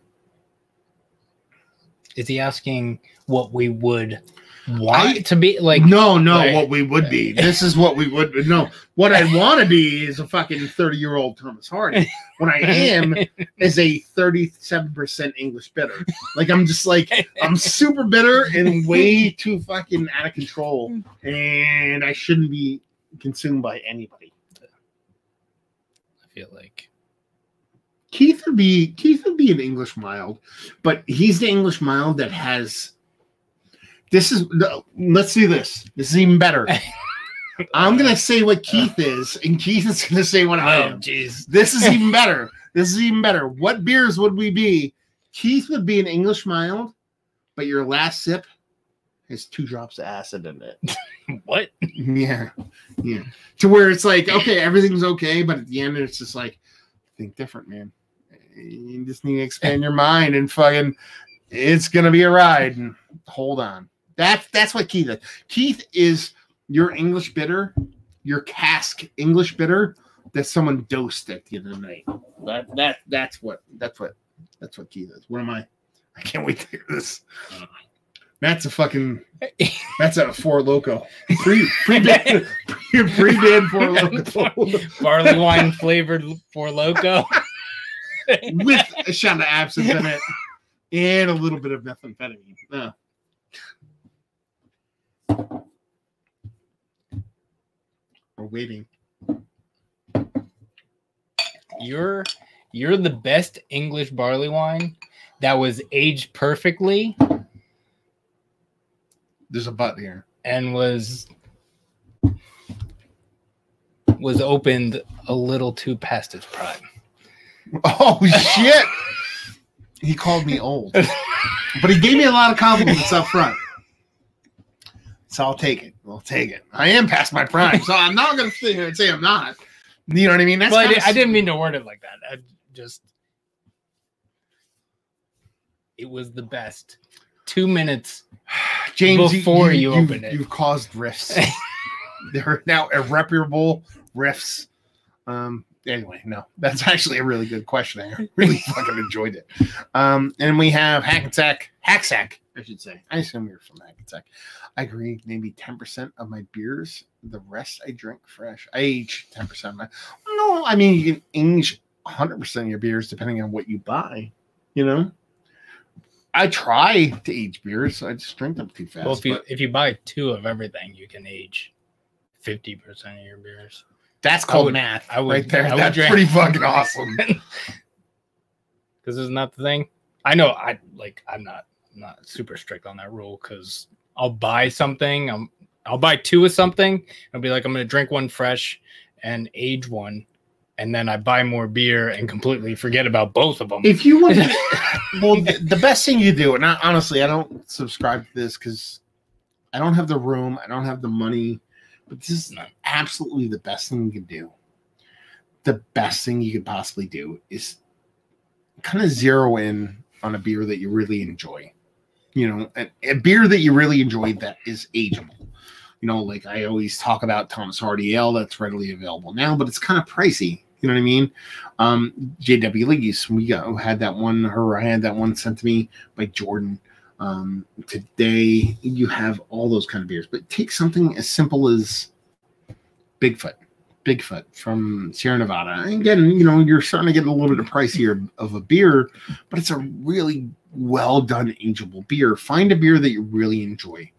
is he asking what we would want I- to be like? no, no, like- what we would be. This is what we would. No, what I want to be is a fucking thirty-year-old Thomas Hardy. What I am *laughs* is a thirty-seven percent English bitter. Like I'm just like I'm super bitter and way too fucking out of control, and I shouldn't be consumed by anybody. I feel like Keith would be Keith would be an English mild, but he's the English mild that has. This is let's do this. This is even better. *laughs* I'm gonna say what Keith is, and Keith is gonna say what I oh am. jeez. This is even *laughs* better. This is even better. What beers would we be? Keith would be an English mild, but your last sip has two drops of acid in it. *laughs* What? Yeah, yeah. To where it's like, okay, everything's okay, but at the end, it's just like, think different, man. You just need to expand your mind and fucking, it's gonna be a ride. And hold on. That's that's what Keith is. Keith is your English bitter, your cask English bitter that someone dosed at the end of the night. That that that's what that's what that's what Keith is. What am I? I can't wait to hear this. That's a fucking that's a Four Loko. Pre pre band pre band Four Loko Barley wine flavored Four Loko. with a shot of absinthe in it and a little bit of methamphetamine. Uh. We're waiting. You're you're the best English barley wine that was aged perfectly There's a butt here. and was was opened a little too past its prime. Oh shit! *laughs* he called me old, but he gave me a lot of compliments up front. So I'll take it. I'll take it. I am past my prime, so I'm not going to sit here and say I'm not. You know what I mean? That's Well, I, I didn't mean to word it like that. I just it was the best. Two minutes. *sighs* James, Before you open it. you've caused rifts. *laughs* there are now irreparable rifts. Um. Anyway, no, that's actually a really good question. I *laughs* really fucking enjoyed it. Um. And we have Hackensack, Hacksack, I should say. I assume you're from Hackensack. I agree. Maybe ten percent of my beers. The rest I drink fresh. I age ten percent of my. No, I mean you can age hundred percent of your beers depending on what you buy. You know. I try to age beers. I just drink them too fast. well, if you but if you buy two of everything, you can age fifty percent of your beers. that's called would- math. I would- right there. I would That's drink- pretty fucking awesome. *laughs* Because isn't that the thing? I know I like I'm not not super strict on that rule because I'll buy something. I'm I'll buy two of something. I'll be like I'm gonna drink one fresh and age one, and then I buy more beer and completely forget about both of them. if you want, *laughs* well, the, the best thing you do, and I, honestly, I don't subscribe to this because I don't have the room, I don't have the money, but this is absolutely the best thing you can do. The best thing you could possibly do is kind of zero in on a beer that you really enjoy. You know, a, a beer that you really enjoyed that is ageable. You know, like I always talk about Thomas Hardy Ale that's readily available now, but it's kind of pricey. You know what I mean? Um, JW Lees, we got had that one, her, I had that one sent to me by Jordan. Um, today you have all those kind of beers, but take something as simple as Bigfoot. Bigfoot from Sierra Nevada. And again, you know, you're starting to get a little bit of pricier of a beer, but it's a really well done ageable beer. Find a beer that you really enjoy,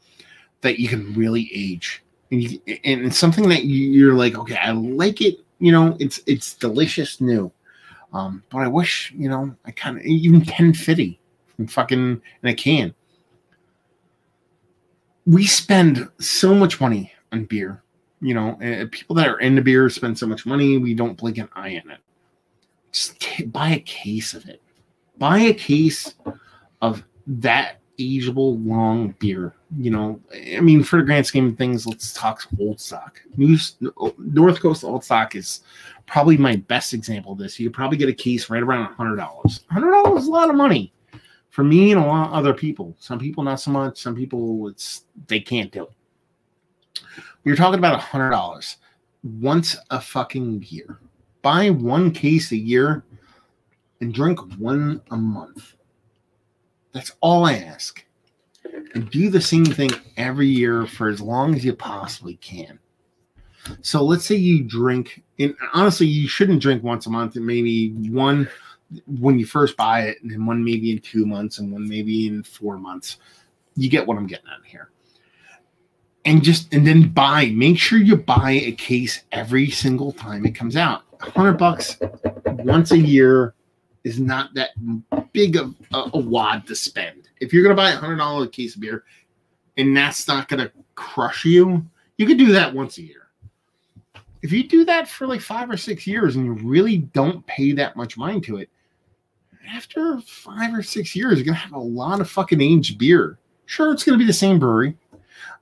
that you can really age, and, you, and it's something that you- you're like, okay, I like it you know, it's it's delicious new. Um, but I wish, you know, I kind of even 1050 and fucking in a can. We spend so much money on beer. You know, uh, people that are into beer spend so much money. We don't blink an eye in it. Just buy a case of it. Buy a case of that ageable long beer. You know, I mean, for the grand scheme of things, let's talk old stock. New North Coast Old Stock is probably my best example of this. You probably get a case right around hundred dollars. Hundred dollars is a lot of money for me and a lot of other people. Some people not so much. Some people it's they can't do it. You're talking about a hundred dollars once a fucking year. Buy one case a year and drink one a month. That's all I ask. And do the same thing every year for as long as you possibly can. So let's say you drink, and honestly, you shouldn't drink once a month, and maybe one when you first buy it, and then one maybe in two months, and one maybe in four months. You get what I'm getting at here. And just and then buy. Make sure you buy a case every single time it comes out. Hundred bucks once a year is not that big of a, a wad to spend. If you're gonna buy a hundred dollar case of beer, and that's not gonna crush you, you could do that once a year. If you do that for like five or six years and you really don't pay that much mind to it, after five or six years, you're gonna have a lot of fucking aged beer. Sure, it's gonna be the same brewery,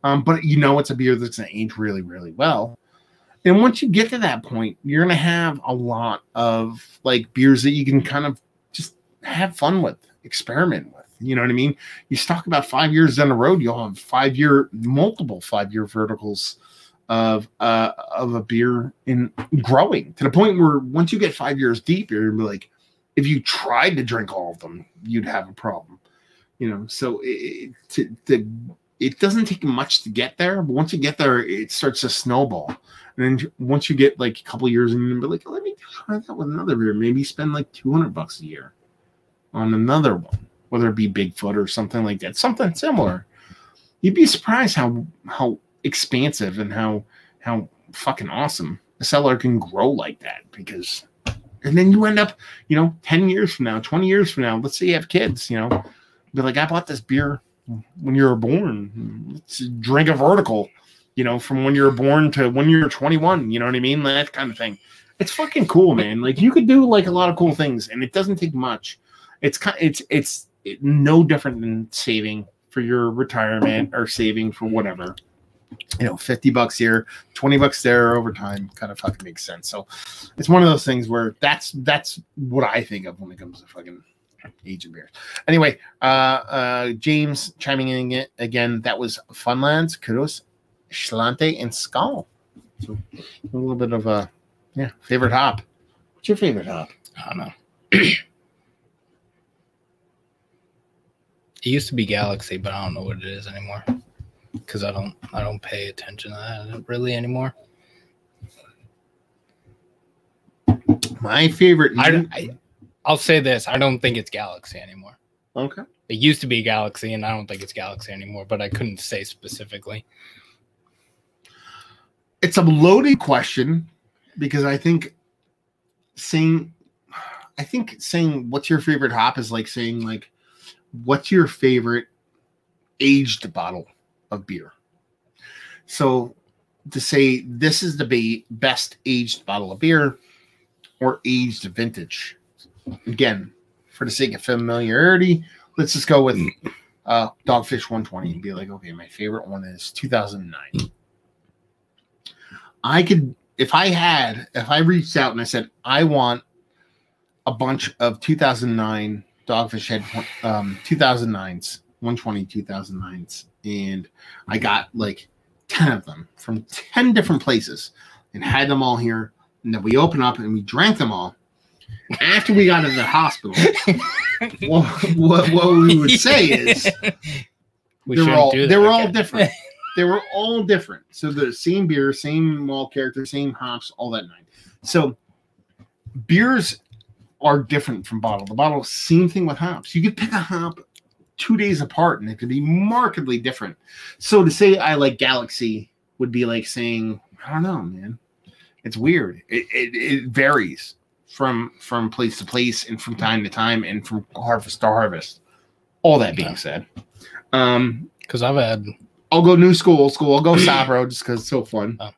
um, but you know it's a beer that's gonna age really, really well. And once you get to that point, you're gonna have a lot of like beers that you can kind of just have fun with, experiment with. You know what I mean? You talk about five years down the road, you'll have five year, multiple five year verticals of uh of a beer in growing to the point where once you get five years deep, you're gonna be like, if you tried to drink all of them, you'd have a problem. You know, so it, to, to, it doesn't take much to get there, but once you get there, it starts to snowball. And then once you get like a couple years, and you're like, oh, let me try that with another beer. Maybe spend like 200 bucks a year on another one, whether it be Bigfoot or something like that, something similar. You'd be surprised how how expansive and how how fucking awesome a cellar can grow like that because and then you end up you know 10 years from now 20 years from now let's say you have kids you know be like i bought this beer when you were born drink a vertical you know from when you were born to when you're 21 you know what i mean? That kind of thing. It's fucking cool man. Like you could do like a lot of cool things and it doesn't take much. It's kind it's it's no different than saving for your retirement or saving for whatever. You know, 50 bucks here, 20 bucks there over time kind of fucking makes sense. So it's one of those things where that's that's what I think of when it comes to fucking aging beers. Anyway, uh uh James chiming in again, that was Funlands, Kudos, Sláinte, and Skull. So a little bit of a yeah, favorite hop. What's your favorite hop? I don't know. it used to be Galaxy, but I don't know what it is anymore because I don't I don't pay attention to that really anymore. My favorite. I, I I'll say this: I don't think it's Galaxy anymore. Okay. It used to be Galaxy, and I don't think it's Galaxy anymore. But I couldn't say specifically. It's a loaded question because I think saying, I think saying what's your favorite hop is like saying like, what's your favorite aged bottle of beer. So to say this is the best aged bottle of beer or aged vintage. Again, for the sake of familiarity, let's just go with uh, Dogfish 120 and be like, okay, my favorite one is 2009. I could, if I had, if I reached out and I said, I want a bunch of 2009 Dogfish Head um, 2009s, 120 2009s and I got like 10 of them from 10 different places and had them all here. And then we opened up and we drank them all. After we got into the hospital, *laughs* what, what, what, we would say is we they were all they were all different. *laughs* they were all different. So the same beer, same malt character, same hops, all that night. So beers are different from bottle. The bottle, same thing with hops. You could pick a hop two days apart and it could be markedly different. So to say I like Galaxy would be like saying, I don't know, man. It's weird. It, it, it varies from from place to place and from time to time and from harvest to harvest. All that being Yeah. said, um, Because I've had I'll go new school, old school. I'll go *clears throat* Sabro just because it's so fun. Oh.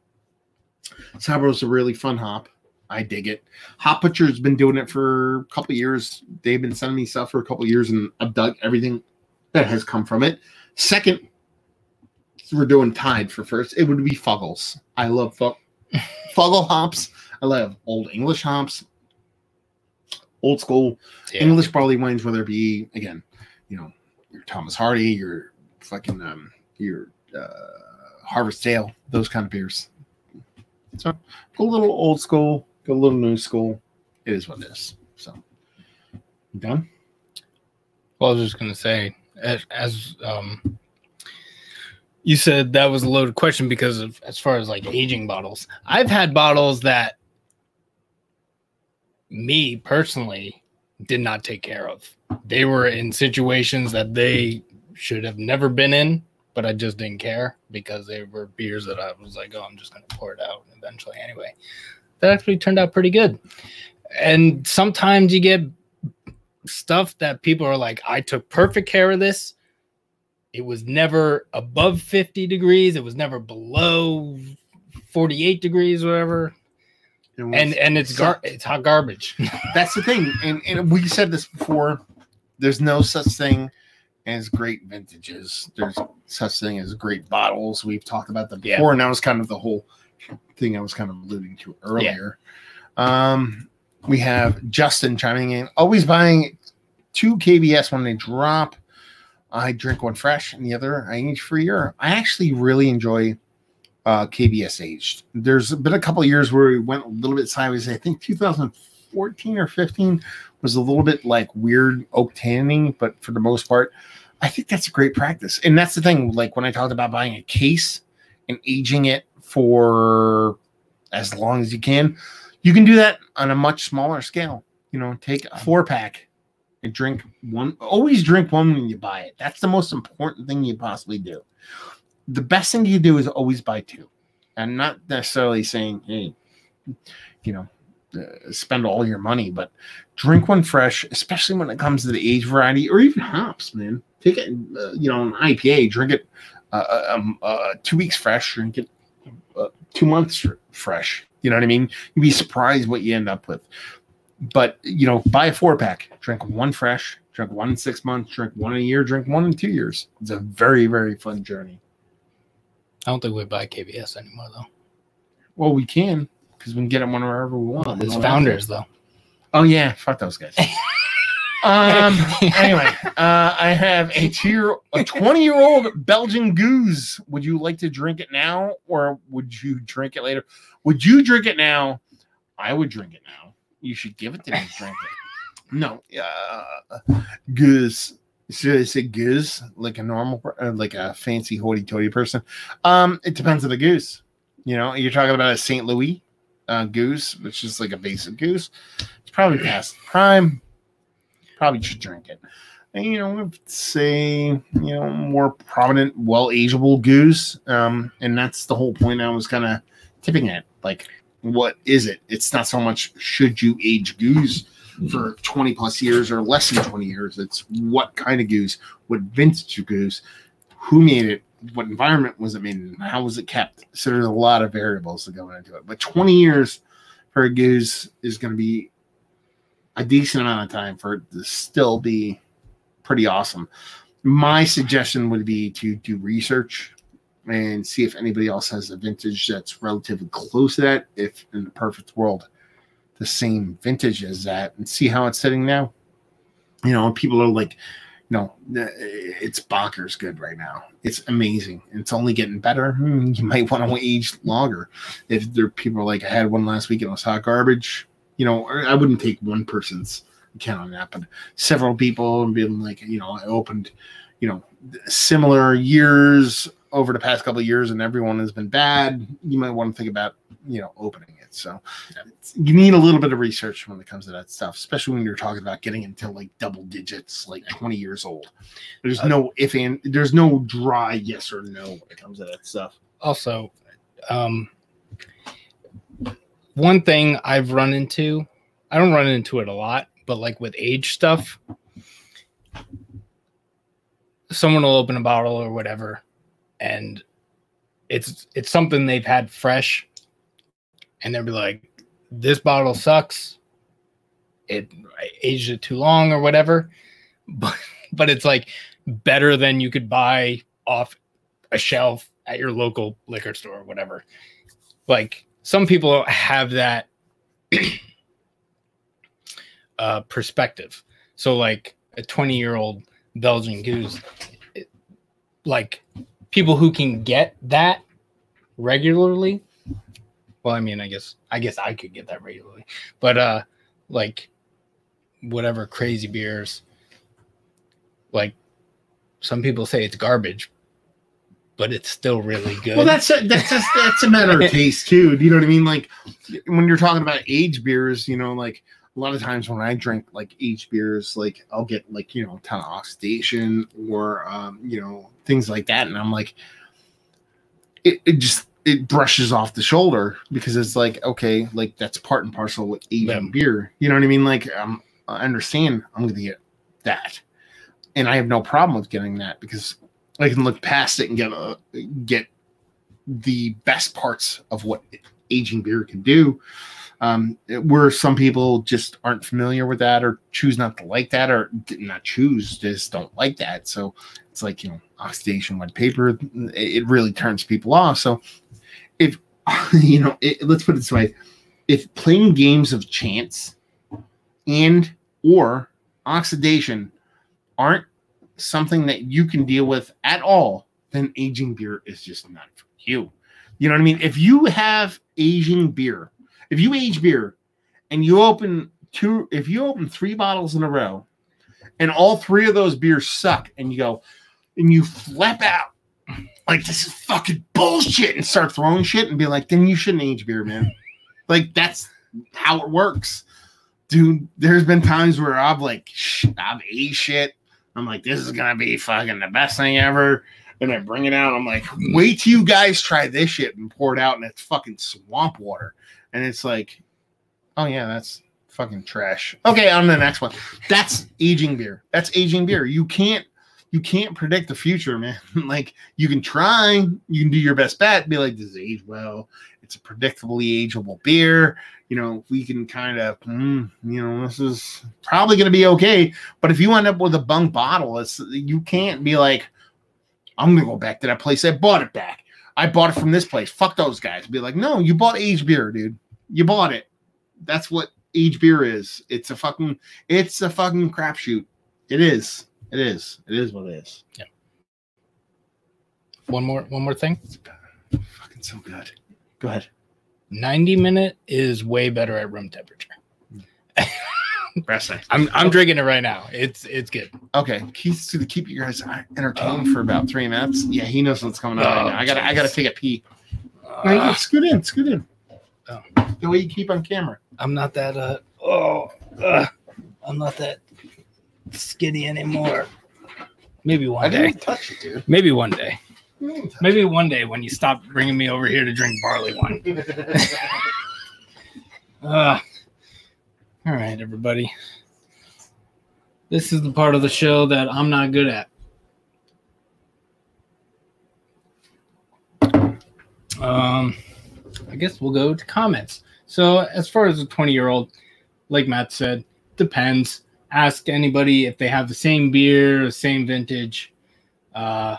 Sabro's a really fun hop. I dig it. Hop Butcher's been doing it for a couple years. They've been sending me stuff for a couple years, and I've dug everything that has come from it. Second, we're doing tied for first. It would be Fuggles. I love Fug- *laughs* Fuggle hops. I love old English hops, old school yeah, English barley wines, whether it be again, you know, your Thomas Hardy, your fucking um, your uh, Harvest Ale, those kind of beers. So go a little old school, go a little new school. It is what it is. So you done? Well, I was just gonna say, as, as um, you said, that was a loaded question because of as far as like aging bottles. I've had bottles that me personally did not take care of. They were in situations that they should have never been in, but I just didn't care because they were beers that I was like, oh, I'm just gonna pour it out eventually anyway. That actually turned out pretty good. And sometimes you get stuff that people are like, I took perfect care of this. It was never above 50 degrees. It was never below 48 degrees, whatever. And, And and it's gar- it's hot garbage. *laughs* *laughs* that's the thing. And, and we said this before. There's no such thing as great vintages. There's such thing as great bottles. We've talked about them Yeah. before, and that was kind of the whole thing I was kind of alluding to earlier. Um, we have Justin chiming in. Always buying two KBS when they drop. I drink one fresh and the other I age for a year. I actually really enjoy uh, KBS aged. There's been a couple years where we went a little bit sideways. I think 2014 or 15 was a little bit like weird oak tanning, but for the most part, I think that's a great practice. And that's the thing. Like when I talked about buying a case and aging it for as long as you can, you can do that on a much smaller scale. You know, take a four pack and drink one. Always drink one when you buy it. That's the most important thing you possibly do. The best thing you do is always buy two. I'm not necessarily saying, hey, you know, uh, spend all your money, but drink one fresh, especially when it comes to the age variety or even hops, man. Take it, uh, you know, an IPA, drink it uh, um, uh, two weeks fresh, drink it uh, two months fresh. You know what I mean? You'd be surprised what you end up with. But, you know, buy a four pack, drink one fresh, drink one in six months, drink one in a year, drink one in two years. It's a very, very fun journey. I don't think we buy KBS anymore though. Well, we can because we can get them whenever we want. Well, We there's don't have founders though. Oh yeah, fuck those guys. *laughs* um. Anyway, uh, I have a two, a twenty-year-old Belgian goose. Would you like to drink it now, or would you drink it later? Would you drink it now? I would drink it now. You should give it to me. Drink it. No, uh, goose. Should I say goose like a normal, uh, like a fancy hoity-toity person? Um, it depends on the goose. You know, you're talking about a Saint Louis uh, goose, which is like a basic goose. It's probably past prime. Probably should drink it. And, you know, say, you know, more prominent, well ageable goose. Um, and that's the whole point I was kind of tipping at. Like, what is it? It's not so much should you age goose for 20 plus years or less than 20 years. It's what kind of goose, what vintage goose, who made it, what environment was it made in, how was it kept. So there's a lot of variables that go into it. But 20 years for a goose is going to be a decent amount of time for it to still be pretty awesome. My suggestion would be to do research and see if anybody else has a vintage that's relatively close to that. If in the perfect world, the same vintage as that, and see how it's sitting now. You know, people are like, you know, it's bonkers good right now. It's amazing. It's only getting better. Hmm, You *laughs* might want to age longer. If there are people like, I had one last week and it was hot garbage, you know, I wouldn't take one person's account on that, but several people and being like, you know, I opened, you know, similar years over the past couple of years and everyone has been bad. You might want to think about, you know, opening it. So you need a little bit of research when it comes to that stuff, especially when you're talking about getting into like double digits, like 20 years old. There's no if and there's no dry yes or no when it comes to that stuff. Also, um, one thing I've run into, I don't run into it a lot, but like with age stuff, someone will open a bottle or whatever, and it's it's something they've had fresh, and they'll be like, "This bottle sucks. It I aged it too long or whatever," *laughs* but but it's like better than you could buy off a shelf at your local liquor store or whatever. Like some people have that *clears throat* uh, perspective. So like a 20 year old Belgian goose, it- like people who can get that regularly. Well, I mean, I guess I guess I could get that regularly, but uh, like whatever crazy beers, like some people say it's garbage, but it's still really good. Well, that's a, that's just that's a matter of *laughs* taste too. Do you know what I mean? Like when you're talking about aged beers, you know, like a lot of times when I drink like aged beers, like I'll get like you know a ton of oxidation or um, you know things like that, and I'm like, it, it just it brushes off the shoulder because it's like okay, like that's part and parcel with aging Yeah. beer. You know what I mean? Like um, I understand I'm going to get that, and I have no problem with getting that because I can look past it and get a get the best parts of what aging beer can do. Um, where some people just aren't familiar with that or choose not to like that or did not choose, just don't like that. So it's like, you know, oxidation, wet paper, it, really turns people off. So if, *laughs* you know, it, let's put it this way if playing games of chance and or oxidation aren't something that you can deal with at all, then aging beer is just not for you. You know what I mean? If you have aging beer, if you age beer and you open two, if you open three bottles in a row and all three of those beers suck and you go and you flap out like this is fucking bullshit and start throwing shit and be like, then you shouldn't age beer, man. *laughs* like that's how it works. Dude, there's been times where I've like, I've aged shit I'm like, this is gonna be fucking the best thing ever. And I bring it out. I'm like, wait till you guys try this shit and pour it out, and it's fucking swamp water. And it's like, oh yeah, that's fucking trash. Okay, on the next one. That's aging beer. That's aging beer. You can't you can't predict the future, man. *laughs* like you can try, you can do your best bet, be like, this is age well. It's a predictably ageable beer. You know, we can kind of, mm, you know, this is probably going to be okay. But if you end up with a bunk bottle, it's you can't be like, I'm gonna go back to that place. I bought it back. I bought it from this place. Fuck those guys. Be like, no, you bought aged beer, dude. You bought it. That's what aged beer is. It's a fucking, it's a fucking crapshoot. It is. It is. It is what it is. Yeah. One more one more thing. Fucking so good. Go ahead. 90 minute is way better at room temperature. *laughs* I'm I'm drinking it right now. It's it's good. Okay, keys to the keep you guys entertained for about three minutes. Yeah, he knows what's coming on right now. I gotta, I gotta take a pee. Uh, scoot in, scoot in. Oh. The way you keep on camera. I'm not that uh oh uh, I'm not that skinny anymore. Maybe I one day. didn't touch it, dude. Maybe one day. I Maybe one day when you stop bringing me over here to drink barley wine. *laughs* Uh, all right, everybody. This is the part of the show that I'm not good at. Um, I guess we'll go to comments. So, as far as a 20 year old, like Matt said, depends. Ask anybody if they have the same beer, same vintage. Uh,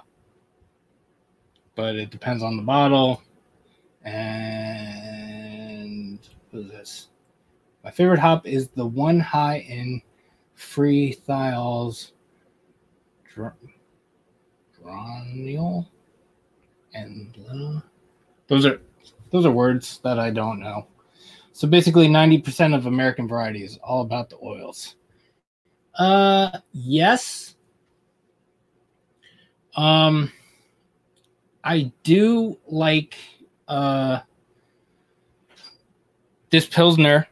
but it depends on the bottle. And what is this? My favorite hop is the one high in free thiols dr- Dronial and uh, those are those are words that I don't know. So basically 90% of American variety is all about the oils. Uh yes. Um I do like uh this Pilsner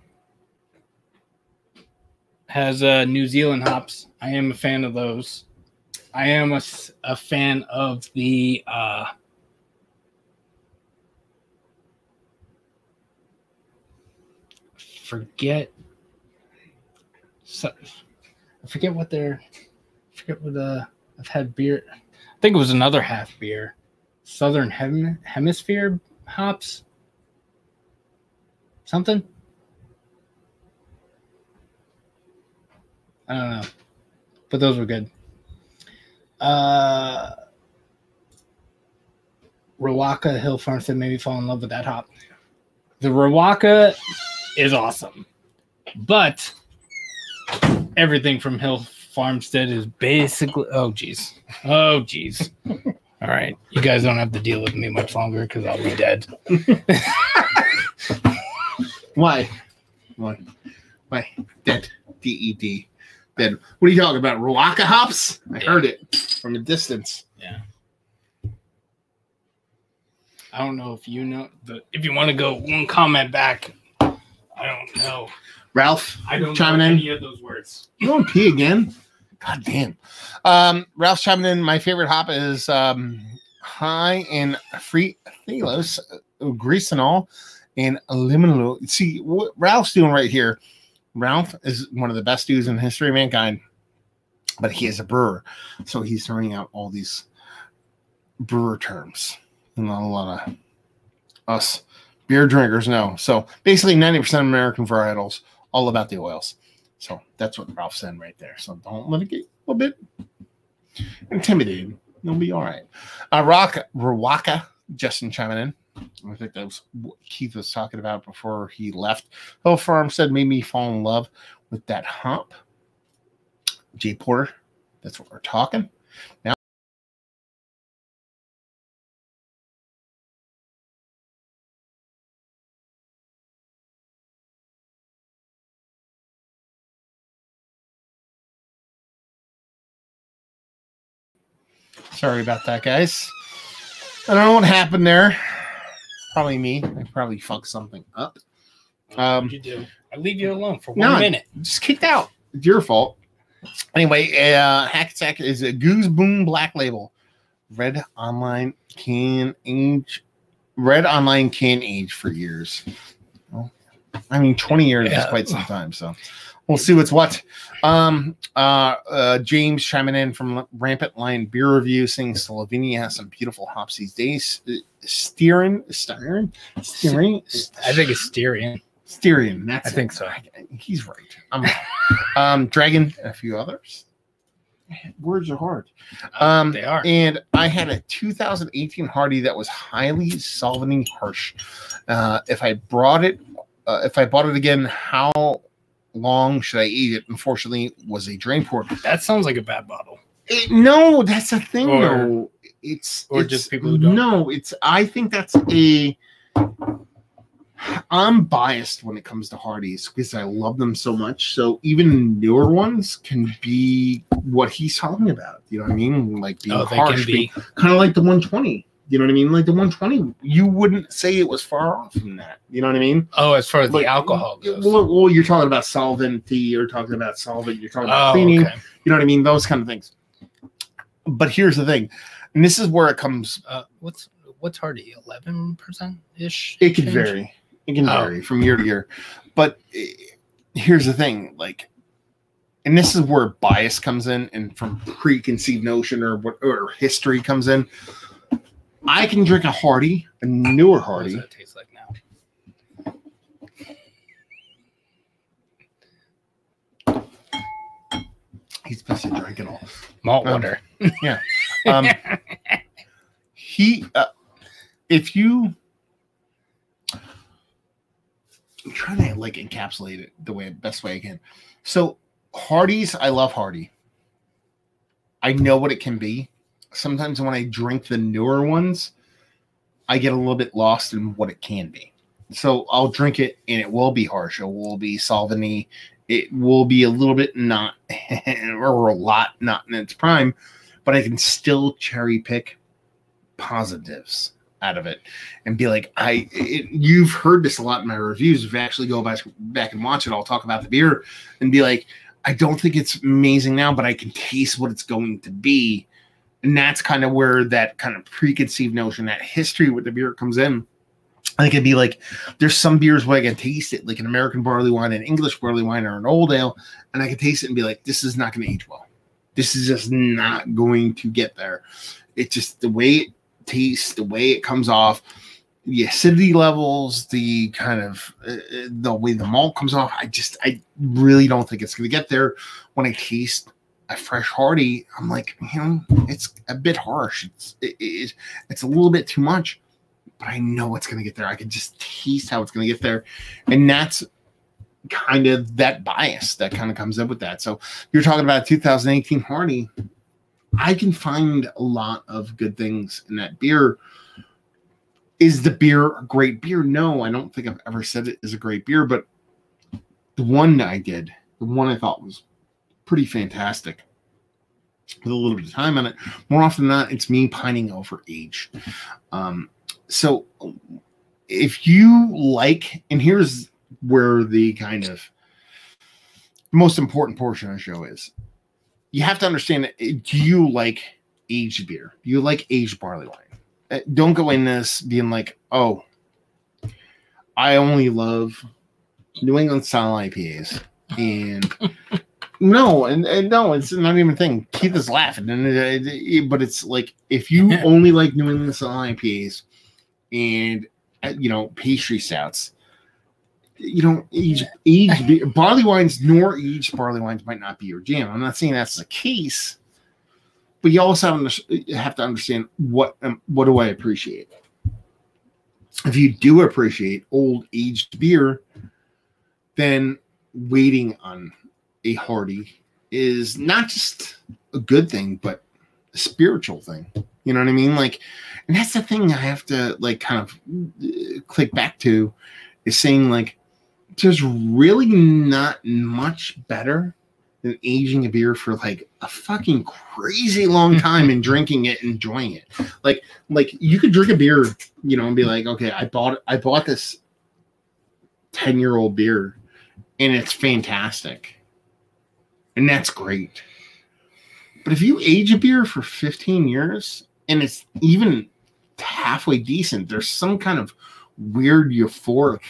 has uh, New Zealand hops. I am a fan of those. I am a, a fan of the uh, forget. So, I forget what they're. I forget what the I've had beer. I think it was another half beer. Southern Hem- Hemisphere hops. Something. I don't know, but those were good. Uh, Riwaka Hill Farmstead made me fall in love with that hop. The Riwaka is awesome, but everything from Hill Farmstead is basically. Oh, geez. Oh, geez. All right. You guys don't have to deal with me much longer because I'll be dead. *laughs* Why? Why? Why? Dead. D E D. Dead. What are you talking about? Riwaka hops? I Yeah. heard it from a distance. Yeah. I don't know if you know, but if you want to go one comment back, I don't know. Ralph, I don't Chiming know in. any of those words. you want pee again? God damn. Um, Ralph's chiming in. My favorite hop is um, high in free thiols, geraniol, and limonol. See what Ralph's doing right here. Ralph is one of the best dudes in the history of mankind, but he is a brewer, so he's throwing out all these brewer terms. And not a lot of us beer drinkers know. So basically, ninety percent of American varietals all about the oils. So that's what Ralph said right there. So don't let it get a little bit intimidated. You'll be all right. Uh, Rock Riwaka, Justin chiming in. I think that was what Keith was talking about before he left. Hill Farmstead made me fall in love with that hop. Jay Porter, that's what we're talking. Sorry about that, guys. I don't know what happened there. Probably me. I probably fucked something up. Um, you do? I leave you alone for one No, minute. just kicked out. It's your fault. Anyway, uh, Hack Attack is a Goose Boon Black Label. Red online can age. Red online can age for years. Well, I mean, 20 years is quite some time. So we'll see what's what. Um, uh, uh, James chiming in from Rampant Lion Beer Review saying Slovenia has some beautiful hops these days. Uh, Steering, Steering, Steering, I think it's Styrian. Styrian. That's I it. think so. He's right. I'm um, Dragon and a few others. Words are hard. Um, they are. And I had a 2018 Hardy that was highly solventing harsh. Uh, if I brought it, uh, if I bought it again, how long should I eat it? Unfortunately, was a drain port. That sounds like a bad bottle. It- no, that's a thing, Or- though. It's or it's- just people who don't. No, it's. I think that's a. I'm biased when it comes to Hardy's because I love them so much. So even newer ones can be what he's talking about. You know what I mean? Like being Oh, harsh, be. kind of like the 120. You know what I mean? Like the 120, you wouldn't say it was far off from that. You know what I mean? Oh, as far as Like, the alcohol goes. Well, well, you're talking about solvency. You're talking about solvent. You're talking about Oh, cleaning. okay. You know what I mean? Those kind of things. But here's the thing, and this is where it comes. Uh, what's what's Hardy? Eleven percent ish. It can vary. It can Oh. vary from year to year. But eh, here's the thing, like, and this is where bias comes in, and from preconceived notion or what or history comes in. I can drink a Hardy, a newer What does Hardy. that taste like now? He's supposed to drink it all. Malt Um, water. Yeah. Um, he, uh, if you, I'm trying to like encapsulate it the way best way I can. So Hardy's, I love Hardy. I know what it can be. Sometimes when I drink the newer ones, I get a little bit lost in what it can be. So I'll drink it and it will be harsh. It will be solventy. It will be a little bit not, *laughs* or a lot not in its prime, but I can still cherry pick positives out of it and be like, I. It, you've heard this a lot in my reviews. If you actually go back back and watch it, I'll talk about the beer and be like, I don't think it's amazing now, but I can taste what it's going to be, and that's kind of where that kind of preconceived notion, that history with the beer comes in. I think it'd be like there's some beers where I can taste it, like an American barley wine, an English barley wine, or an old ale, and I can taste it and be like, this is not going to age well. This is just not going to get there. It's just the way it tastes, the way it comes off, the acidity levels, the kind of uh, the way the malt comes off. I just, I really don't think it's going to get there. When I taste a fresh hardy, I'm like, you know, it's a bit harsh. It's it, it, it's a little bit too much but I know it's going to get there. I can just taste how it's going to get there. And that's kind of that bias that kind of comes up with that. So you're talking about 2018 Hardy. I can find a lot of good things in that beer. Is the beer a great beer? No, I don't think I've ever said it is a great beer, but the one I did, the one I thought was pretty fantastic with a little bit of time on it. More often than not, it's me pining over age. Um, so if you like, and here's where the kind of most important portion of the show is you have to understand that do you like aged beer? Do you like aged barley wine? Uh, don't go in this being like, oh, I only love New England style IPAs. And no, and, and, no, it's not even a thing. Keith is laughing, and it, it, but it's like if you only like New England style IPAs, and uh, you know pastry stouts. You know, aged, *laughs* aged barley wines nor aged barley wines might not be your jam. I'm not saying that's the case, but you also have to understand what um, what do I appreciate. If you do appreciate old aged beer, then waiting on a hardy is not just a good thing, but a spiritual thing. You know what I mean? Like, and that's the thing I have to like kind of uh, click back to is saying like there's really not much better than aging a beer for like a fucking crazy long *laughs* time and drinking it, and enjoying it. Like, like you could drink a beer, you know, and be like, okay, I bought I bought this 10 year old beer and it's fantastic. And that's great. But if you age a beer for 15 years and it's even halfway decent. There's some kind of weird euphoric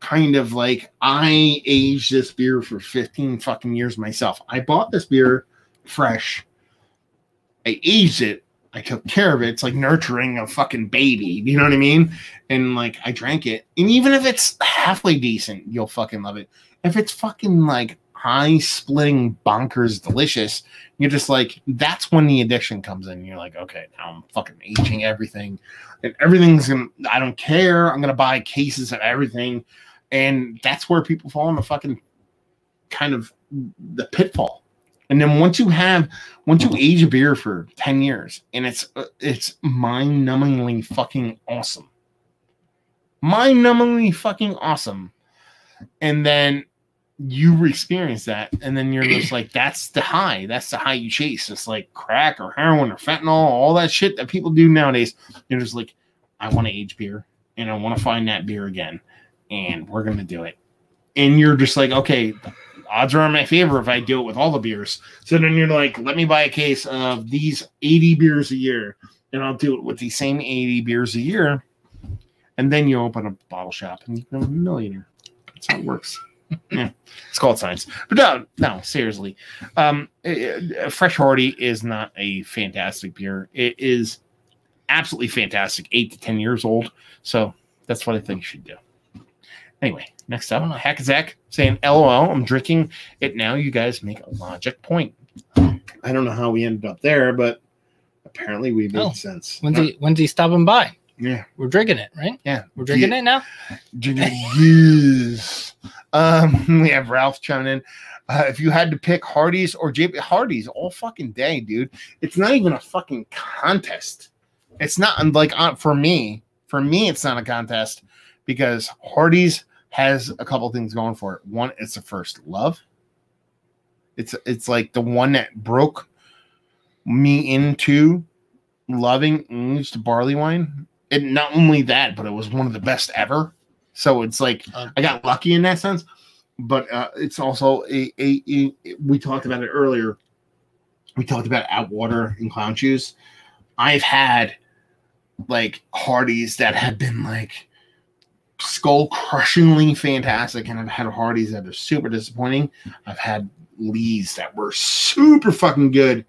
kind of like I aged this beer for 15 fucking years myself. I bought this beer fresh. I aged it. I took care of it. It's like nurturing a fucking baby. You know what I mean? And like I drank it. And even if it's halfway decent, you'll fucking love it. If it's fucking like high splitting bonkers delicious. You're just like that's when the addiction comes in. You're like okay now i'm fucking aging everything. And everything's gonna i don't care. I'm gonna buy cases of everything. And that's where people fall in the fucking kind of the pitfall. And then once you have once you age a beer for 10 years and it's uh, it's mind-numbingly fucking awesome. Mind-numbingly fucking awesome. And then you experience that and then you're just like that's the high. That's the high you chase. It's like crack or heroin or fentanyl all that shit that people do nowadays. You're just like i want to age beer and i want to find that beer again and we're gonna do it. And you're just like okay odds are in my favor if i do it with all the beers. So then you're like let me buy a case of these 80 beers a year and i'll do it with these same 80 beers a year. And then you open a bottle shop and you become a millionaire. That's how it works *laughs* it's called science. But no, no, seriously. Um, Fresh Hardy is not a fantastic beer. It is absolutely fantastic. Eight to ten years old. So that's what I think you should do. Anyway, next up, Hackazak saying, "LOL, I'm drinking it now." You guys make a logic point. I don't know how we ended up there, but apparently we made oh, sense. When's he when's he stopping by? Yeah, we're drinking it, right? Yeah, we're drinking yeah. it now. yes. Um, *laughs* we have Ralph chiming in. Uh, if you had to pick Hardy's or JP Hardy's all fucking day, dude, it's not even a fucking contest. It's not like uh, for me. For me, it's not a contest because Hardy's has a couple things going for it. One, it's the first love. It's it's like the one that broke me into loving aged barley wine. And not only that, but it was one of the best ever. So it's like uh, I got lucky in that sense, but uh, it's also a, a, a, we talked about it earlier. We talked about Outwater and Clown Shoes. I've had like Hardys that have been like skull crushingly fantastic, and I've had Hardys that are super disappointing. I've had Lees that were super fucking good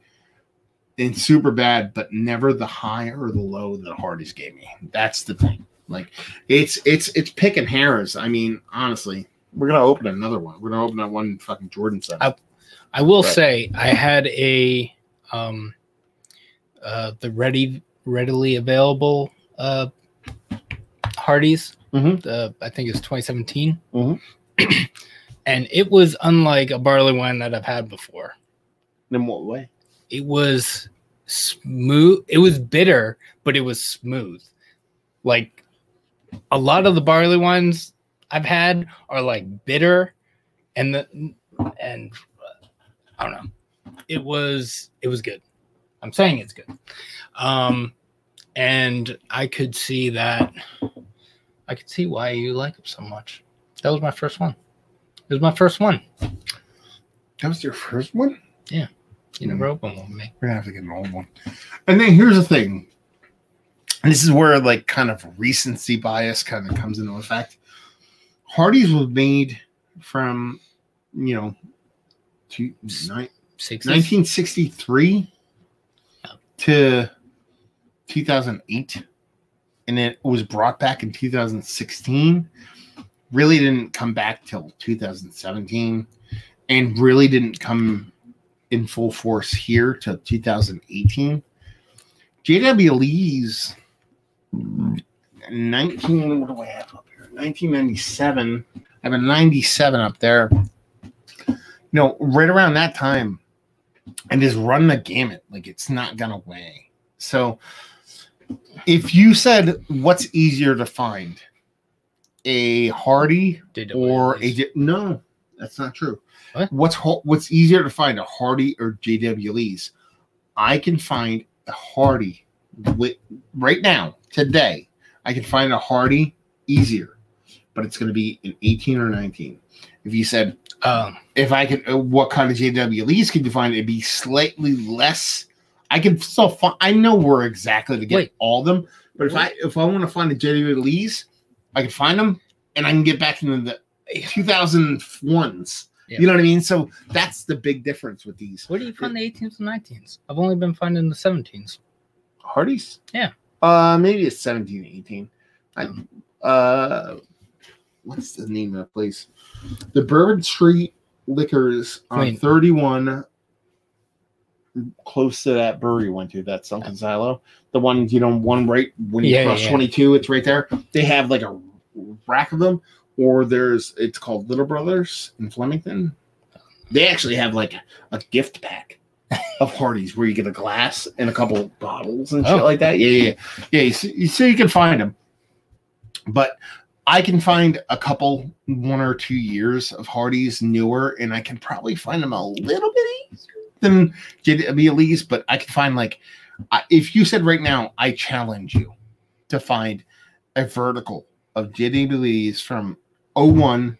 and super bad, but never the high or the low that Hardys gave me. That's the thing. Like it's it's it's picking hairs. I mean, honestly, we're gonna open another one. We're gonna open that one fucking Jordan set. I- I will Right. say I had a um uh the ready readily available uh Hardy's. Mhm. The I think it's 2017. Mhm. *clears throat* and it was unlike a barley wine that I've had before. In what way? It was smooth. It was bitter, but it was smooth. Like a lot of the barley wines I've had are like bitter and the and uh, I don't know. It was it was good. I'm saying it's good. Um and I could see that I could see why you like them so much. That was my first one. It was my first one. That was your first one? You never mm-hmm. opened one me. We're gonna have to get an old one. And then here's the thing. And this is where like kind of recency bias kind of comes into effect. Hardy's was made from, you know, two, nine, 60s? 1963 to 2008 and it was brought back in 2016 really didn't come back till 2017 and really didn't come in full force here to 2018 jw lee's 19 what do i have up here 1997 i have a 97 up there you know right around that time and just run the gamut. Like it's not gonna weigh. So if you said what's easier to find, a Hardy Did or a no, that's not true. What? What's what's easier to find, a Hardy or JW Lee's? I can find a Hardy right now today. I can find a Hardy easier, but it's going to be an 18 or 19. If you said Um, if I could, uh, what kind of JW Lees could you find? It'd be slightly less. I can still find. I know where exactly to get Wait. all of them, but if I if I want to find a JW Lees, I can find them, and I can get back into the 2001s. Yeah. You know what I mean? So that's the big difference with these where do you find the 18s and 19s? I've only been finding the 17s. Hardys. Yeah. Uh, maybe it's 17, 18. I, Hmm. uh, what's the name of the place? The Bourbon Street Liquors on I 31, close to that brewery we went to, that Sunken Silo. The one, you know, one right when you Yeah, cross yeah. 22, it's right there. They have like a rack of them, or there's, it's called Little Brothers in Flemington. They actually have like a gift pack of Hardy's where you get a glass and a couple bottles and shit Oh. like that. Yeah, yeah, yeah. yeah you so you can find them, but I can find a couple, one or two years of Hardy's newer, and I can probably find them a little bit easier than JW Lee's. But I can find like, if you said right now, I challenge you to find a vertical of JW Lee's from 01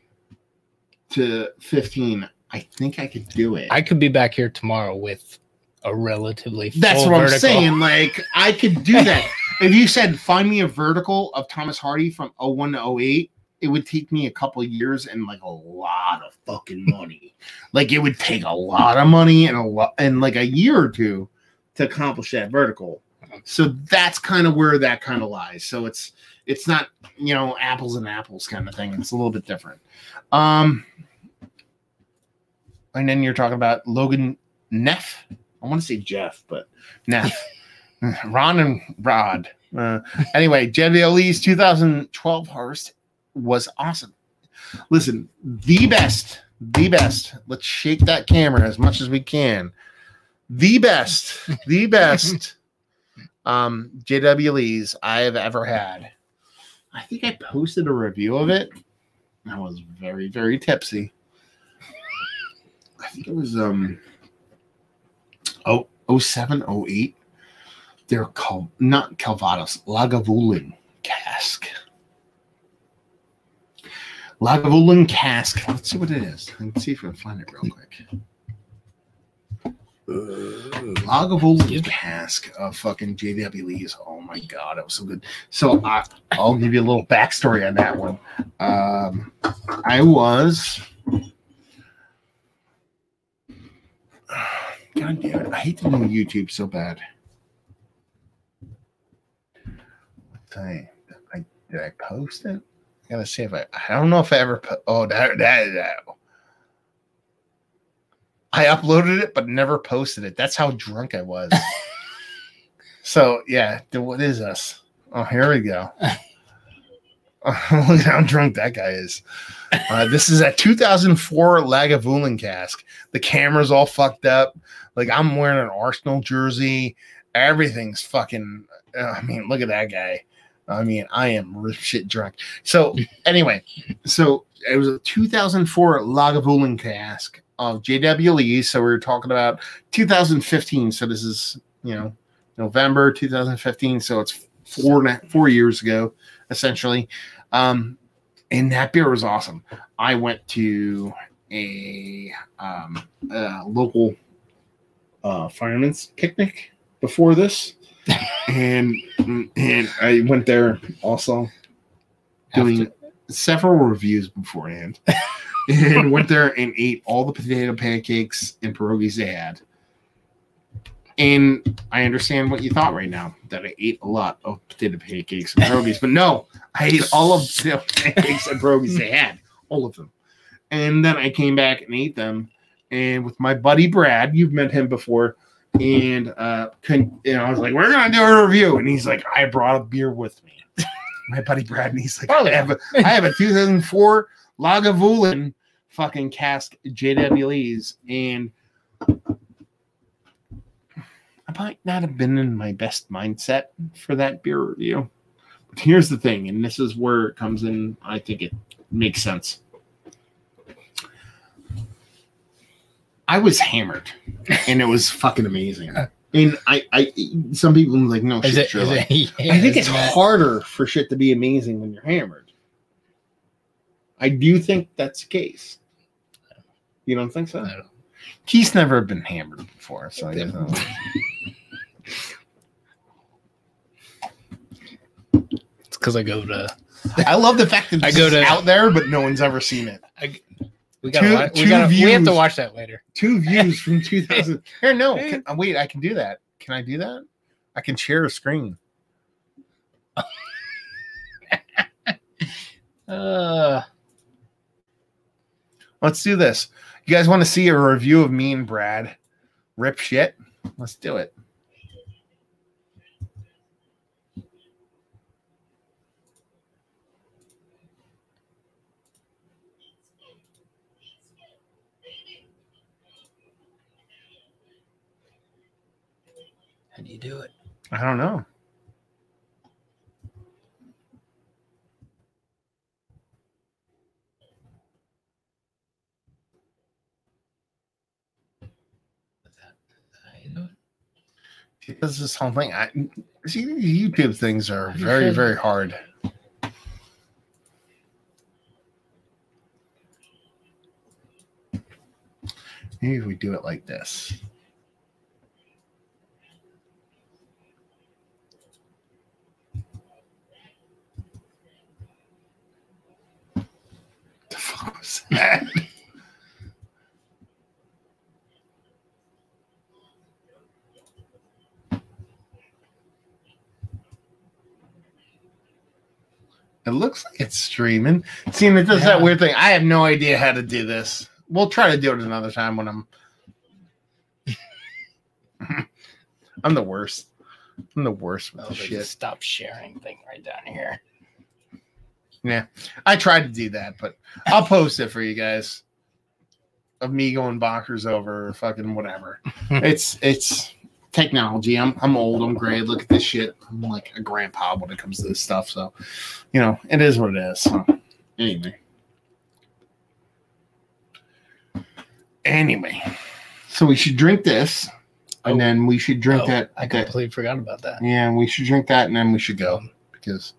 to 15. I think I could do it. I could be back here tomorrow with a relatively That's what I'm saying. Like I could do that. *laughs* if you said find me a vertical of Thomas Hardy from 01 to 08, it would take me a couple years and like a lot of fucking *laughs* money. like it would take a lot of money and a lot and like a year or two to accomplish that vertical. Uh-huh. So that's kind of where that kind of lies. So it's it's not you know apples and apples kind of thing. It's a little bit different. Um and then you're talking about Logan Neff. I want to say Jeff, but Neff. *laughs* Ron and Rod. Uh, anyway, JW Lee's 2012 harvest was awesome. Listen, the best, the best. Let's shake that camera as much as we can. The best, the best *laughs* um, JW Lees I have ever had. I think I posted a review of it. I was very, very tipsy. I think it was um oh 07, 08. They're called not Calvados, Lagavulin cask. Lagavulin cask. Let's see what it is. Let's see if we can find it real quick. Lagavulin cask of fucking JW Lee's. Oh my god, it was so good. So I, I'll give you a little backstory on that one. Um, I was. God damn it! I hate to do YouTube so bad. I, did I post it? I gotta see if I. I don't know if I ever. Po- oh, that that that. I uploaded it but never posted it. That's how drunk I was. *laughs* so yeah, what is this? Oh, here we go. *laughs* *laughs* Look at how drunk that guy is. Uh, this is a 2004 Lagavulin cask. The camera's all fucked up. Like I'm wearing an Arsenal jersey. Everything's fucking. uh, I mean, look at that guy. I mean, I am shit drunk. So anyway, so it was a 2004 Lagavulin cask of JW Lee. So we are talking about 2015. So this is you know November 2015. So it's four four years ago, essentially. Um, and that beer was awesome. I went to a, um, a local uh, fireman's picnic before this, *laughs* and and I went there also doing several reviews beforehand, *laughs* and went there and ate all the potato pancakes and pierogies they had. And I understand what you thought right now that I ate a lot of potato pancakes and pierogies, but no, I ate all of the pancakes and pierogies they had, all of them. And then I came back and ate them. And with my buddy Brad, you've met him before, and uh, con- I was like, "We're gonna do a review," and he's like, "I brought a beer with me." *laughs* my buddy Brad, and he's like, "I have a, I have a 2004 Lagavulin fucking cask JW Lee's, and I might not have been in my best mindset for that beer review. But here's the thing, and this is where it comes in. I think it makes sense. I was hammered, and it was fucking amazing. *laughs* And I, I, some people like, no Is shit, it? It *laughs* I think it's that- harder for shit to be amazing when you're hammered. I do think that's the case. You don't think so? I don't- He's never been hammered before, so I guess not. know. *laughs* It's because I go to. I love the fact that I go to- out there, but no one's ever seen it. I, we gotta. Two- watch, we, gotta we have to watch that later. Two views from *laughs* 2000. Here, no, can, uh, wait, I can do that. Can I do that? I can share a screen. *laughs* Uh, Let's do this. You guys want to see a review of me and Brad rip shit? Let's do it. how do you do it? I don't know. How you do it? Does this whole thing. I see these YouTube things are very, very hard. Maybe we do it like this. The fuck was that? *laughs* It looks like it's streaming. Seeing it does that weird thing. I have no idea how to do this. We'll try to do it another time when I'm. *laughs* I'm the worst. I'm the worst with Oh, the shit. stop sharing thing right down here. Yeah, I tried to do that, but I'll post it for you guys. Of me going bonkers over fucking whatever. *laughs* it's it's technology. I'm I'm old. I'm gray. Look at this shit. I'm like a grandpa when it comes to this stuff. So, you know, it is what it is. So, anyway. Anyway, so we should drink this, and Oh. then we should drink Oh, that. I that completely forgot about that. yeah, we should drink that, and then we should go because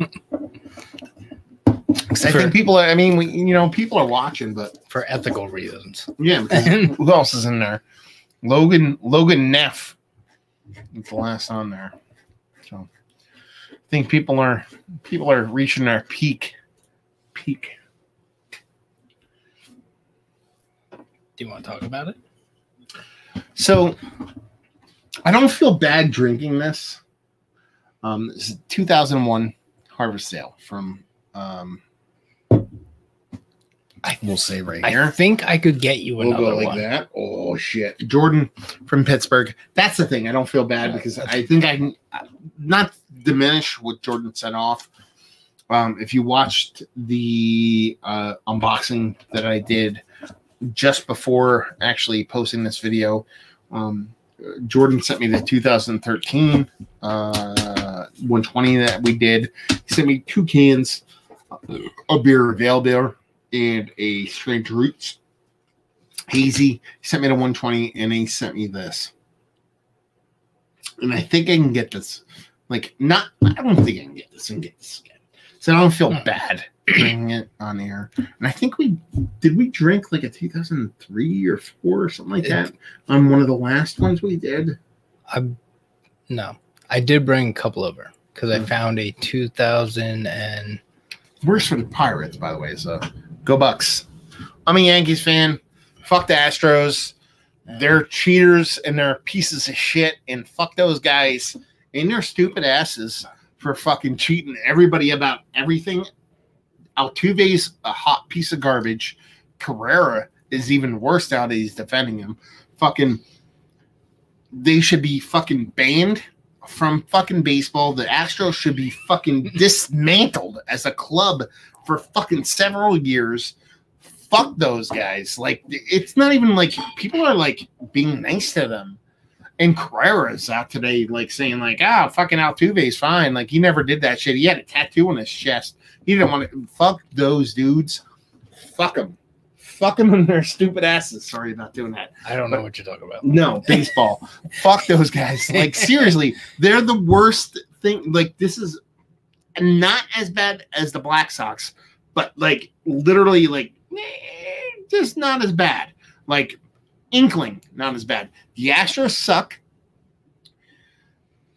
*laughs* I think people are. I mean, we, you know, people are watching, but for ethical reasons. yeah. *laughs* who else is in there? Logan Logan Neff. It's the last on there. So I think people are people are reaching their peak. Peak. Do you want to talk about it? So I don't feel bad drinking this. Um, this is 2001 Harvest Ale from um, I will say right I here. I think I could get you We'll another go like one. that. Oh shit, Jordan from Pittsburgh. That's the thing. I don't feel bad because I think I can not diminish what Jordan set off. Um, if you watched the uh, unboxing that I did just before actually posting this video, um, Jordan sent me the 2013 uh, 120 that we did. He sent me two cans of beer, Veil Beer, and a Strange Roots hazy. He sent me the 120 and he sent me this. And I think I can get this. Like, not, I don't think I can get this and get this again. So I don't feel bad drinking it on air. And I think we did we drink like a 2003 or four or something like that on one of the last ones we did. I no, I did bring a couple over because I Mm. found a 2000 and Worse for the Pirates, by the way. So go Bucks. I'm a Yankees fan. Fuck the Astros. They're cheaters and they're pieces of shit. And fuck those guys and their stupid asses for fucking cheating everybody about everything. Altuve's a hot piece of garbage. Correa is even worse now that he's defending him. Fucking, they should be fucking banned from fucking baseball. The Astros should be fucking dismantled as a club for fucking several years. Fuck those guys. Like it's not even like people are like being nice to them. And Correa's out today, like saying, like, ah, fucking Altuve's fine. Like he never did that shit. He had a tattoo on his chest. He didn't want to fuck those dudes. Fuck them. Fuck them and their stupid asses. Sorry about doing that. I don't know what you're talking about. No, baseball. *laughs* Fuck those guys. Like seriously, they're the worst thing. Like this is not as bad as the Black Sox, but like literally, like eh, just not as bad. Like inkling, not as bad. The Astros suck.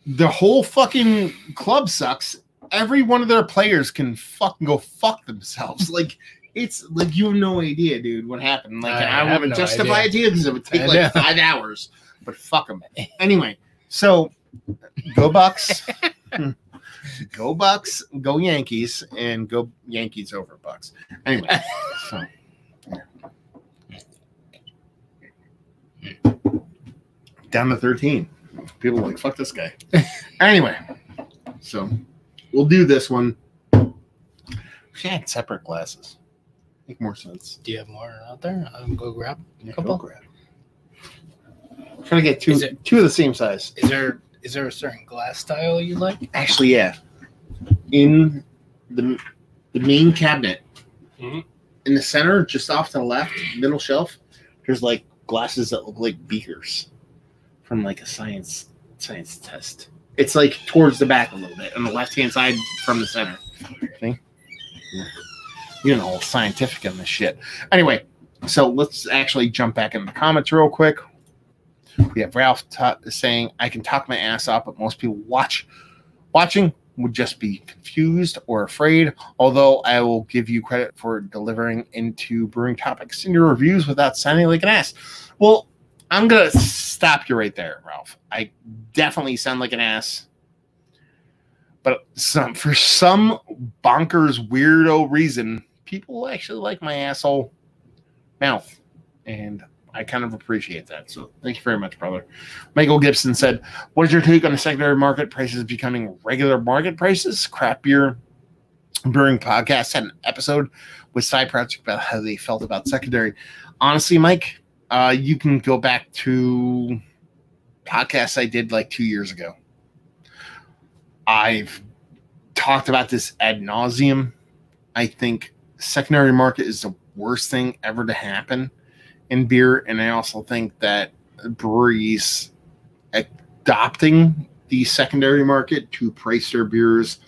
The whole fucking club sucks. Every one of their players can fucking go fuck themselves. *laughs* Like it's like you have no idea, dude, what happened. Like I I, have want no justify idea. it to you because it would take like five hours. But fuck them. *laughs* Anyway, so go Bucks. *laughs* go Bucks, go Yankees, and go Yankees over Bucks. Anyway, so down to 13. People are like, fuck this guy. *laughs* anyway, so we'll do this one. We had separate glasses. Make more sense. Do you have more out there? I'll go grab. Yeah, Couple? go grab. Trying to get two it- two of the same size. Is there is there a certain glass style you like? Actually, yeah. In the the main cabinet, Mhm. in the center, just off to the left, middle shelf, there's like glasses that look like beakers from like a science science test. It's like towards the back a little bit on the left hand side from the center. See? Yeah. You know, scientific on this shit. Anyway, so let's actually jump back in the comments real quick. We have Ralph saying, "I can talk my ass off, but most people watch watching would just be confused or afraid. Although I will give you credit for delivering into brewing topics in your reviews without sounding like an ass." Well, I'm gonna stop you right there, Ralph. I definitely sound like an ass, but some for some bonkers weirdo reason, people actually like my asshole mouth, and I kind of appreciate that. So thank you very much, brother. Michael Gibson said, What is your take on the secondary market prices becoming regular market prices? Crap beer brewing podcast had an episode with Side Project about how they felt about secondary. Honestly, Mike, uh, you can go back to podcasts I did like two years ago. I've talked about this ad nauseum. I think secondary market is the worst thing ever to happen in beer, and I also think that breweries adopting the secondary market to price their beers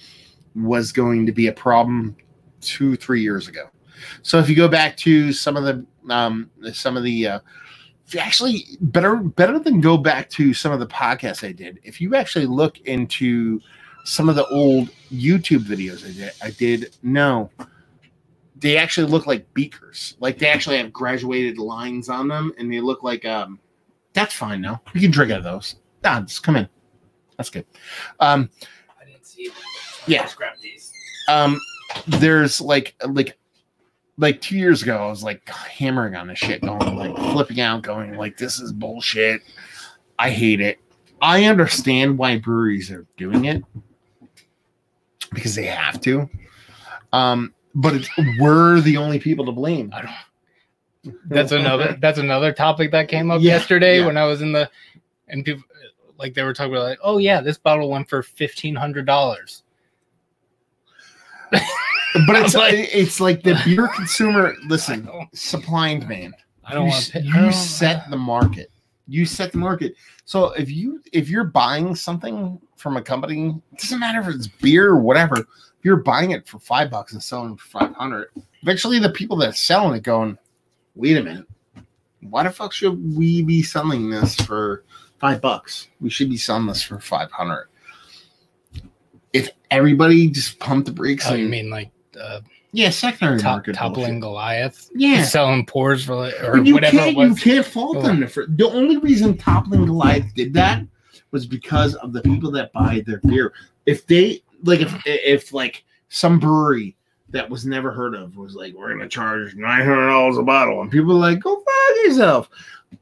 was going to be a problem two, three years ago. So if you go back to some of the um, some of the uh, actually better better than go back to some of the podcasts I did. If you actually look into some of the old YouTube videos I did, I did no. They actually look like beakers. Like they actually have graduated lines on them, and they look like um. That's fine now. You can drink out of those. Nah, just come in. That's good. Um, I didn't see it. Yeah. Grab these. um there's like like like two years ago i was like hammering on this shit going like flipping out going like this is bullshit i hate it i understand why breweries are doing it because they have to um but it's, we're the only people to blame I don't. That's another. *laughs* That's another topic that came up Yeah, yesterday yeah. when I was in the, and people like they were talking about like, oh yeah, this bottle went for fifteen hundred dollars. but it's like- *laughs* like it's like the beer consumer listen supply and demand I don't you, want s- to. you set the market you set the market so if you if you're buying something from a company it doesn't matter if it's beer or whatever if you're buying it for five bucks and selling for 500 eventually the people that are selling it going wait a minute why the fuck should we be selling this for five bucks we should be selling this for 500 if everybody just pumped the brakes Oh, you mean like uh, yeah secondary top, market toppling Goliath? yeah selling pours for like, or you whatever can't it was. you can't fault Oh. them for the only reason toppling Goliath did that was because of the people that buy their beer. If they like if if like some brewery that was never heard of was like, we're gonna charge nine hundred dollars a bottle, and people are like, go fuck yourself.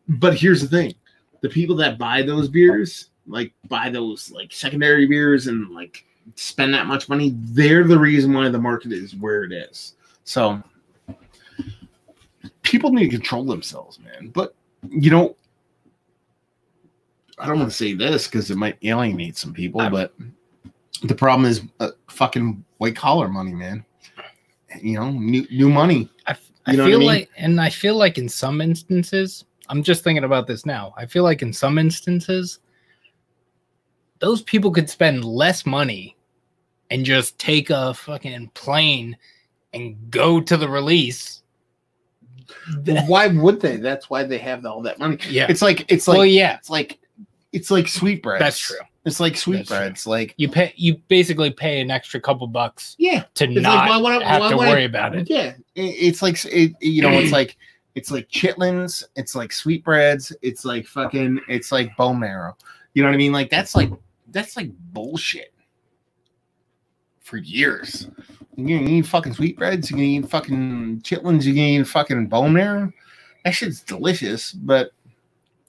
But here's the thing: the people that buy those beers, like buy those like secondary beers and like spend that much money, they're the reason why the market is where it is. So people need to control themselves, man. But you know, I don't want to say this because it might alienate some people, I'm- but the problem is uh, fucking white collar money, man. You know, new new money. I, f- I You know what I feel mean? like, and I feel like in some instances, I'm just thinking about this now. I feel like in some instances, those people could spend less money and just take a fucking plane and go to the release. Why would they? That's why they have all that money. Yeah. It's like it's like well, yeah, it's like it's like sweetbreads. that's true. It's like sweetbreads. Like You pay, you basically pay an extra couple bucks yeah, to It's not like, why I- have why to worry about it. Yeah, it, it's like it, you know, it's *clears throat* like it's like chitlins, it's like sweetbreads, it's like fucking, it's like bone marrow. You know what I mean? Like that's like that's like bullshit for years. You're gonna eat fucking sweetbreads, you're gonna eat fucking chitlins, you're gonna eat fucking bone marrow. That shit's delicious, but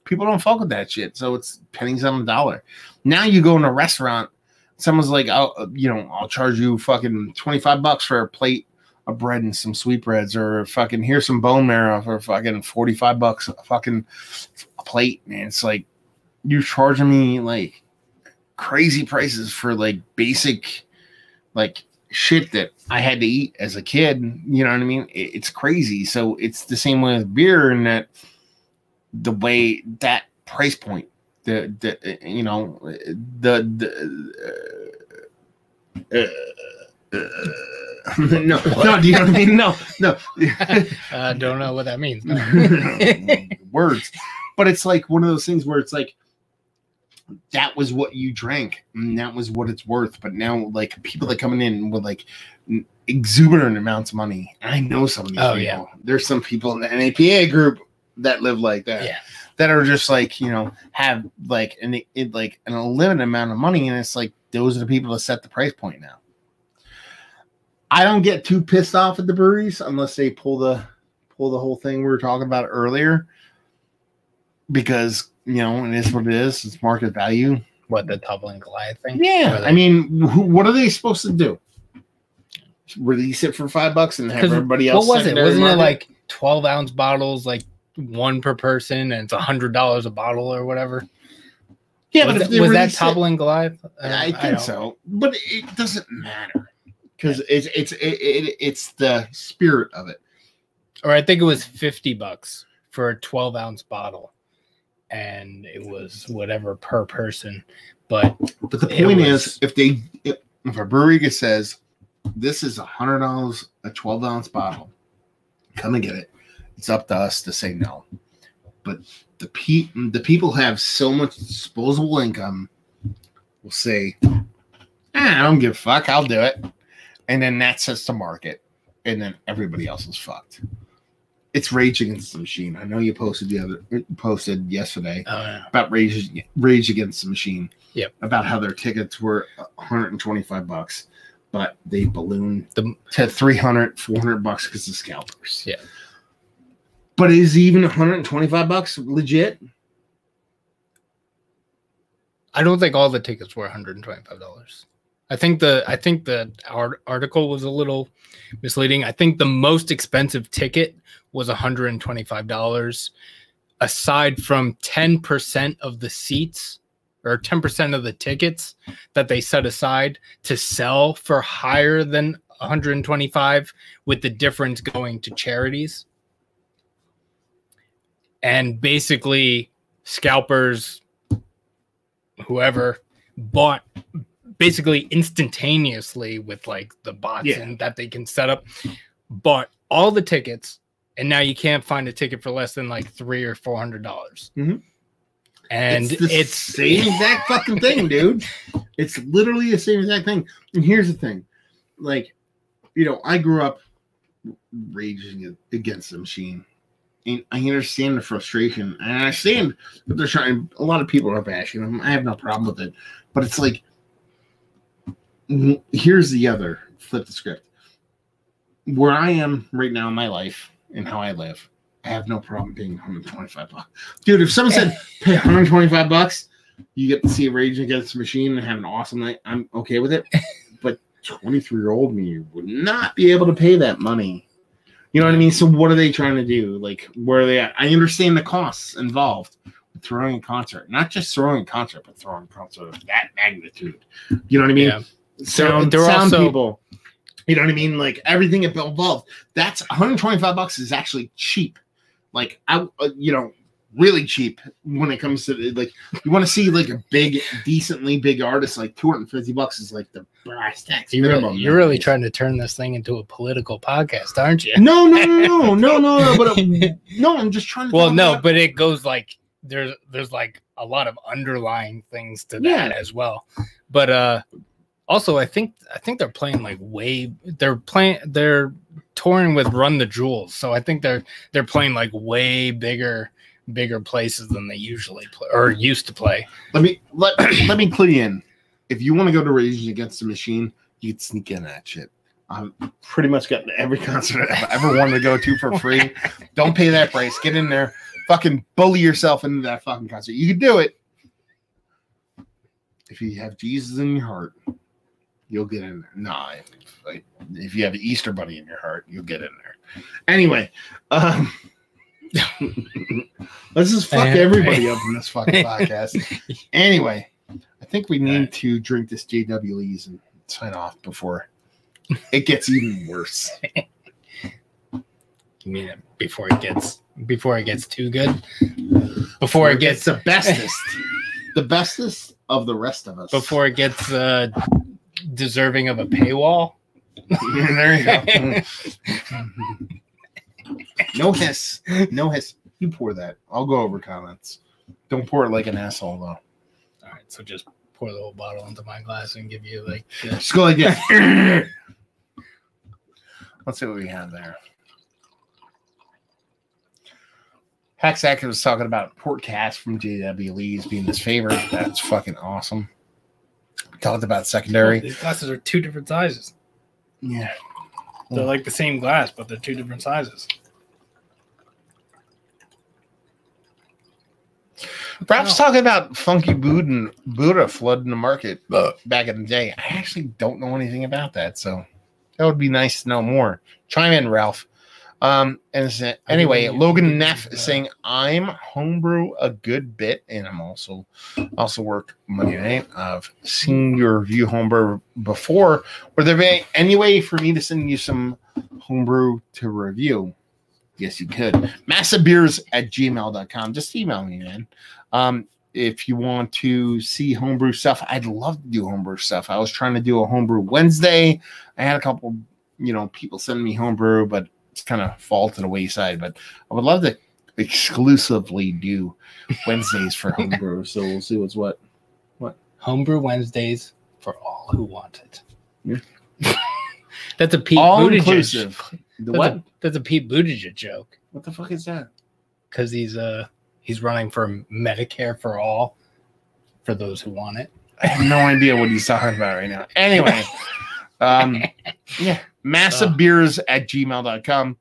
people don't fuck with that shit. So it's pennies on the dollar. Now you go in a restaurant, someone's like, "I'll, uh, you know, I'll charge you fucking twenty five bucks for a plate of bread and some sweetbreads, or fucking here's some bone marrow for fucking forty five bucks a fucking a plate." Man, it's like you're charging me like crazy prices for like basic, like shit that I had to eat as a kid. You know what I mean? It- it's crazy. So it's the same way with beer, and that the way that price point, the the you know the the. Uh, uh, *laughs* no, no, do you know what I mean? No, no. *laughs* Uh, don't know what that means. *laughs* Words, but it's like one of those things where it's like that was what you drank, and that was what it's worth. But now, like people that are coming in with like exuberant amounts of money, I know some of these Oh, people. yeah. There's some people in the NAPA group that live like that yeah. that are just like you know have like an it, like an unlimited amount of money, and it's like those are the people that set the price point now. I don't get too pissed off at the breweries unless they pull the pull the whole thing we were talking about earlier, because you know it is what it is. It's market value. What the toppling Goliath thing? Yeah, Or I mean, who, what are they supposed to do? Release it for five bucks and have everybody else. What was it? Wasn't it like twelve ounce bottles, like one per person, and it's a hundred dollars a bottle or whatever? yeah? was, but if that, was that toppling Goliath? Uh, I think so, but it doesn't matter because it's it's it, it, it's the spirit of it. Or I think it was fifty bucks for a twelve ounce bottle, and it was whatever per person. But But the point was- is, if they if, if a brewery says this is a hundred dollars a 12 ounce bottle. Come and get it. It's up to us to say no. But the pe- the people have so much disposable income will say, "Eh, I don't give a fuck, I'll do it. And then that sets the market, and then everybody else is fucked. It's Rage Against the Machine. I know you posted the other posted yesterday Oh, yeah. about Rage Rage Against the Machine. Yep. About how their tickets were 125 bucks, but they ballooned The- to 300, 400 bucks because of scalpers. Yeah. But is even 125 bucks legit? I don't think all the tickets were $125. I think the I think the art- article was a little misleading. I think the most expensive ticket was $125 aside from 10% of the seats or 10% of the tickets that they set aside to sell for higher than 125 with the difference going to charities. And basically scalpers whoever bought basically instantaneously with like the bots Yeah. and that they can set up bought all the tickets and now you can't find a ticket for less than like three or four hundred dollars Mhm. and it's the it's, same exact fucking thing, *laughs* dude. It's literally the same exact thing. And here's the thing, like, you know, I grew up raging against the machine, and I understand the frustration. And I understand that they're trying. A lot of people are bashing them. I have no problem with it, but it's like, here's the other flip the script. Where I am right now in my life and how I live, I have no problem paying 125 bucks. Dude, if someone said *laughs* pay 125 bucks, you get to see Rage Against the Machine and have an awesome night, I'm okay with it. *laughs* But 23 year old me would not be able to pay that money. You know what I mean? So what are they trying to do? Like where are they at? I understand the costs involved with throwing a concert, not just throwing a concert, but throwing a concert of that magnitude. You know what I mean? yeah sound, They're sound also- people. You know what I mean? Like everything involved. That's 125 bucks is actually cheap. Like I, uh, you know, really cheap when it comes to like you want to see like a big, decently big artist. Like 250 bucks is like the brass tacks you're, really, you're really trying to turn this thing into a political podcast aren't you No, no, no, no, no, no, no. But uh, *laughs* no, I'm just trying to. well no about- but it goes like there's there's like a lot of underlying things to that Yeah. as well but uh also i think i think they're playing like way they're playing they're touring with run the jewels so i think they're they're playing like way bigger bigger places than they usually play or used to play let me let *clears throat* let me clue you in. If you want to go to Rage Against the Machine, you can sneak in that shit. I've pretty much gotten every *laughs* concert I've ever wanted to go to for *laughs* free. Don't pay that price. Get in there. Fucking bully yourself into that fucking concert. You can do it. If you have Jesus in your heart, you'll get in there. Nah, like, if you have an Easter bunny in your heart, you'll get in there. Anyway, um, *laughs* let's just fuck Eh, everybody up in this fucking podcast. *laughs* Anyway, I think we need to drink this JW Lee's and sign off before it gets even worse. *laughs* you mean it before it gets before it gets too good before it gets the bestest, the bestest of the rest of us. before it gets uh deserving of a paywall there you go. No hiss, no hiss. You pour that. I'll go over comments. Don't pour it like an asshole though. all right so just pour the whole bottle into my glass and give you like the- *laughs* Just go like this. Let's see what we have there. Hacksack was talking about Port Cask from JW Lee's being his favorite. That's fucking awesome. We talked about secondary. these glasses are two different sizes Yeah. They're mm. like the same glass but they're two different sizes Perhaps oh. talking about Funky Buddha and Buddha flooding the market uh, back in the day. I actually don't know anything about that, so that would be nice to know more. Chime in, Ralph. Um, and it's- anyway, Logan Neff is saying I'm homebrew a good bit, and I'm also also work Monday night. I've seen your review homebrew before. Were there be any way for me to send you some homebrew to review? Yes, you could. Massivebeers at gmail.com. Just email me, man. Um, if you want to see homebrew stuff, I'd love to do homebrew stuff. I was trying to do a homebrew Wednesday. I had a couple, you know, people send me homebrew, but it's kind of fall to the wayside. But I would love to exclusively do Wednesdays for *laughs* homebrew. So we'll see what's what. What homebrew Wednesdays for all who want it. Yeah. *laughs* that's a Pete All Buttigieg. inclusive. The That's what? A, that's a Pete Buttigieg joke What the fuck is that? because he's uh he's running for Medicare for all for those who want it. I have no idea what he's talking about right now. Anyway, *laughs* um, *laughs* yeah, massive Uh. beers at gmail.com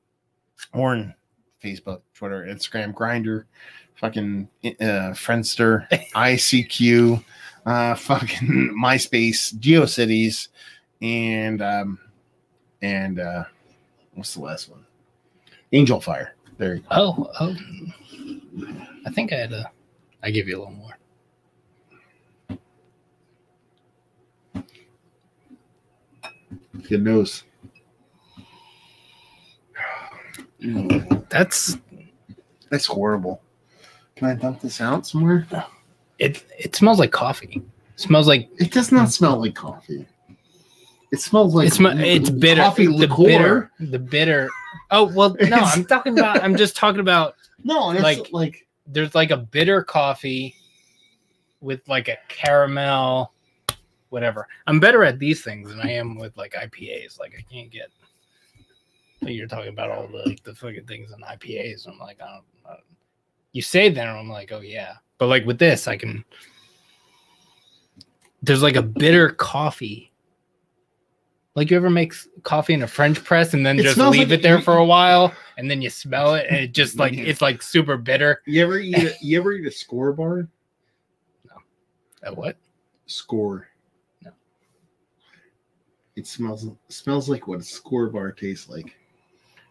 or in Facebook, Twitter, Instagram, Grindr, fucking uh, Friendster, *laughs* ICQ, uh, fucking *laughs* MySpace, GeoCities, and um, and uh, what's the last one? Angelfire. There you go. Oh, oh. I think I had a. I give you a little more. Good news. That's That's horrible. Can I dump this out somewhere? it. It smells like coffee. It smells like It does not smell like coffee. It smells like it's it's bitter. Coffee the liqueur. bitter. The bitter. Oh well, *laughs* no. I'm talking about. I'm just talking about. No, like like There's like a bitter coffee with like a caramel, whatever. I'm better at these things than I am with like IPAs. Like I can't get. Like you're talking about all the the fucking things in IPAs. I'm like, I don't. I don't- you say that, and I'm like, oh yeah. But like with this, I can. There's like a bitter coffee. Like you ever make coffee in a French press and then It just leave like- it there for a while, and then you smell it, and it just like it's like super bitter. you ever eat a, *laughs* you ever eat a Skor bar? Uh, what? Skor. It smells smells like what a Skor bar tastes like.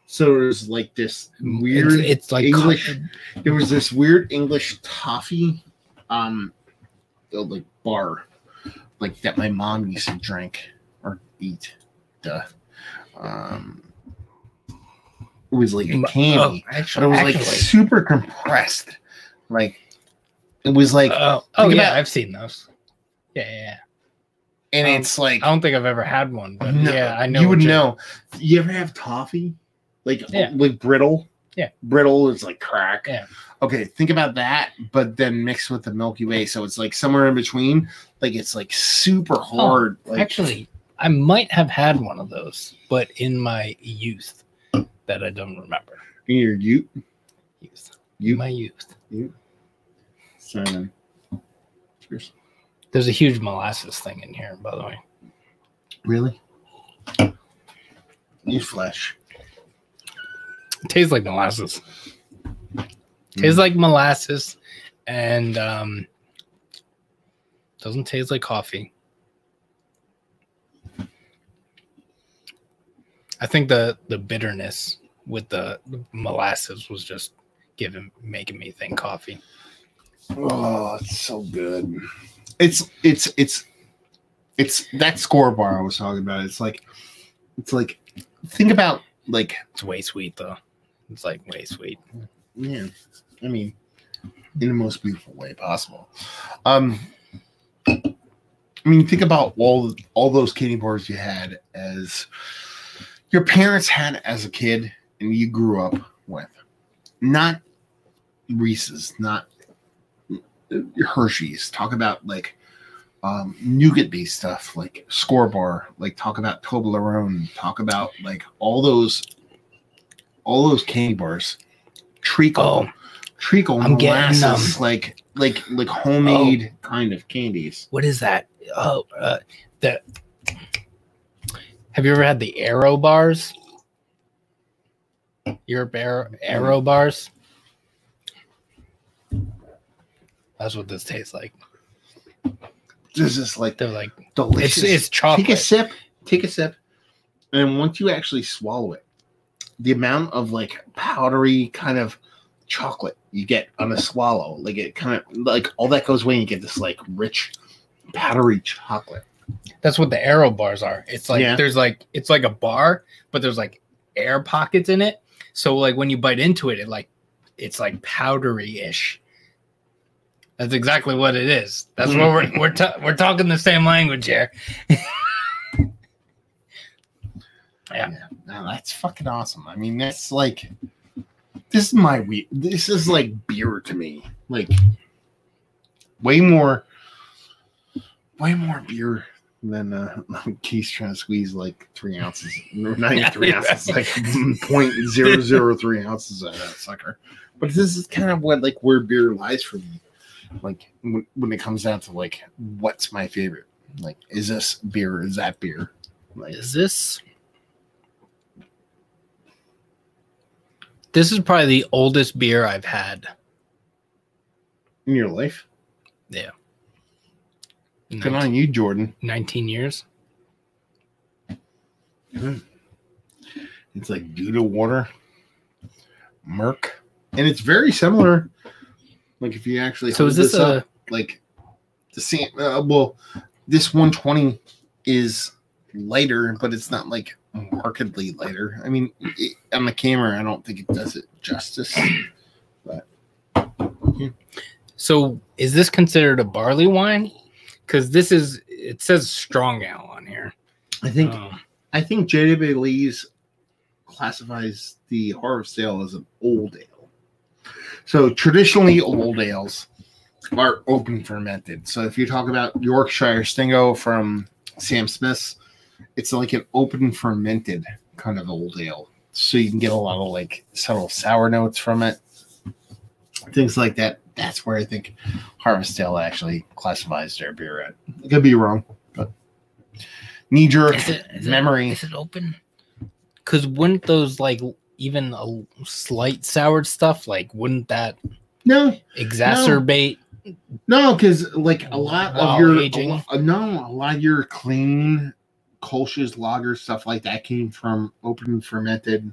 So it was like this weird It's, it's like English- there was this weird English toffee um uh, like bar like that my mom used to drink or eat. Duh. Um it was like a candy. Oh, but actually, it was like super compressed. Like it was like oh, oh yeah, about- I've seen those. Yeah, yeah, yeah. And it's like I don't think I've ever had one, but No, yeah, I know. You would you're- know. You ever have toffee? Like Yeah. Oh, like brittle? Yeah. Brittle is like crack. Yeah. Okay, think about that, but then mixed with the Milky Way. So it's like somewhere in between. Like it's like super oh, hard. like Actually, I might have had one of those, but in my youth, that I don't remember. in your you Youth, you my youth. you. Simon. Cheers. There's a huge molasses thing in here, by the way. Really? You flesh. It tastes like molasses. Tastes like molasses, and um, doesn't taste like coffee. I think the the bitterness with the molasses was just giving making me think coffee. Oh, it's so good. It's it's it's it's that Skor bar I was talking about. It's like it's like think about like It's way sweet though. It's like way sweet. yeah. I mean, in the most beautiful way possible. Um, I mean, think about all all those candy bars you had as your parents had as a kid, and you grew up with. Not Reese's, not Hershey's. Talk about like um, nougat based stuff, like Skor Bar. Like talk about Toblerone. Talk about like all those, all those candy bars. Treacle, Oh, treacle, I'm getting, molasses, like like like homemade kind of candies. what is that? Oh, uh, the. Have you ever had the Aero bars? Europe Aero, Aero bars. That's what this tastes like. This is like They're like delicious. it's it's chocolate. Take a sip. Take a sip, and once you actually swallow it, the amount of like powdery kind of chocolate you get on a swallow, like it kind of like all that goes away, and you get this like rich powdery chocolate. That's what the Aero bars are. It's like Yeah. there's like it's like a bar, but there's like air pockets in it. So like when you bite into it, it like it's like powdery ish. That's exactly what it is. That's what we're we're ta- we're talking the same language here. *laughs* yeah. No, that's fucking awesome. I mean, that's like this is my we this is like beer to me. Like way more way more beer than uh *laughs* Keith's trying to squeeze like three ounces. No, Not even three *laughs* ounces, like point zero zero three ounces out of that sucker. But this is kind of what like where beer lies for me. Like when, when it comes down to like what's my favorite? Like, is this beer? Is that beer? Like Is this? This is probably the oldest beer I've had. in your life? Yeah. Good on you, Jordan. 19 years. Hmm. It's like due to water, Merc, and it's very similar. Like if you actually So is hold this a up, like the same? Uh, well, this 120 is lighter, but it's not like markedly lighter. I mean, it, on the camera, I don't think it does it justice. but so is this considered a barley wine? Because this is it says strong ale on here. I think Um, I think JW Lee's classifies the harvest ale as an old ale. So traditionally, old ales are open fermented. So if you talk about Yorkshire Stingo from Sam Smith's, it's like an open fermented kind of old ale. So you can get a lot of like subtle sour notes from it, things like that. That's where I think Harvest Ale actually classifies their beer at. I could be wrong, but knee jerk is it, is memory. is it open? Because wouldn't those like even a slight soured stuff like wouldn't that no, exacerbate? No, because like a lot of your aging? a lo- no, a lot of your clean Kolsch's, lager stuff like that came from open fermented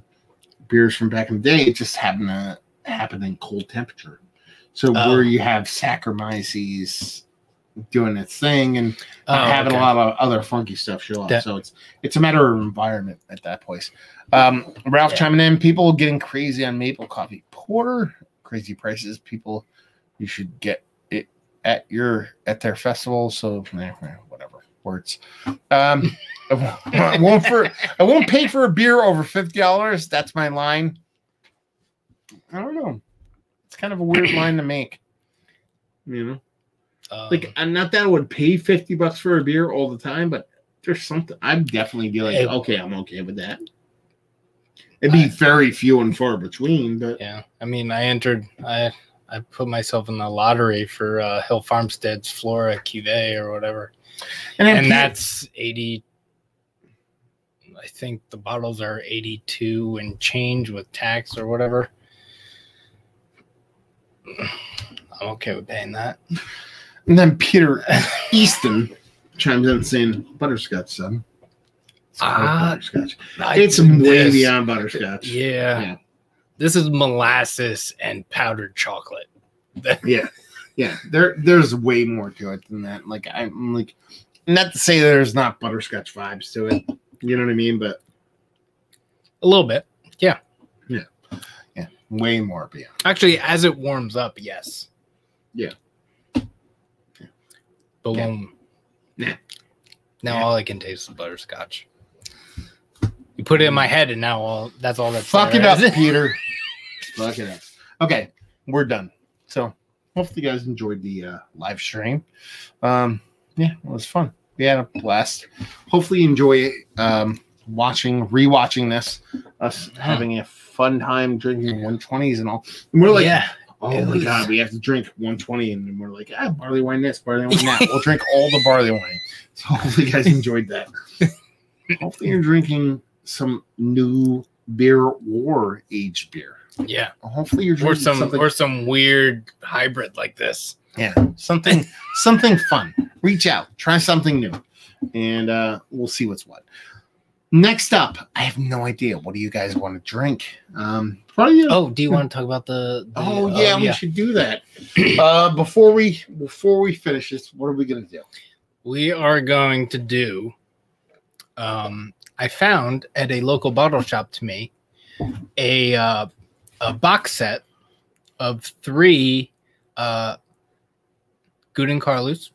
beers from back in the day. It just happened to happen in cold temperature. So Oh. where you have Saccharomyces doing its thing and Oh, having okay. a lot of other funky stuff show up. That- so it's it's a matter of environment at that place. Um, Ralph Yeah. chiming in, people getting crazy on maple coffee porter, crazy prices. People, you should get it at your at their festival. So whatever words. Um, *laughs* I won't for I won't pay for a beer over fifty dollars. That's my line. I don't know. It's kind of a weird line to make. You know Um, like I'm not that I would pay 50 bucks for a beer all the time, but there's something I'd definitely be like, It- okay, I'm okay with that. It'd be I- very few and far between, but Yeah, I mean, I entered. I I put myself in the lottery for uh, Hill Farmstead's Flora Cuvée or whatever, and, and that's eighty. I think the bottles are eighty-two and change with tax or whatever. I'm okay with paying that. And then Peter *laughs* Easton chimes in saying butterscotch, son. It's Ah, butterscotch. I- It's way this- beyond butterscotch. Yeah. Yeah. This is molasses and powdered chocolate. *laughs* yeah yeah there there's way more to it than that like i'm like not to say there's not butterscotch vibes to it you know what i mean but A little bit. Yeah. Yeah. Yeah. Way more beyond Actually, as it warms up, yes. Yeah. But Yeah. Nah. now Yeah. all I can taste is butterscotch. You put it in my head, and now all that's all that's Fuck it there up, is. *laughs* Peter. Fuck it up. Okay, we're done. So hopefully you guys enjoyed the uh, live stream. Um, yeah, it was fun. We had a blast. Hopefully you enjoy um, watching, rewatching this, us having a fun time drinking 120s and all. And we're like, yeah, oh it my was- god, we have to drink 120, and then we're like, ah, barley wine this, barley wine that. *laughs* we'll drink all the barley wine. So hopefully you guys enjoyed that. *laughs* hopefully you're drinking some new beer or aged beer. yeah, Hopefully you're drinking or some something, or some weird hybrid like this. yeah, something *laughs* something fun. Reach out, try something new, and uh, we'll see what's what. Next up, I have no idea. What do you guys want to drink? Um, probably. Oh, do you want to talk about the? the Oh yeah, we yeah. should do that. *clears throat* Uh, before we before we finish this, what are we gonna do? we are going to do um i found at a local bottle shop to me a uh, a box set of three uh Gouden Carolus,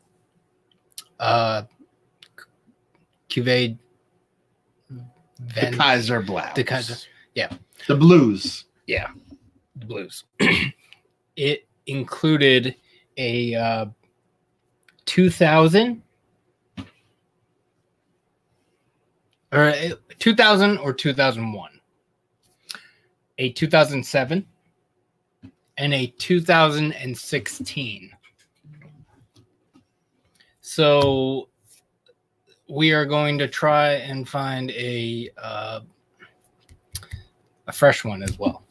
uh, The Kaiser Blau. the Kaiser, yeah. The Blues. yeah, the Blues. *clears throat* it included a uh, 2000 or uh, 2000 or 2001, a 2007, and a 2016. So we are going to try and find a uh, a fresh one as well.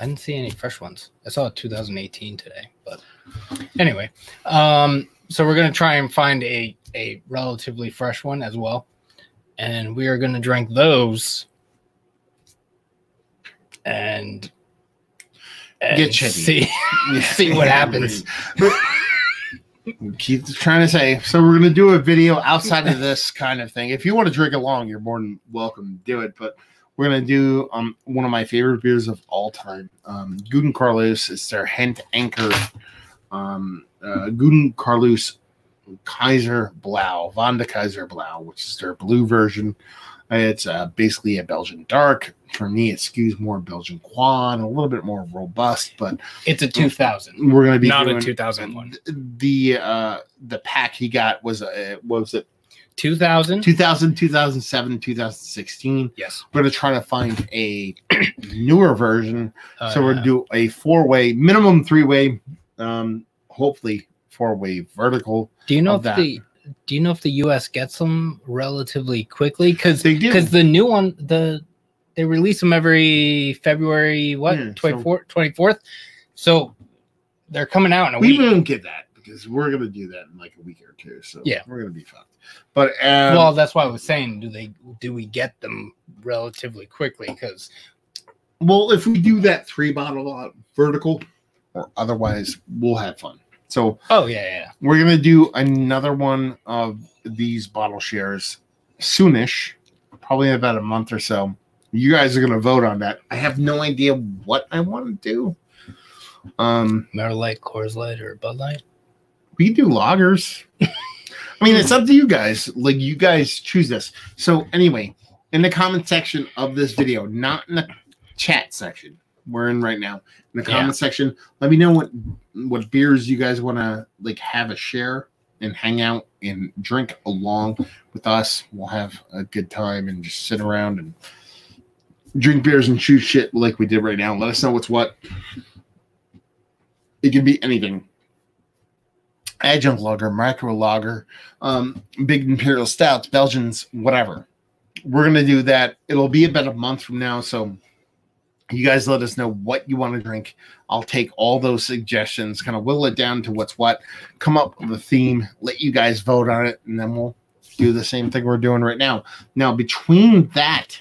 I didn't see any fresh ones. I saw a 2018 today, but anyway, um, so we're gonna try and find a a relatively fresh one as well, and we are gonna drink those and, and Get shitty. see *laughs* see what happens. Keep trying to say. So we're gonna do a video outside of this kind of thing. If you want to drink along, you're more than welcome to do it. But we're gonna do um one of my favorite beers of all time. Um, Gouden Carolus. It's their Het Anker. Um, uh, Gouden Carolus Kaiser Blau, Von de Kaiser Blau, which is their blue version. It's uh, basically a Belgian dark. For me, it skews more Belgian quad, a little bit more robust, but It's a 2000, we're gonna be not a 2001. the uh the pack he got was uh, what was it 2000. 2000 2007 2016 Yes. we're gonna try to find a newer version Uh, so we're gonna do a four-way minimum three-way um hopefully four-way vertical Do you know if that. the Do you know if the U.S. gets them relatively quickly? Because they do because the new one the they release them every February what Yeah, 24th 24th. So they're coming out in a we week. We won't get that because we're gonna do that in like a week or two so Yeah. we're gonna be fucked but um, well, that's why I was saying, do they do we get them relatively quickly? Because Well, if we do that three bottle uh, vertical, or otherwise, we'll have fun. So oh yeah, yeah, we're gonna do another one of these bottle shares soonish, probably in about a month or so. You guys are gonna vote on that. I have no idea what I want to do. Um, Miller Lite, Coors Light, or Bud Light. we do loggers. I mean, it's up to you guys. Like you guys choose this. So anyway, in the comment section of this video, not in the chat section we're in right now, in the comment Yeah. section, let me know what what beers you guys want to like have a share and hang out and drink along with us. We'll have a good time and just sit around and drink beers and shoot shit like we did right now. Let us know what's what. It can be anything adjunct lager, micro lager, um, big imperial stouts, Belgians, whatever. We're gonna do that. It'll be about a month from now, so you guys let us know what you want to drink. I'll take all those suggestions, kind of whittle it down to what's what, come up with a theme, let you guys vote on it, and then we'll do the same thing we're doing right now. Now, between that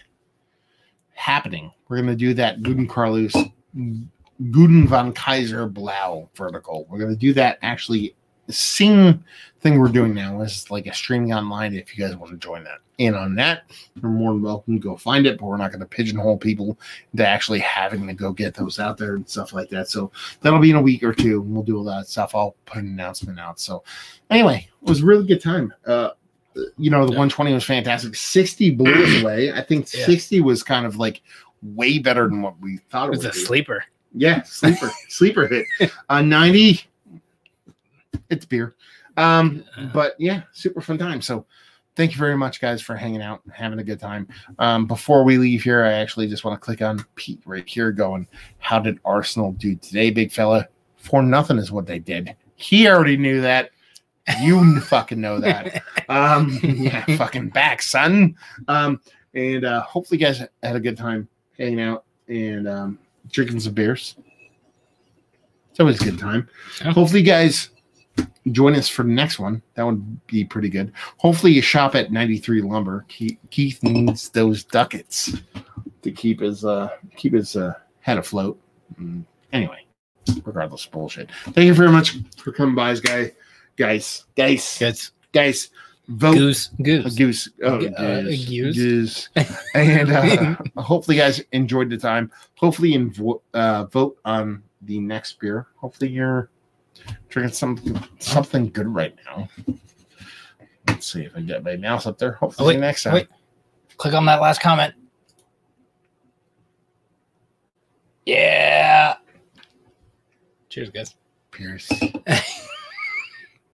happening, we're gonna do that Gouden Carolus Guden von Kaiser Blau vertical. We're gonna do that actually the same thing we're doing now is like a streaming online if you guys want to join that. In on that you're more than welcome to go find it but we're not going to pigeonhole people to actually having to go get those out there and stuff like that. So that'll be in a week or two and we'll do all that stuff. I'll put an announcement out. So anyway it was really good time. Uh you know the Yeah. 120 was fantastic 60 blew us *clears throat* away i think Yeah. 60 was kind of like way better than what we thought it It's would a be. sleeper. Yeah, sleeper, *laughs* sleeper hit. Uh, 90. It's beer. Um, but yeah, super fun time. So thank you very much, guys, for hanging out and having a good time. Um, before we leave here, I actually just want to click on Pete right here going, How did Arsenal do today, big fella? For nothing is what they did. He already knew that. You fucking know that. *laughs* Um, *laughs* yeah, fucking back, son. Um, and uh, hopefully, you guys had a good time hanging out and um, drinking some beers. It's always a good time. Yeah. Hopefully, you guys join us for the next one. That would be pretty good. Hopefully, you shop at 93 Lumber. Keith, needs those ducats to keep his uh, keep his uh, head afloat. Mm, Anyway, regardless bullshit. Thank you very much for coming by, guys guys, guys, guys, guys. Vote goose, goose, goose, oh, uh, goose, goose. *laughs* and uh, *laughs* hopefully, you guys enjoyed the time. Hopefully, invo- uh, vote on the next beer. Hopefully, you're drinking something something good right now. Let's see if I get my mouse up there. Hopefully, wait, next time. Wait. Click on that last comment. Yeah. Cheers, guys. Cheers. *laughs*